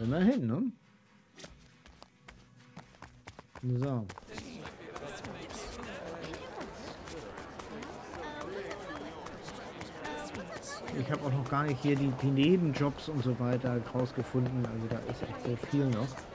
Immerhin, ne? So. Ich habe auch noch gar nicht hier die, die Nebenjobs und so weiter rausgefunden. Also da ist echt sehr viel noch.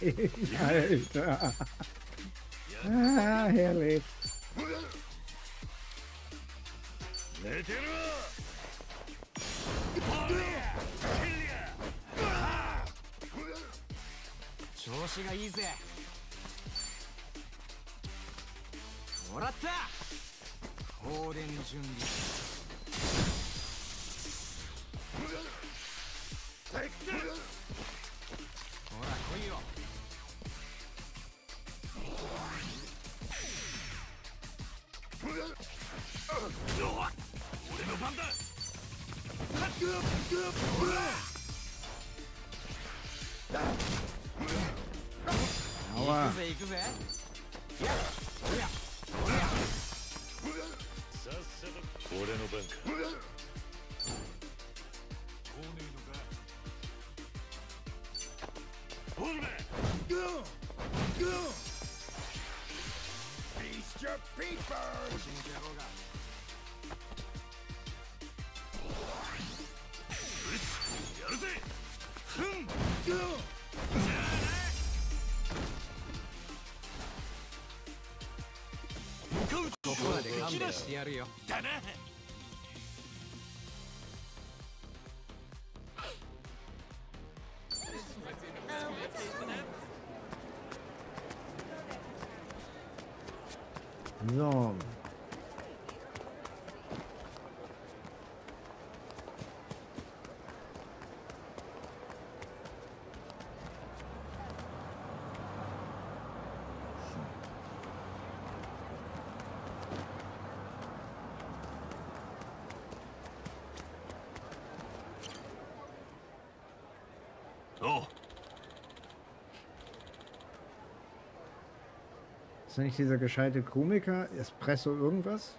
right. right. してやるよ。だな。Ist nicht dieser gescheite Komiker? Espresso irgendwas?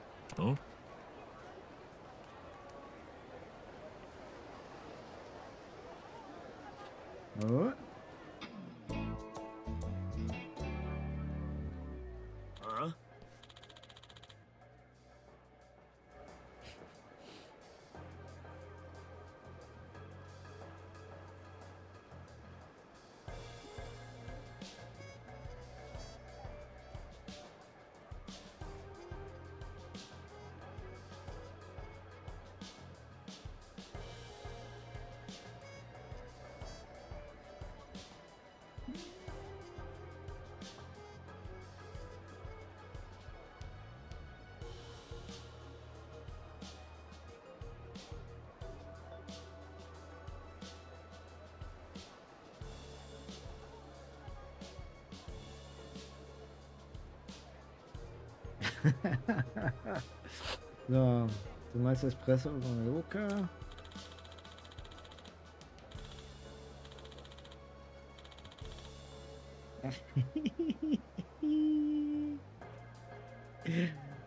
so, du meinst Espresso oder Mallorca?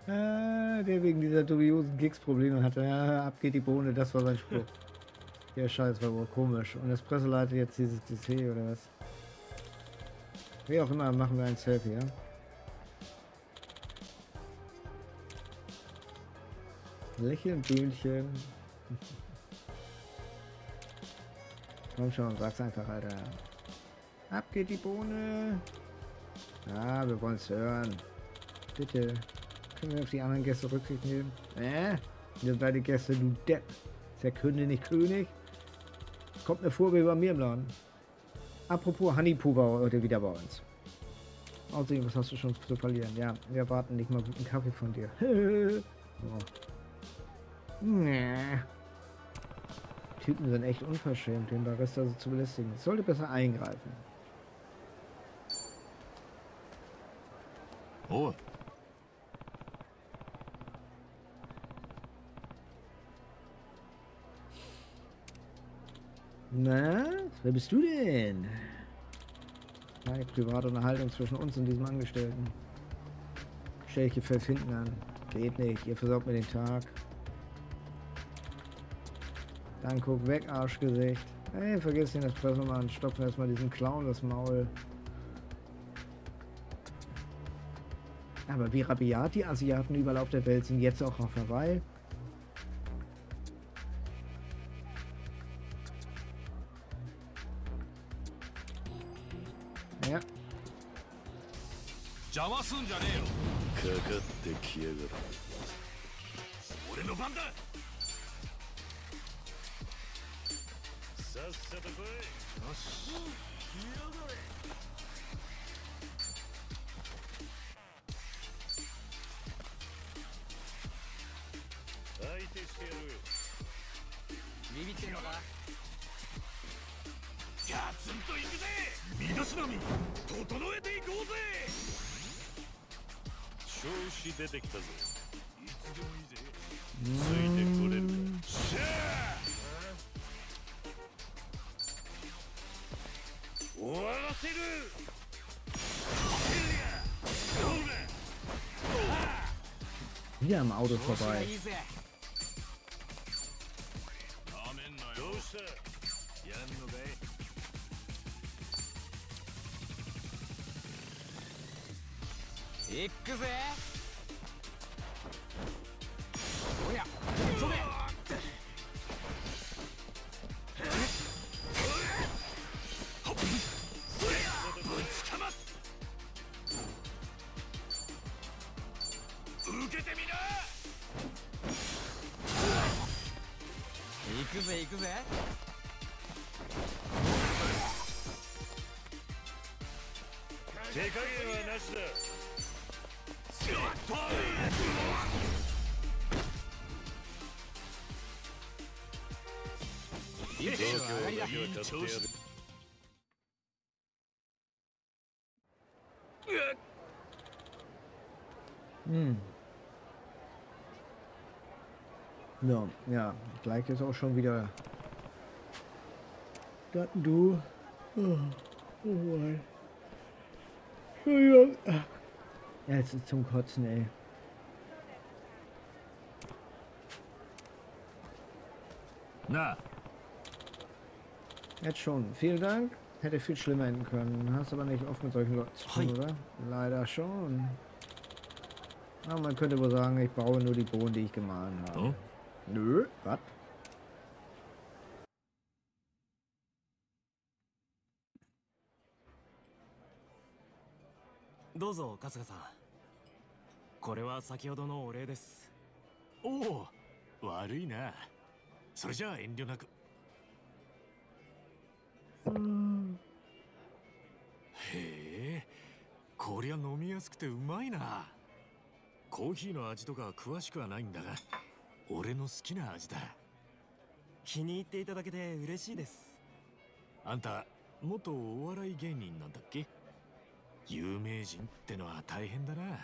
ah, der wegen dieser dubiosen Gigs Probleme hatte. Ja, ab geht die Bohne, das war sein Spruch. Der Scheiß war wohl komisch. Und Espresso leitet jetzt dieses DC oder was? Wie auch immer, machen wir ein Selfie, ja? Lächeln, Böhnchen. Komm schon, sag's einfach, Alter. Ab geht die Bohne. Ja, wir wollen's hören. Bitte. Können wir auf die anderen Gäste Rücksicht nehmen? Äh? Ihr seid die Gäste, du Depp. Ist der König nicht König? Kommt mir vor wie bei mir im Laden. Apropos Honeypoo war heute wieder bei uns. Außerdem, was hast du schon zu verlieren? Ja, wir erwarten nicht mal guten Kaffee von dir. oh. Nee. Typen sind echt unverschämt, den Barista so zu belästigen. Ich sollte besser eingreifen. Oh. Na, wer bist du denn? Eine private Unterhaltung zwischen uns und diesem Angestellten. Stell ich gefällt hinten an. Geht nicht, ihr versorgt mir den Tag. Dann guck weg, Arschgesicht. Hey, vergiss den Espresso mal und stopfen erstmal diesen Clown das Maul. Aber wie rabiat die Asiaten überall auf der Welt sind jetzt auch noch vorbei. Ja. 邪魔すんじゃねえよかかってきやがる俺の番だ 相手してやる。よビビってんのか？ガツンといくぜ。身だしなみ。整えていこうぜ。調子出てきたぞ Wieder am Auto vorbei. Schuss. Hm. No, ja, gleich ist auch schon wieder. Das du. Oh, oh. Entschuldigung. Ja, es ist zum Kotzen, ey. Na, Jetzt schon. Vielen Dank. Hätte viel schlimmer enden können. Hast aber nicht oft mit solchen Leuten zu tun, oder? Leider schon. Aber man könnte wohl sagen, ich baue nur die Bohnen, die ich gemahlen habe. Oh? Nö, was? どうぞ春日さんこれは先ほどのお礼ですおお悪いなそれじゃあ遠慮なく へえこりゃ飲みやすくてうまいな。コーヒーの味とか詳しくはないんだが俺の好きな味だ。気に入っていただけて嬉しいです。あんた元お笑い芸人なんだっけ？有名人ってのは大変だな。っ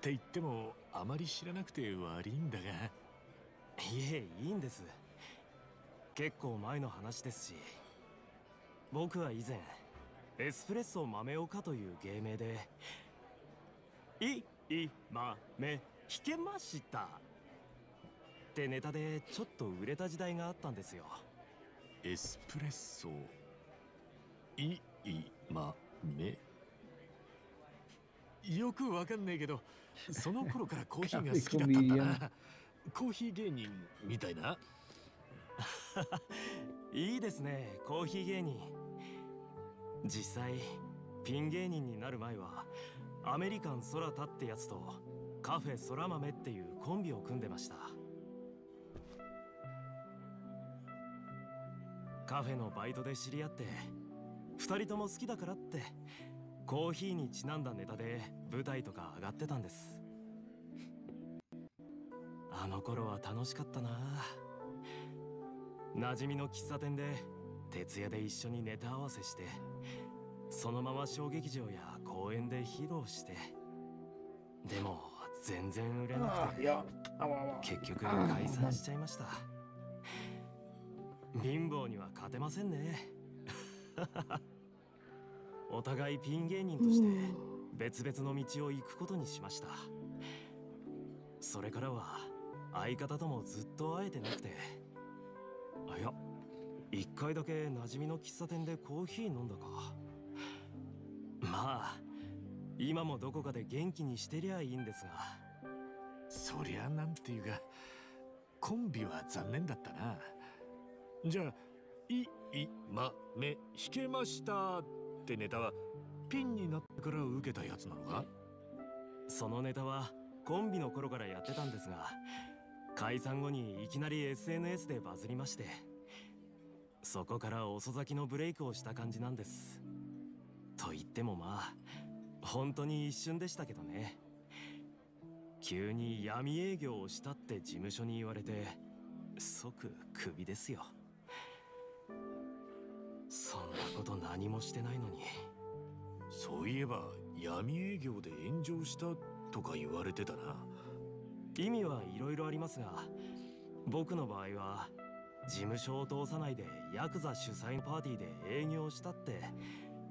て言ってもあまり知らなくて悪いんだが。いえいいんです。結構前の話ですし僕は以前エスプレッソ豆岡という芸名でいいまめ弾けました。ってネタでちょっと売れた時代があったんですよ。エスプレッソいいまめよくわかんねえけどその頃からコーヒーが好きだったんだな。コーヒー芸人みたいな？いいですねコーヒー芸人実際ピン芸人になる前はアメリカン空田ってやつとカフェ空豆っていうコンビを組んでました。カフェのバイトで知り合って2人とも好きだからってコーヒーにちなんだネタで舞台とか上がってたんです。あの頃は楽しかったな。馴染みの喫茶店で徹夜で一緒にネタ合わせしてそのまま小劇場や公園で披露してでも全然売れなくて結局解散しちゃいました。貧乏には勝てませんね。お互いピン芸人として別々の道を行くことにしました。それからは相方ともずっと会えてなくて。あいや一回だけ馴染みの喫茶店でコーヒー飲んだか？まあ今もどこかで元気にしてりゃいいんですが。そりゃなんていうかコンビは残念だったな。じゃあ「いい？まめ弾けました」ってネタはピンになってから受けたやつなのか？そのネタはコンビの頃からやってたんですが解散後にいきなり SNS でバズりましてそこから遅咲きのブレイクをした感じなんです。と言ってもまあ本当に一瞬でしたけどね。急に闇営業をしたって事務所に言われて即クビですよ。そんなこと何もしてないのに。そういえば闇営業で炎上したとか言われてたな。意味はいろいろありますが僕の場合は事務所を通さないでヤクザ主催パーティーで営業したって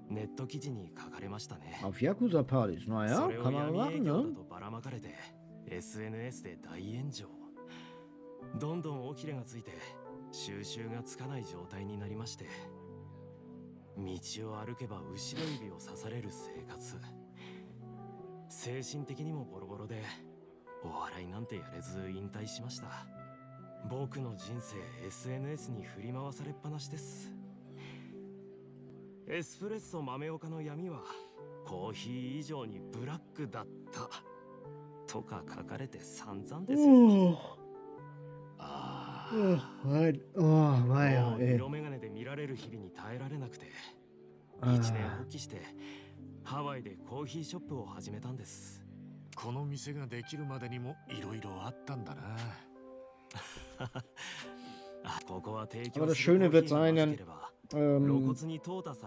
ネット記事に書かれましたね。Auf naja, 業 ne? だとばらまかれて SNS で大炎上。どんどん尾ひれがついて収集がつかない状態になりまして道を歩けば後ろ指を刺される生活。精神的にもボロボロでお笑いなんてやれず引退しました僕の人生 SNS に振り回されっぱなしです。エスプレッソ豆岡の闇はコーヒー以上にブラックだった。とか書かれて散々ですよ。Oh, あ oh, mein, oh, も weia, う ey. 色眼鏡で見られる日々に耐えられなくて一年発起してハワイでコーヒーショップを始めたんです。この店ができるまでにもいろいろあったんだな Aber das Schöne wird sein, dann ähm, ähm,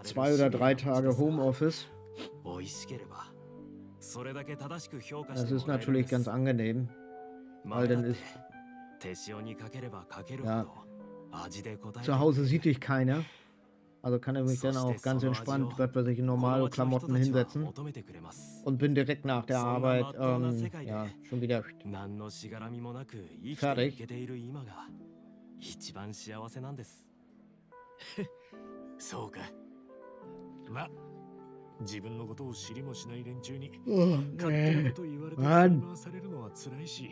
zwei oder drei Tage Homeoffice. Das ist natürlich ganz angenehm, weil dann ist ja, zu Hause sieht dich keiner. Also kann er mich dann auch ganz entspannt, was weiß ich, in normale Klamotten hinsetzen 求めてくれます und bin direkt nach der そんな Arbeit 真っ当な世 ähm, 界で ja, schon wieder 何のしがらみもなく生きて Fertig いけている今が一番幸せなんですそうかま自分のことを知りもしない連中に Oh, 勝手な nee. こと言われて振 Mann. り回されるのは辛いし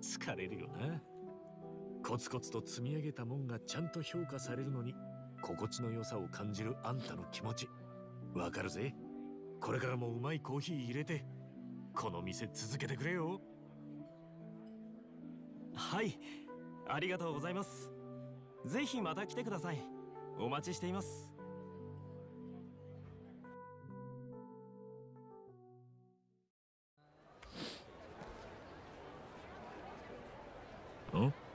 疲れるよなコツコツと積み上げたもんがちゃんと評価されるのに 心地の良さを感じるあんたの気持ち。わかるぜ。これからもうまいコーヒー入れてこの店続けてくれよ。はい。ありがとうございます。ぜひまた来てください。お待ちしています。ん？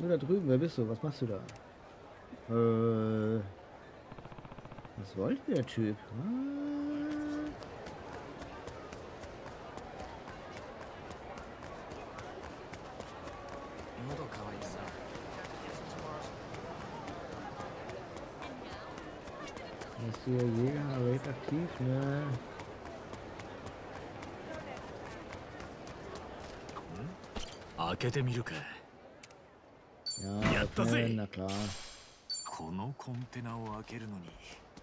Nur da drüben, wer bist du? Was machst du da? Äh. Was wollte der Typ? Hm? Ist hier jeder recht aktiv, ne? Hm? 開けてみるか。やったぜ。このコンテナを開けるのに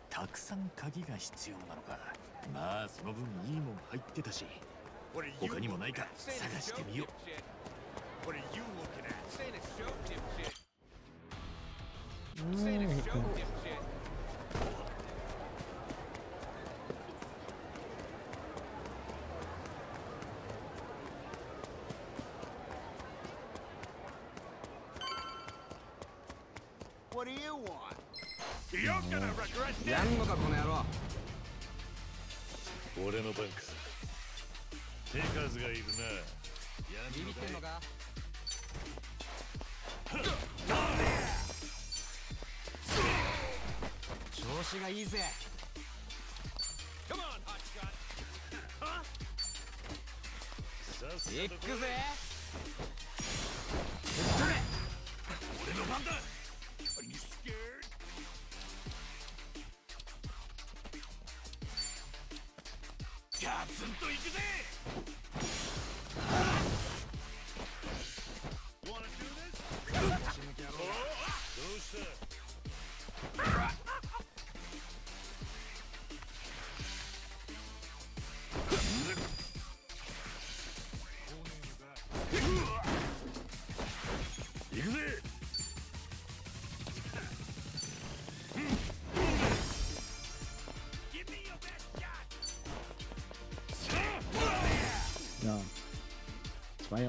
たくさん鍵が必要なのか。まあその分いいもん入ってたし。他にもないか。探してみよう、やんのか。この野郎俺の番か。手数がいるなビビってんのか調子がいいぜ。行くぜ。俺の番だ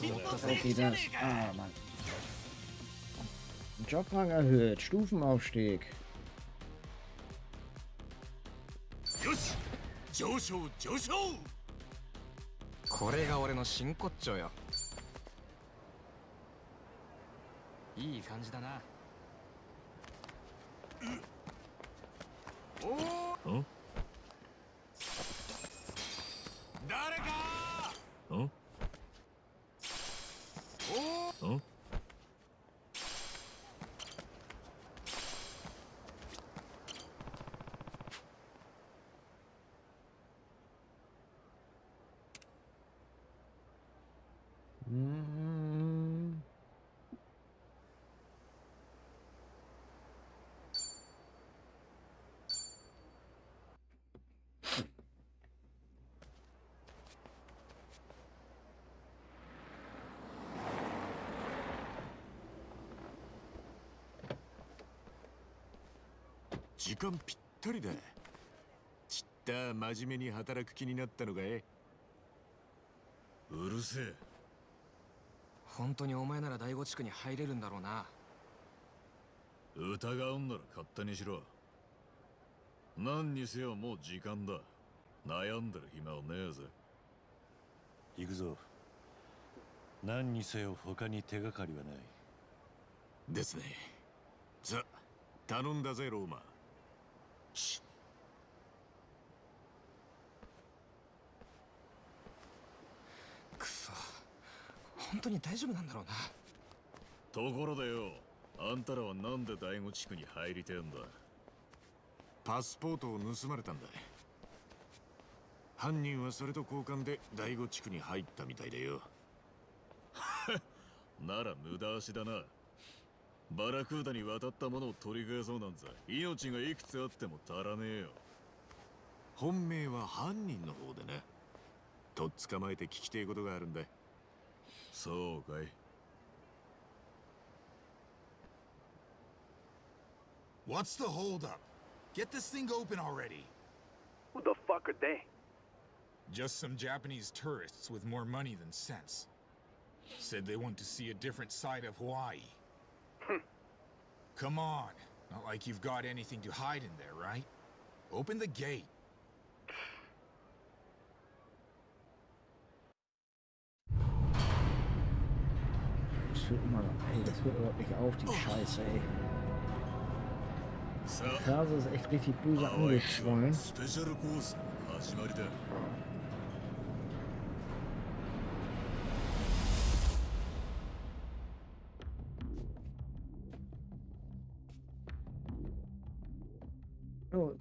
勝負は止まら Was geht das? Ah, Mann. Jobrang erhöht. Stufenaufstieg. よし上昇上昇これが俺の真骨頂よ ぴったりだ。ちった真面目に働く気になったのかい？うるせえ。本当にお前なら第五地区に入れるんだろうな。疑うんなら勝手にしろ。何にせよもう時間だ。悩んでる暇はねえぜ。行くぞ。何にせよ他に手がかりはない。ですね。さ頼んだぜローマくそ。本当に大丈夫なんだろうな。ところでよ。あんたらはなんで第五地区に入りてえんだ。パスポートを盗まれたんだ犯人はそれと交換で第五地区に入ったみたいだよ。なら無駄足だなバラクーダに渡ったものを取り返そうなんざ命がいくつあっても足らねえよ本命は犯人の方でねとっ捕まえて聞きてえことがあるんだそうかい What's the holdup? Get this thing open already. Who the fuck are they? Just some Japanese tourists with more money than sense. Said they want to see a different side of Hawaii. Come on. Not like you've got anything to hide in there, right? Open the gate. Wird immer noch, ey, das hört überhaupt nicht auf, die Scheiße, ey. Die Ferse ist echt richtig böse angeschwollen.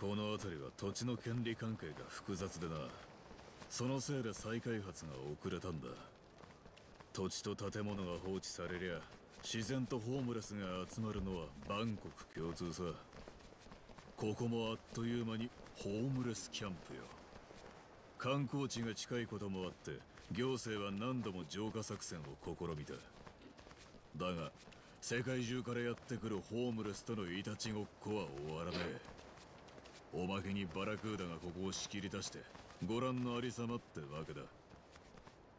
この辺りは土地の権利関係が複雑でな。そのせいで再開発が遅れたんだ。土地と建物が放置されりゃ自然とホームレスが集まるのは万国共通さ。ここもあっという間にホームレスキャンプよ。観光地が近いこともあって行政は何度も浄化作戦を試みた。だが世界中からやってくるホームレスとのいたちごっこは終わらねえ。おまけにバラクーダがここを仕切り出してご覧のありさまってわけだ。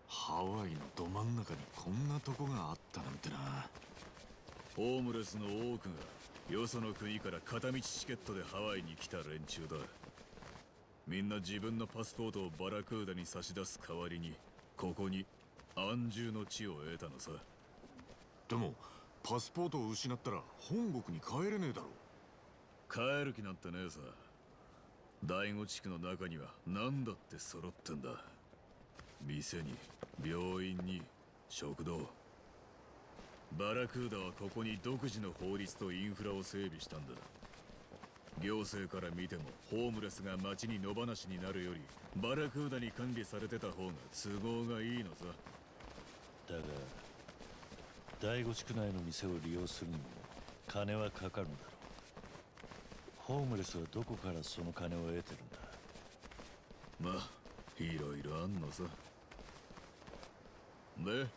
ハワイのど真ん中にこんなとこがあったなんてな。ホームレスの多くがよその国から片道チケットでハワイに来た連中だ。みんな自分のパスポートをバラクーダに差し出す代わりにここに安住の地を得たのさ。でもパスポートを失ったら本国に帰れねえだろ。帰る気なんてねえさ第五地区の中には何だって揃ってんだ。店に病院に食堂。バラクーダはここに独自の法律とインフラを整備したんだ。行政から見てもホームレスが街に野放しになるよりバラクーダに管理されてた方が都合がいいのさ。だが第五地区内の店を利用するにも金はかかるんだろホームレスはどこからその金を得てるんだ？まあいろいろあんのさ。で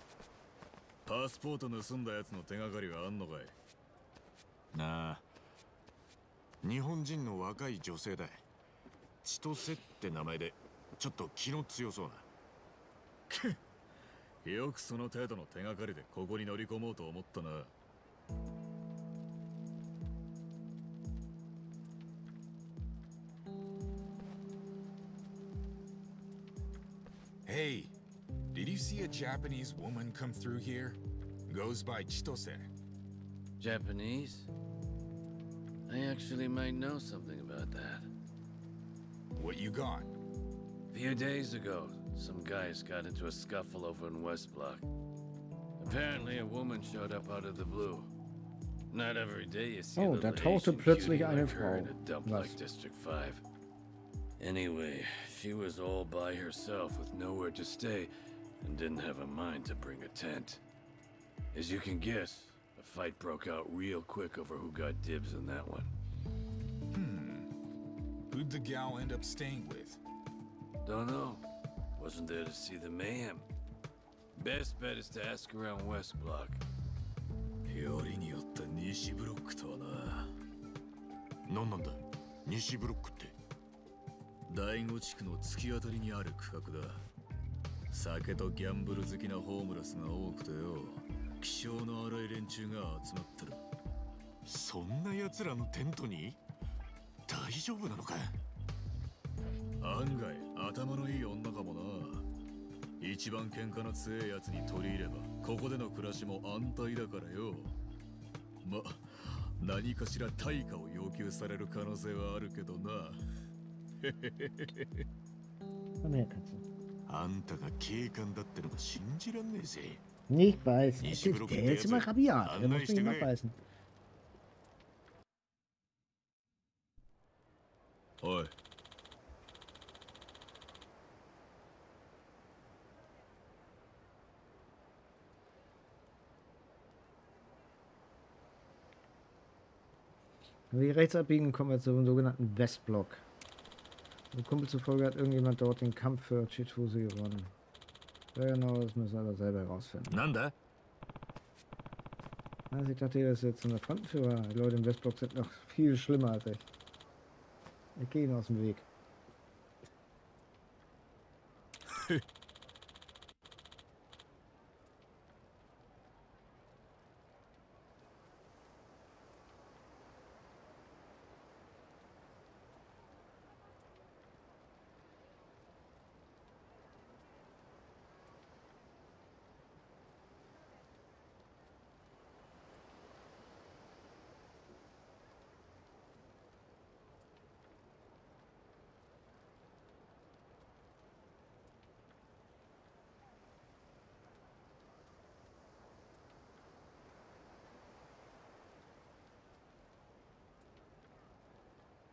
パスポート盗んだやつの手がかりはあんのかい？なあ日本人の若い女性だ。千歳って名前でちょっと気の強そうな。よくその程度の手がかりでここに乗り込もうと思ったな Hey, did you see a Japanese woman come through here? Goes by Chitose. Japanese? I actually might know something about that. What you got? A few days ago, some guys got into a scuffle over in West Block. Apparently, a woman showed up out of the blue. Not every day you see a Oh, little da tauchte Asian plötzlich cutie eine like her in Frau. a dump Was? like District 5. Anyway, she was all by herself with nowhere to stay and didn't have a mind to bring a tent. As you can guess, a fight broke out real quick over who got dibs on that one. Hmm. Who'd the gal end up staying with? Don't know. Wasn't there to see the mayhem. Best bet is to ask around West Block. よりによって西ブロックとはな何なんだ西ブロックって 第五地区の突き当たりにある区画だ。酒とギャンブル好きなホームレスが多くてよ気性の荒い連中が集まってる。そんな奴らのテントに？大丈夫なのか？案外頭のいい女かもな。い一番喧嘩の強いやつに取り入ればここでの暮らしも安泰だからよ。ま何かしら対価を要求される可能性はあるけどな Komm her, Katze. あんたが警官だってのが信じらんねえぜ Nicht beißen. Ich Der, will der ist immer jetzt rabiat. Der muss Anrichten mich immer gehen. beißen. おい Wenn wir rechts abbiegen, kommen wir zum sogenannten Westblock. Dem Kumpel zufolge hat irgendjemand dort den Kampf für Chitose gewonnen. Ja, genau, das müssen wir aber selber herausfinden. Nanda? Also ich dachte, das ist jetzt so eine Frontenführer. Die Leute im Westblock sind noch viel schlimmer als ich. Ich gehe ihnen aus dem Weg.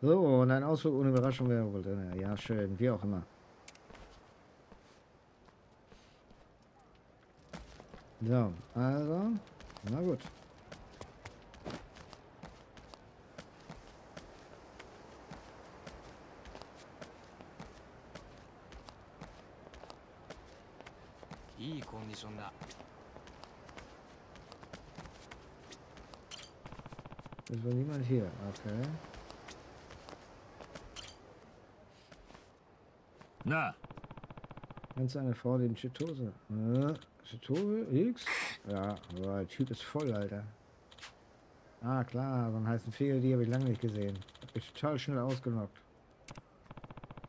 So, und ein Ausflug ohne Überraschung wäre wohl drin. Ja, schön, wie auch immer. So, also, na gut. Die Kondition. Es war niemand hier, okay. Na, Kennst du eine Frau, die Chitose? Äh, Chitose? X? Ja, aber der Typ ist voll, Alter. Ah, klar, so einen heißen Fegel, die habe ich lange nicht gesehen. Hab mich total schnell ausgenockt.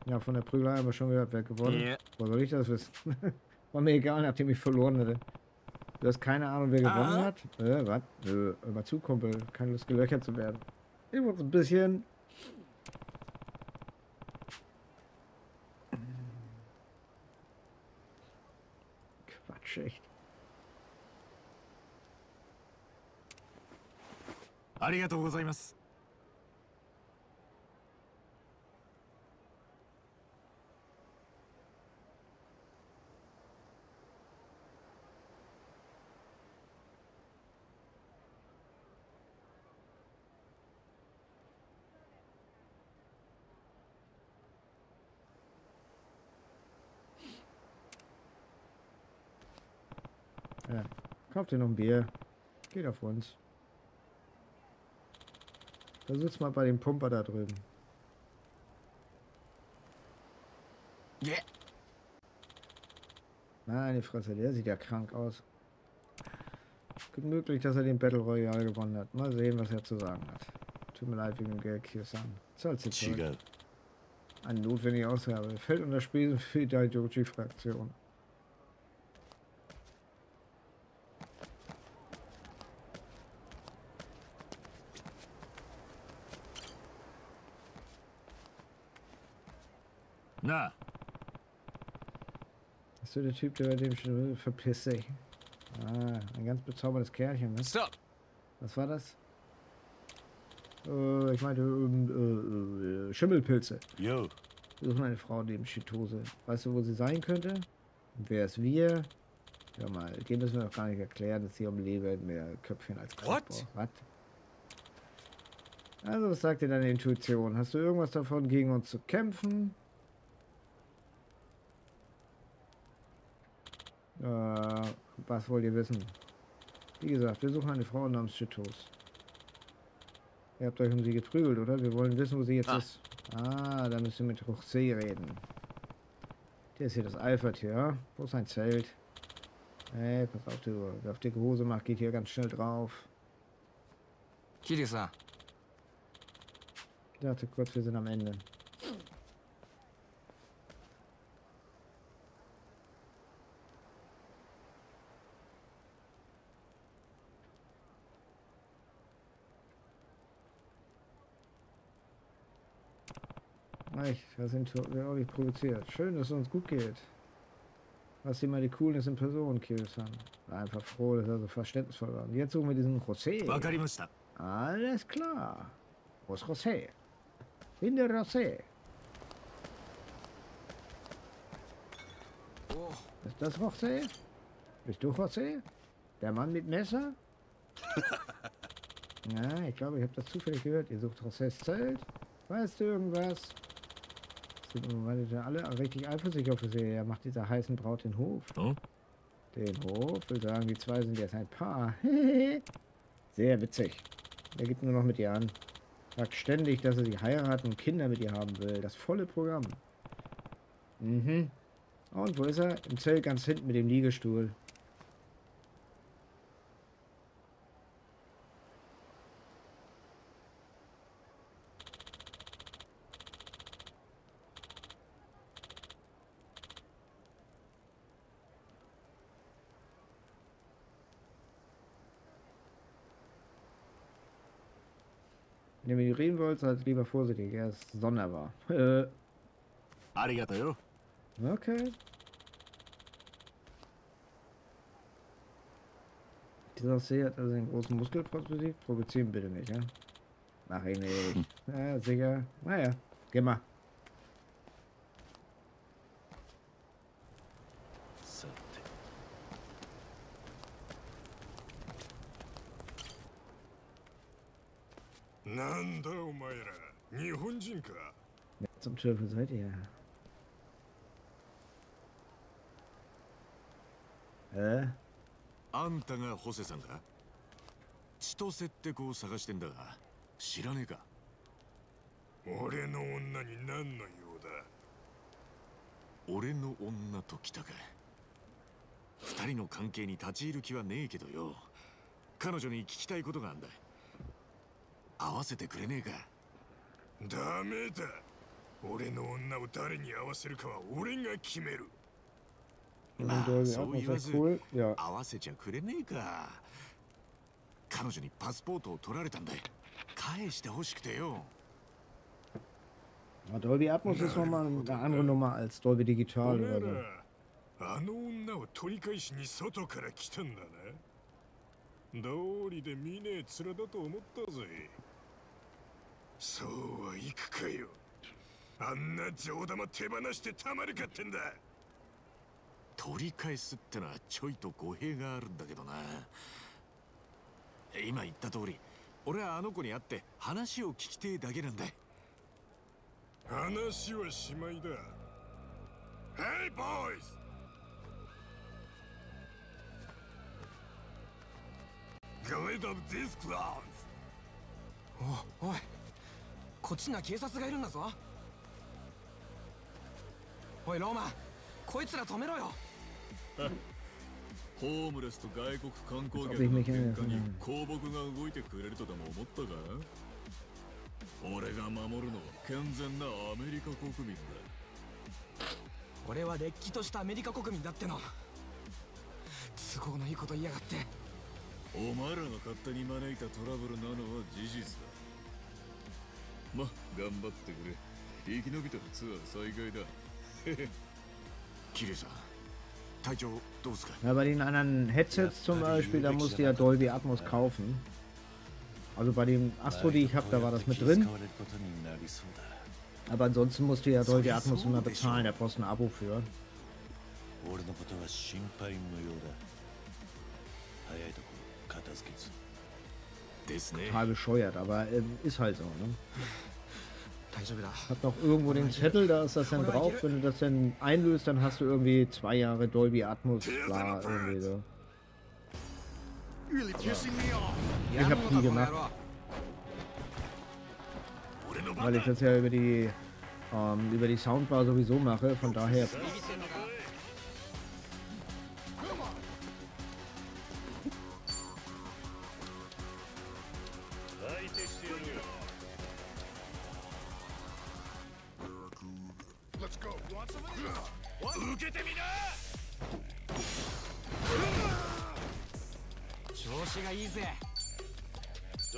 Ja, von der Prügelei haben wir schon gehört, wer gewonnen Ja. Wo soll ich das wissen? War mir egal, nachdem ich verloren hätte. Du hast keine Ahnung, wer gewonnen Ah. hat? Äh, was? Hör mal zu, Kumpel. Keine Lust, gelöchert zu werden. Ich muss ein bisschen... ありがとうございます。Kauf dir noch ein Bier. Geht auf uns. Versuch's mal bei dem Pumper da drüben. Ja. Meine Fresse, der sieht ja krank aus. Gut möglich, dass er den Battle Royale gewonnen hat. Mal sehen, was er zu sagen hat. Tut mir leid wegen dem Geld. Zahlt sie zurück. 違う Eine notwendige Ausgabe. Fällt unter Spesen für die Daijoji-Fraktion. Na, Bist du der Typ, der bei dem schon verpiss dich? Ah, ein ganz bezauberndes Kerlchen, ne? Stop! Was war das? Äh, ich meinte, ähm, äh, äh, Schimmelpilze. Jo. Wir suchen eine Frau neben Chitose. Weißt du, wo sie sein könnte? Und wer ist wir? Hör mal, dem müssen wir doch gar nicht erklären, dass hier um Leben mehr Köpfchen als What? Kraftbau. Was? Also, was sagt dir deine Intuition? Hast du irgendwas davon, gegen uns zu kämpfen? Äh, was wollt ihr wissen? Wie gesagt, wir suchen eine Frau namens Chitos. Ihr habt euch um sie geprügelt, oder? Wir wollen wissen, wo sie jetzt ah. ist. Ah, da müsst ihr mit Hochsee reden. Der ist hier das Alpha-Tier, Wo ist sein Zelt? Hey, pass auf, du. Wer auf dicke Hose macht, geht hier ganz schnell drauf. Kirisa. Ich dachte kurz, wir sind am Ende. Reich, da sind wir auch nicht provoziert. Schön, dass es uns gut geht. Was sie mal die Coolness in Person, Kielsan. Einfach froh, dass er so verständnisvoll war. Und jetzt suchen wir diesen José. Alles klar. Wo ist José? In der José. Oh. Ist das José? Bist du José? Der Mann mit Messer? Na, ja, ich glaube, ich habe das zufällig gehört. Ihr sucht Josés Zelt. Weißt du irgendwas? Sind im Moment alle richtig eifersüchtig auf José. Er macht dieser heißen Braut den Hof. Den Hof? Will sagen, die zwei sind jetzt ein Paar. Sehr witzig. Er gibt nur noch mit ihr an. Sagt ständig, dass er sie heiraten und Kinder mit ihr haben will. Das volle Programm. Mhm. Und wo ist er? Im Zelt ganz hinten mit dem Liegestuhl. wollt, seid lieber vorsichtig. Er ist sonderbar. Äh. Okay. Dieser See hat also einen großen Muskelprotz besiegt. Provozieren bitte nicht, ja? Mach ihn nicht. Ja, sicher. Naja, geh mal. Teufel seid ihr? Äh? あんたがホセさんか千歳って子を探してんだが知らねえか。俺の女に何の用だ？俺の女と来たか。二人の関係に立ち入る気はねえけどよ。彼女に聞きたいことがあんだ。合わせてくれねえか。ダメだ俺の女を誰に合わせるかは俺が決める。Und Dolby そう言わず.合わせちゃくれねえか。彼女にパスポートを取られたんだ返してほしくてよ。Dolby Atmos ist nochmal eine andere Nummer als Dolby お Digital 前 oder so. らあの女を取り返しに外から来たんだな道理で見ねえ面だと思ったぜ。そうはいくかよあんな上玉手放してたまるかってんだ。取り返すってのはちょいと語弊があるんだけどな。今言った通り俺はあの子に会って話を聞きてえだけなんだ。話はしまいだ。Hey boys! Get rid of these clowns! おおい。こっちには警察がいるんだぞおいローマ。こいつら止めろよ。ホームレスと外国観光客の喧.嘩に公僕が動いてくれるとでも思ったか？俺が守るのは健全なアメリカ国民だ。俺はれっきとしたアメリカ国民だっての。都合のいいこと言いやがって。お前らが勝手に招いたトラブルなのは事実だ。ま頑張ってくれ。生き延びたらツアー再開だ キリさん隊長どうすか Ja, bei den anderen Headsets zum Beispiel, da musst du ja Dolby Atmos kaufen. Also bei dem Astro, die ich habe, da war das mit drin. 使われることになりそうだ Aber ansonsten musst du ja Dolby Atmos immer bezahlen, da brauchst du ein Abo für. 俺のことは心配無用だ早いとこ片付けずですね Total bescheuert, aber ähm, ist halt so, ne? Hat noch irgendwo den Zettel, da ist das dann drauf. Wenn du das dann einlöst, dann hast du irgendwie zwei Jahre Dolby Atmos, bla, irgendwie so. Ich hab's nie gemacht. Weil ich das ja über die ähm, über die Soundbar sowieso mache, von daher.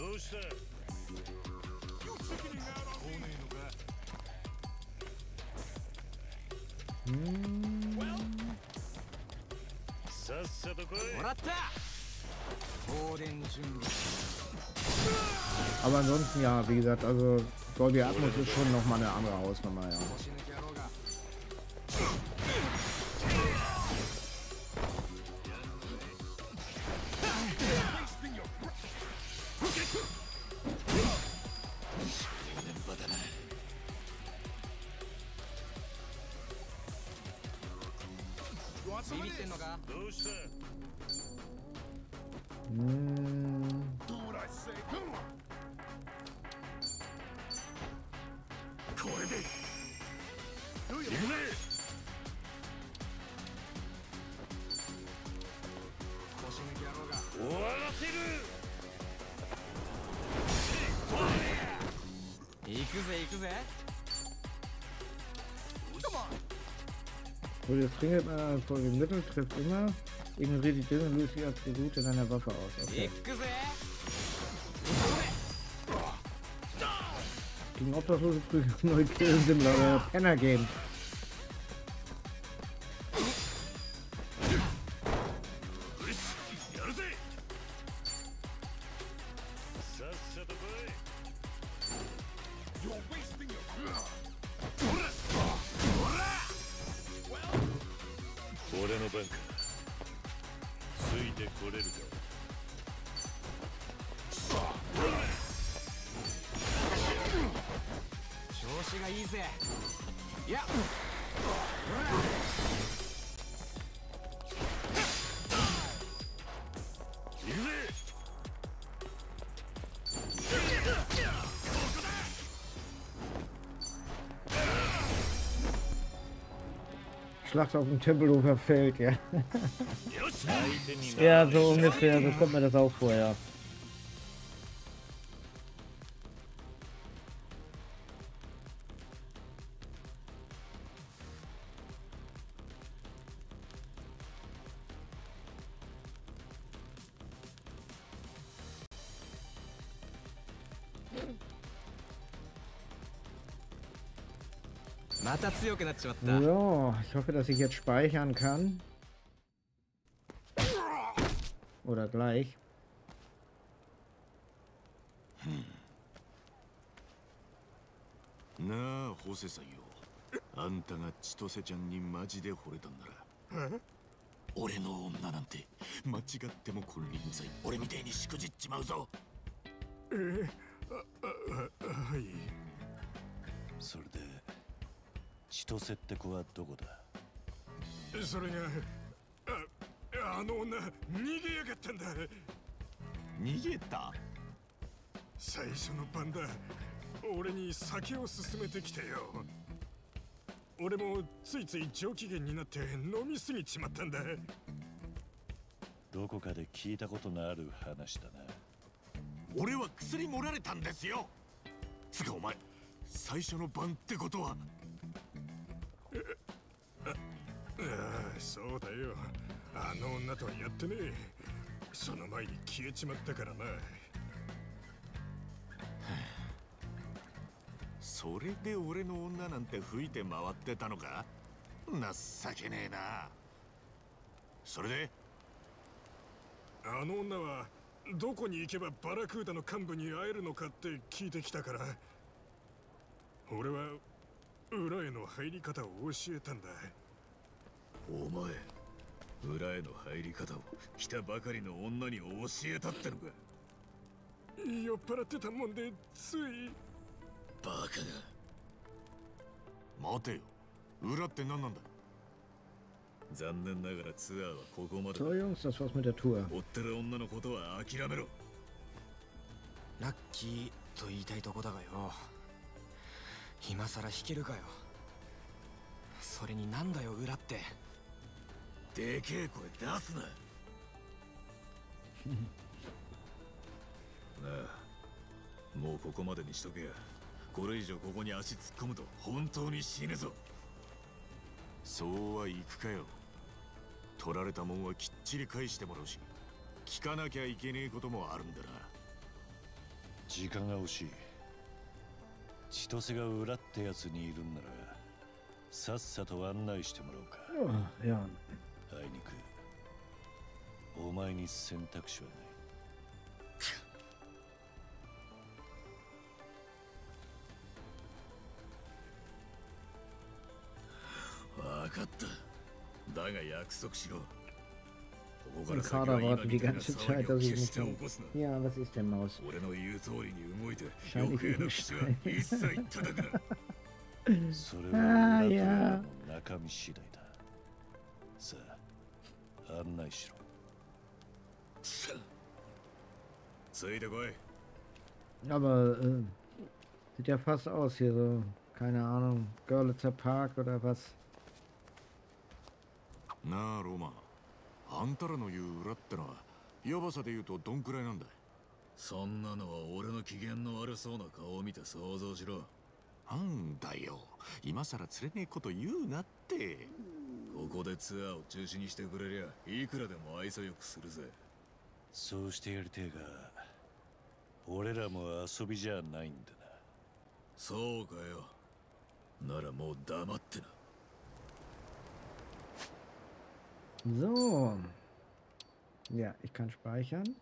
どうしたさっさと来いもらった放電準備 Aber ansonsten ja, wie gesagt, also Dolby Atmos ist schon nochmal eine andere Hausnummer, ja. Springe mit einer Folge Mittel, trifft immer. Ignoriert die Dinge, löst die Attribute deiner Waffe aus. Okay. Gegen obdachlose Prügel, neue Kills im Penner-Game. Schlacht auf dem Tempelhofer Feld, ja. ja, so ungefähr, so kommt mir das auch vor, ja. 強くなっちまった。So, ich hoffe, dass ich jetzt speichern kann. Oder gleich. なあホセさんよあんたが千歳ちゃんにマジで惚れたんなら俺の女なんて間違っても金輪際俺みてえにしくじっちまうぞえあああはい千歳って子はどこだ？それがああの女逃げやがったんだ。逃げた？最初の晩だ。俺に酒を勧めてきてよ。俺もついつい上機嫌になって飲みすぎちまったんだ。どこかで聞いたことのある話だな。俺は薬盛られたんですよ。つかお前最初の晩ってことはそうだよ。あの女とはやってねえ。その前に消えちまったからな。それで俺の女なんて吹いて回ってたのか？情けねえな。それで？あの女はどこに行けばバラクーダの幹部に会えるのかって聞いてきたから。俺は裏への入り方を教えたんだお前裏への入り方を来たばかりの女に教えたってのか？酔っ払ってたもんでつい。バカが。待てよ。裏って何なんだ残念ながらツアーはここまで So Jungs, das war's mit der Tour. 追ってる女のことは諦めろ。ラッキーと言いたいとこだがよ。今さら弾けるかよ。それになんだよ裏ってでけえ声出すな。なあもうここまでにしとけや。これ以上ここに足突っ込むと本当に死ぬぞ。そうはいくかよ。取られたもんはきっちり返してもらうし聞かなきゃいけねえこともあるんだな。時間が惜しい。千歳が裏ってやつにいるんならさっさと案内してもらおうか。Oh. あいにくお前に選択肢はない分かっただが約束しろ Kader 今 wartet み die ganze 騒 Zeit, dass ich 決して起 nicht こすな Ja, was ist denn Maus? 俺の言う通りに動いて Scheint 余 ich nicht 口は一案内しろ。ついてこい。Aber äh, sieht ja fast aus hier so. Keine Ahnung. Görlitzer Park oder was. なあロマンあんたらの言う裏ってのはヤバさで言うとどんくらいなんだそんなのは俺の機嫌の悪そうな顔を見て想像しろ。なんだよ。今さら釣れねえこと言うなってここでツアーを中止にしてくれりゃいくらでも愛想よくするぜそうしてやりてえが俺らも遊びじゃないんだなそうかよならもう黙ってな So. Ja, ich kann speichern.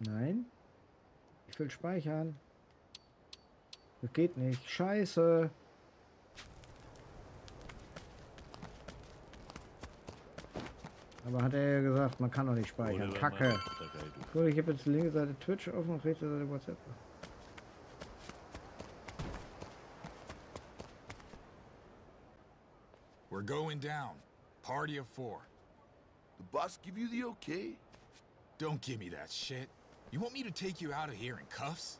Nein. Ich will speichern. Das geht nicht. Scheiße. Aber hat er ja gesagt, man kann doch nicht speichern. Oder Kacke. Gut, ich habe jetzt linke Seite Twitch offen und rechte Seite WhatsApp. We're going down. Party of four. The bus give you the okay? Don't give me that shit. You want me to take you out of here in cuffs?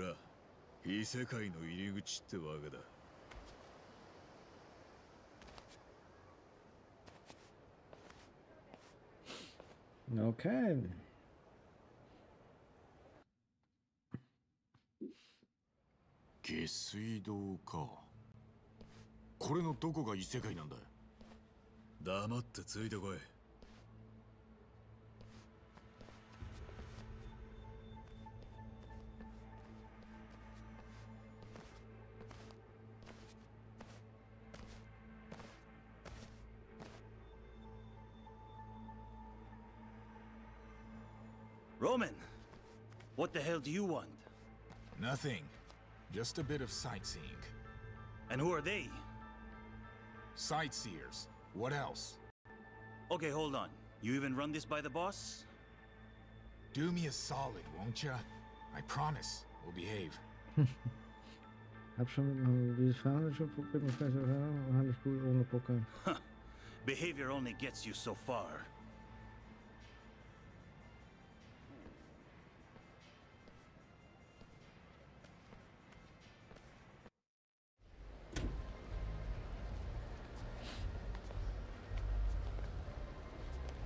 This 異世界の入り口ってわけだ。Okay. 下水道か。これのどこが異世界なんだ黙ってついてこい what the hell do you want? Nothing. Just a bit of sightseeing. And who are they? Sightseers. What else? Okay, hold on. You even run this by the boss? Do me a solid, won't ya? I promise. We'll behave. Hab schon mit dieses Fahnerische Problem, ich weiß nicht, habe ich gut ohne Poker. Behavior only gets you so far.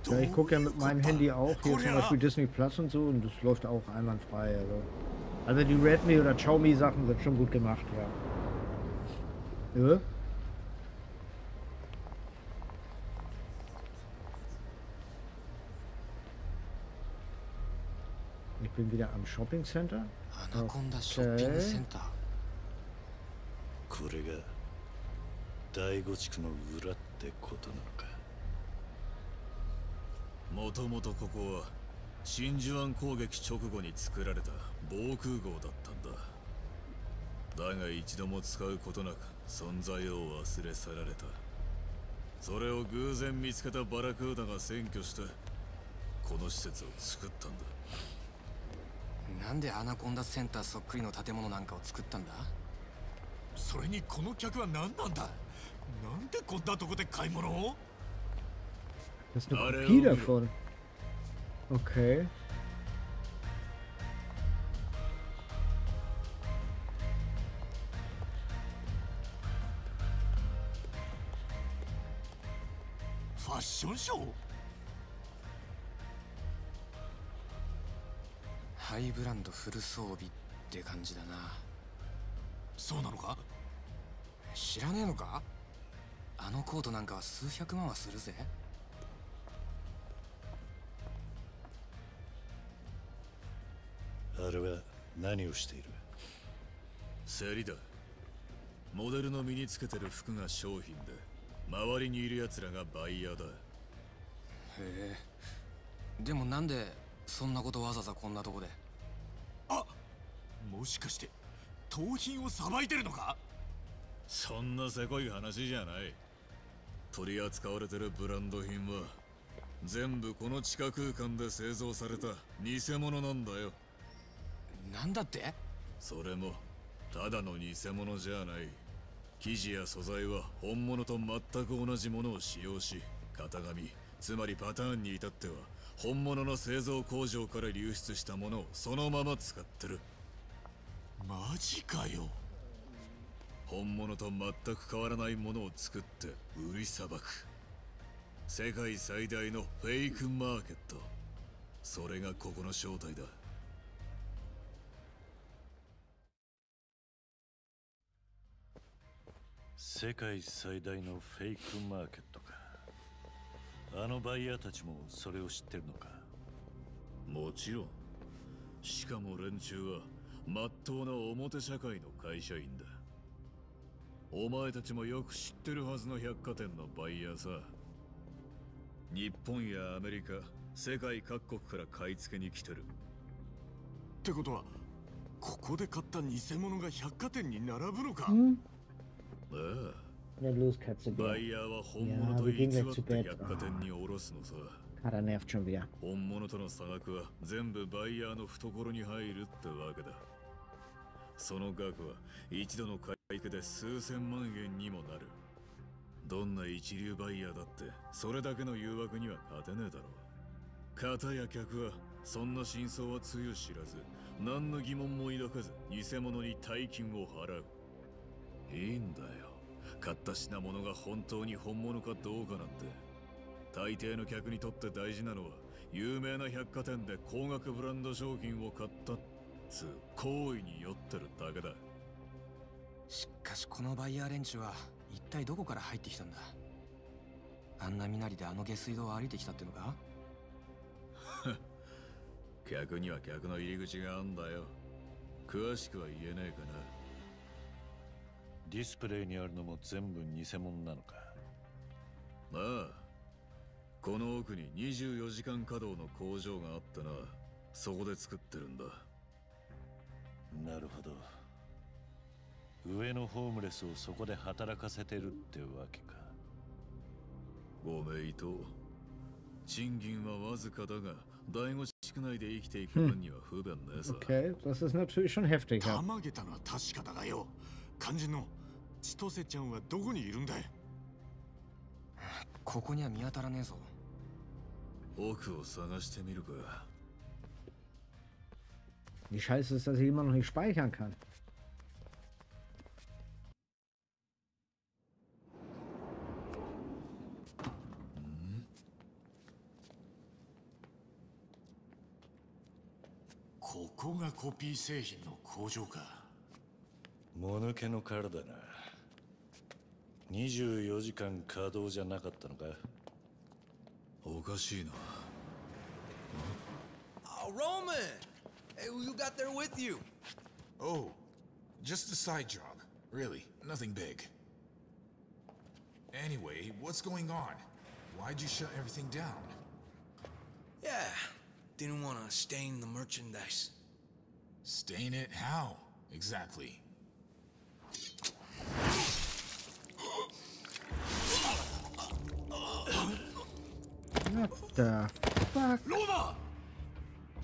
Ja, ich gucke ja mit meinem Handy auch hier zum Beispiel Disney Plus und so und das läuft auch einwandfrei. Also, also die Redmi oder Xiaomi Sachen sind schon gut gemacht, ja. Ja? Ich bin wieder am Shopping Center. アナコンダショッピングセンターこれが第五地区の裏ってことなのか もともとここは真珠湾攻撃直後に作られた防空壕だったんだ。だが一度も使うことなく存在を忘れ去られた。それを偶然見つけたバラクーダが占拠してこの施設を作ったんだ。なんでアナコンダセンターそっくりの建物なんかを作ったんだ？それにこの客は何なんだ？なんでこんなとこで買い物を？Das ist eine Kopie davon. Okay. ファッションショーハイブランドフル装備って感じだなそうなのか知らねえのかあのコートなんかは数百万はするぜれは何をしている？競りだ。モデルの身につけてる服が商品で周りにいる奴らがバイヤーだ。へえ。でもなんでそんなことわざわざこんなとこで？もしかして盗品をさばいてるのか？そんなせこい話じゃない。取り扱われてるブランド品は全部この地下空間で製造された偽物なんだよなんだって？それもただの偽物じゃない。生地や素材は本物と全く同じものを使用し型紙つまりパターンに至っては本物の製造工場から流出したものをそのまま使ってる。マジかよ。本物と全く変わらないものを作って売りさばく。世界最大のフェイクマーケット。それがここの正体だ世界最大のフェイクマーケットか。あのバイヤーたちもそれを知ってるのか。もちろん。しかも連中はまっとうな表社会の会社員だ。お前たちもよく知ってるはずの百貨店のバイヤーさ。日本やアメリカ世界各国から買い付けに来てる。ってことはここで買った偽物が百貨店に並ぶのか、Hm? ああ Ja, los, Katze. バ Bär. イヤーは本 Ja, 物と wir 偽 gehen っ gleich Bett. 百貨店に卸すのさ Kader nervt schon wieder. 本物との差額は全部バイヤーの懐に入るってわけだその額は一度の買い付けで数千万円にもなるどんな一流バイヤーだってそれだけの誘惑には勝てねえだろう片や客はそんな真相はつゆ知らず何の疑問も抱かず偽物に大金を払ういいんだよ。買った品物が本当に本物かどうかなんて。大抵の客にとって大事なのは有名な百貨店で高額ブランド商品を買ったっつう行為に酔ってるだけだ。しかしこのバイヤー連中は一体どこから入ってきたんだ？あんな身なりであの下水道を歩いてきたってのか？客には客の入り口があんだよ。詳しくは言えねえかなディスプレイにあるのも全部偽物なのか？ああこの奥に24時間稼働の工場があってな。そこで作ってるんだ。なるほど。上のホームレスをそこで働かせてるってわけか。ご名答賃金はわずかだが第五地区内で生きていく分には不便ねえさ、Okay, das ist natürlich schon heftig. たまげたのは確かだがよ肝心の千歳ちゃんはどこにいるんだい？ここには見当たらねえぞ。奥を探してみるか。Die Scheiße ist, dass ich immer noch nicht speichern kann? ここがコピー製品の工場かもぬけの殻だな24時間稼働じゃなかったのかおかしいな Oh, Roman! Hey, you got there with you? Oh, just a side job. Really, nothing big. Anyway, what's going on? Why'd you shut everything down? Yeah, didn't want to stain the merchandise. Stain it? How? Exactly. What the fuck? Roma!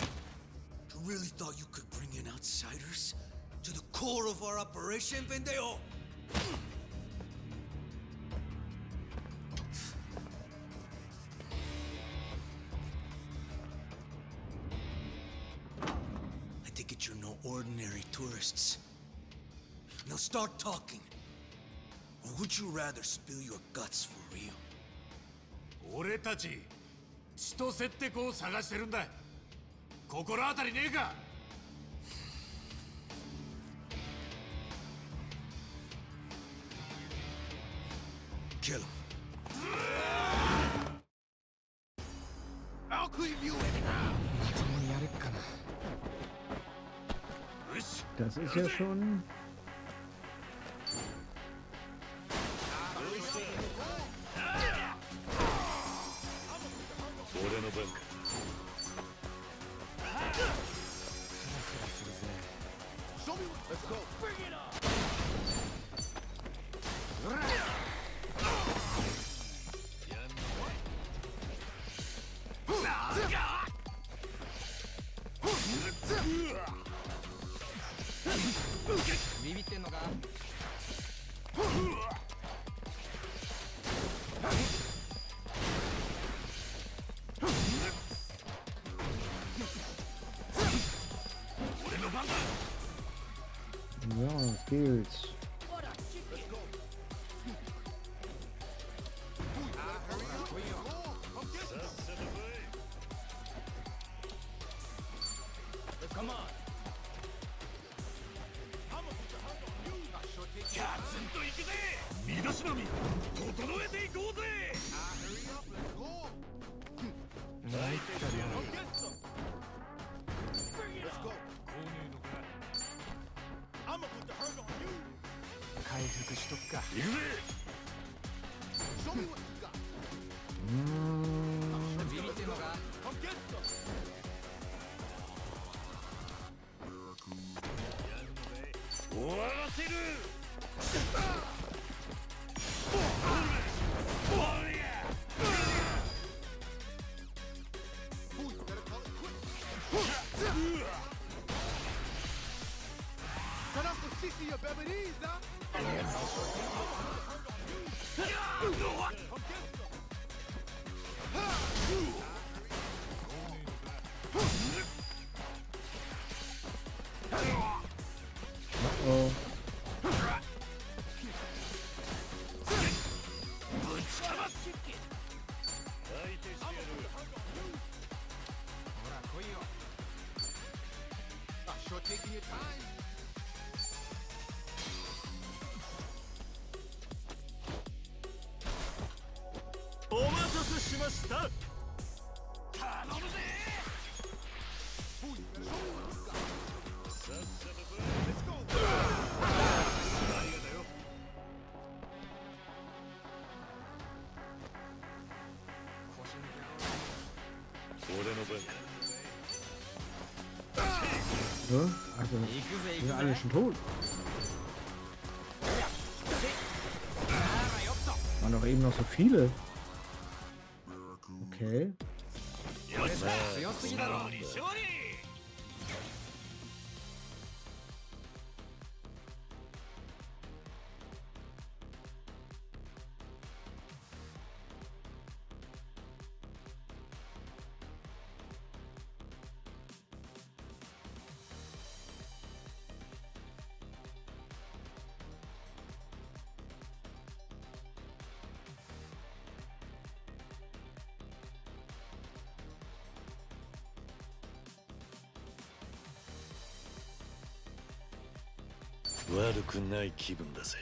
You really thought you could bring in outsiders? To the core of our operation, pendejo? I take it you're no ordinary tourists. Now start talking. Or would you rather spill your guts for real? 俺たち千歳って子を探してるんだ心当たりねえか Kill him. I'll cleave you in half. Das ist ja schon. Go. Bring it on. Listen me! Die sind alle schon tot. Waren doch eben noch so viele. Okay. 悪くない気分だぜ。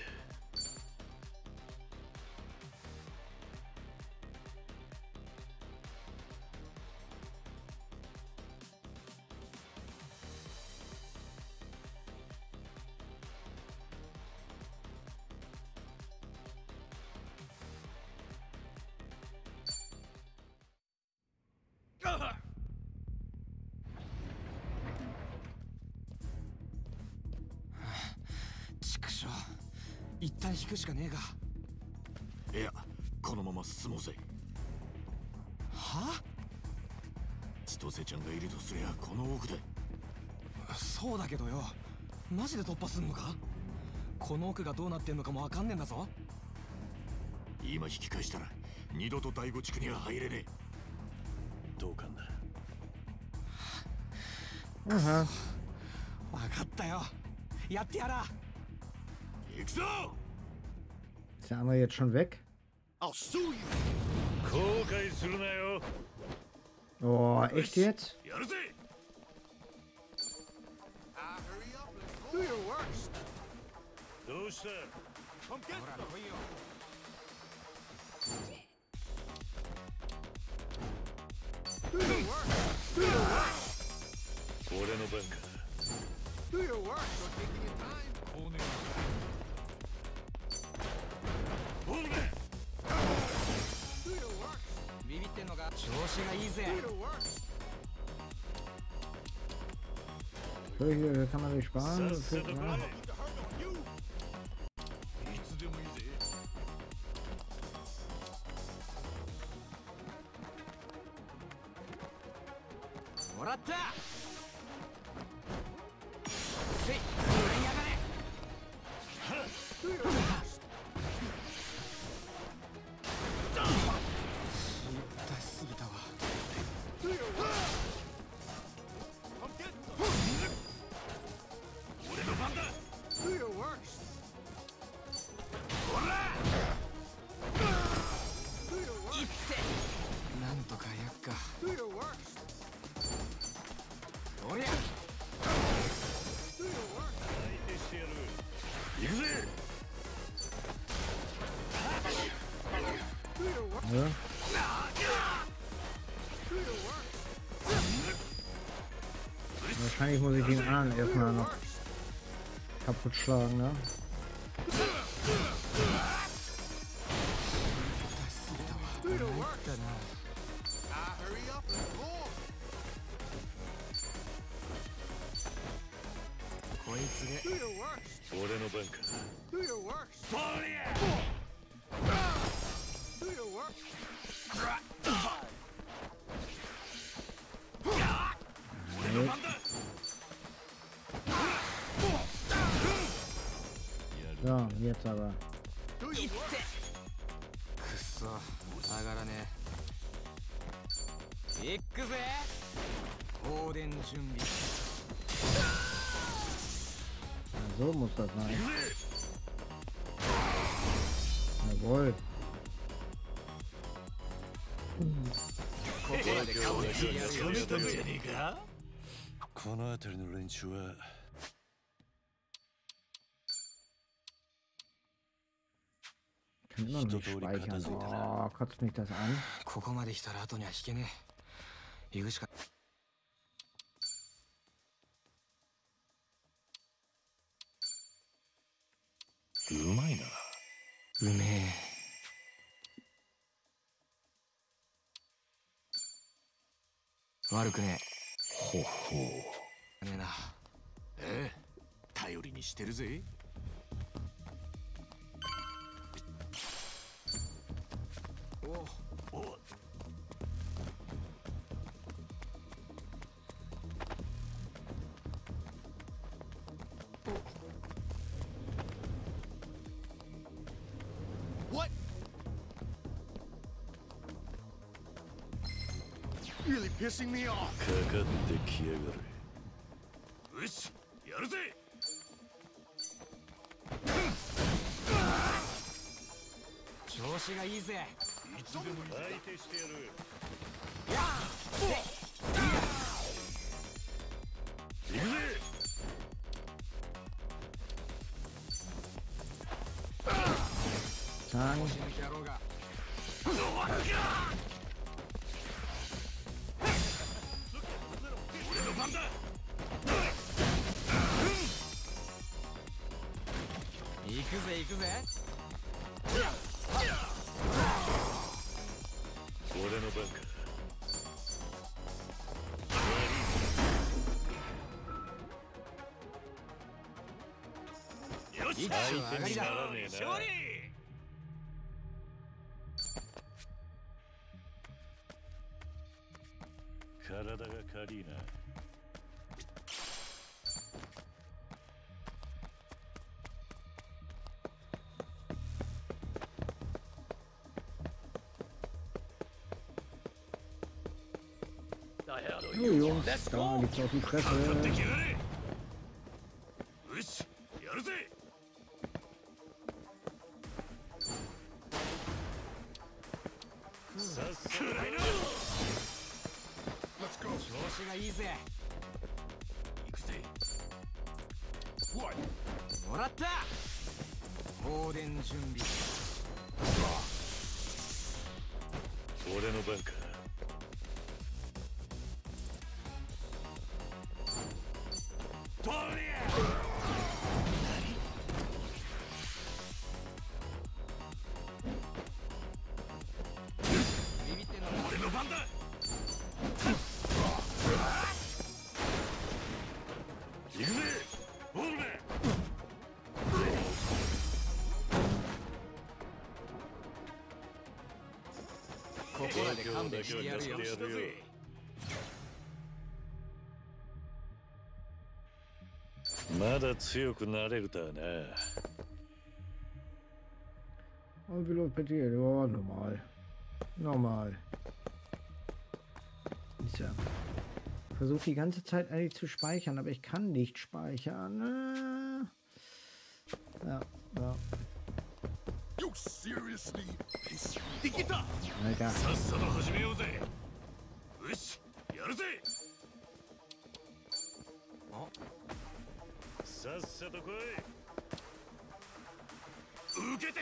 くしかねえが。いやこのまま進もうぜ。は？千歳ちゃんがいるとすりゃこの奥だそうだけどよ。マジで突破すんのか？この奥がどうなってんのかもわかんねえんだぞ。今引き返したら二度と第五地区には入れねえ。同感だ.わかったよ。やってやら。行くぞ Der andere jetzt schon weg? Oh, echt jetzt? Ah, do your worst. Do, sir. Come get them. So, hier kann man sich sparen. Erstmal noch kaputt schlagen, ne? Aber. Do い your って.くっそ上がらねえいくぜ放電準備 So muss das sein. 行くぜ Jawohl. ここまで顔で切りやるよつかめたんじゃねえかこの辺りの連中は通り片付いたら片付いたぞ。ここまで来たら後には引けねえ。行くしか。悪くねえ。Pissing me off. くぜ。俺の番か。よし。勝利 Jungs, da gibt's auf die Fresse. の番だ行くぜボールメンここらでしてやるよまだ強くなれるとはな wie läuft bei dir? Ja, normal. Normal. Seite. Versuche die ganze Zeit eigentlich zu speichern, aber ich kann nicht speichern. Ne? Ja, ja. You seriously pissed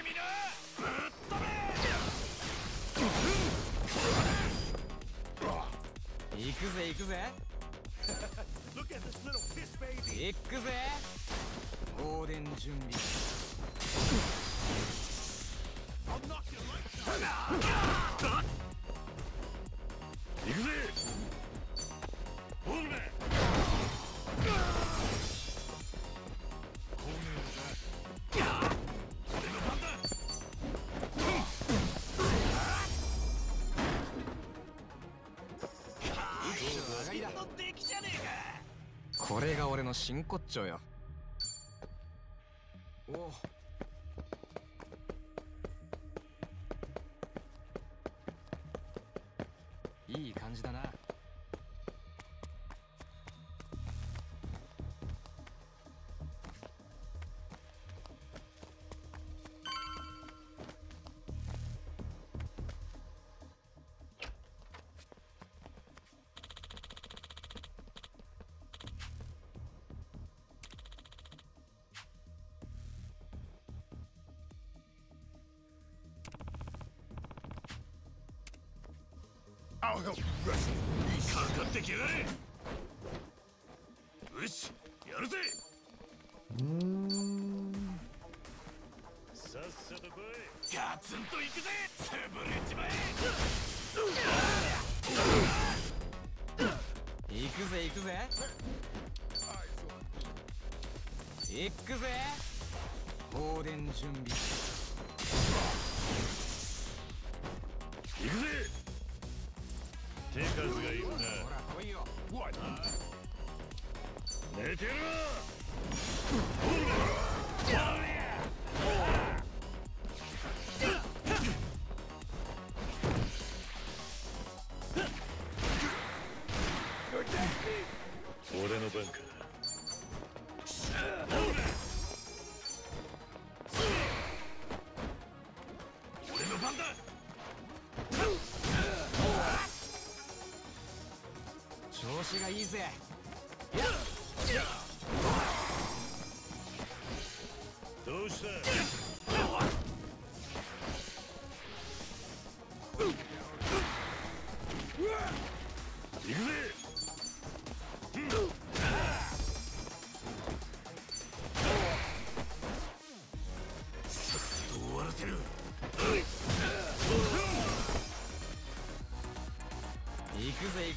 me off. 行くぜ行くぜ。行くぜ。放電準備。真骨頂よ。かかってきやがれよしやるぜさっさと来いガツンといくぜ潰れちまえ行くぜ行くぜ行くぜ放電準備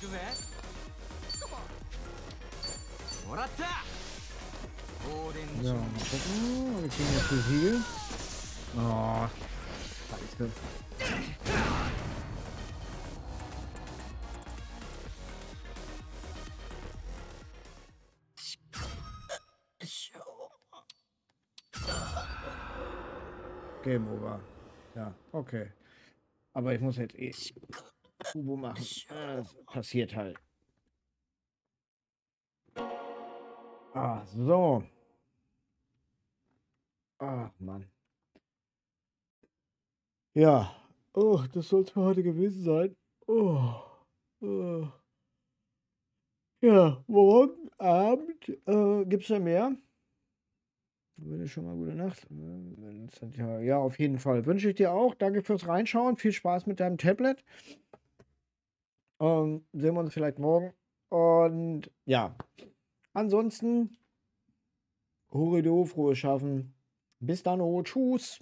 くぜもらったオーデンジョン wir kriegen jetzt die Siegel. Oh, scheiße. Game over. Ja, okay. Aber ich muss jetzt eh Kubo machen. Das passiert halt. Ah, so. Ach, Mann. Ja. Oh, das soll es für heute gewesen sein. Oh. oh. Ja, morgen Abend äh, gibt es ja mehr. Würde schon mal gute Nacht. Ja, auf jeden Fall. Wünsche ich dir auch. Danke fürs Reinschauen. Viel Spaß mit deinem Tablet. Ähm, sehen wir uns vielleicht morgen. Und ja, ansonsten, Horido, frohes Schaffen. Bis dann, oh, tschüss.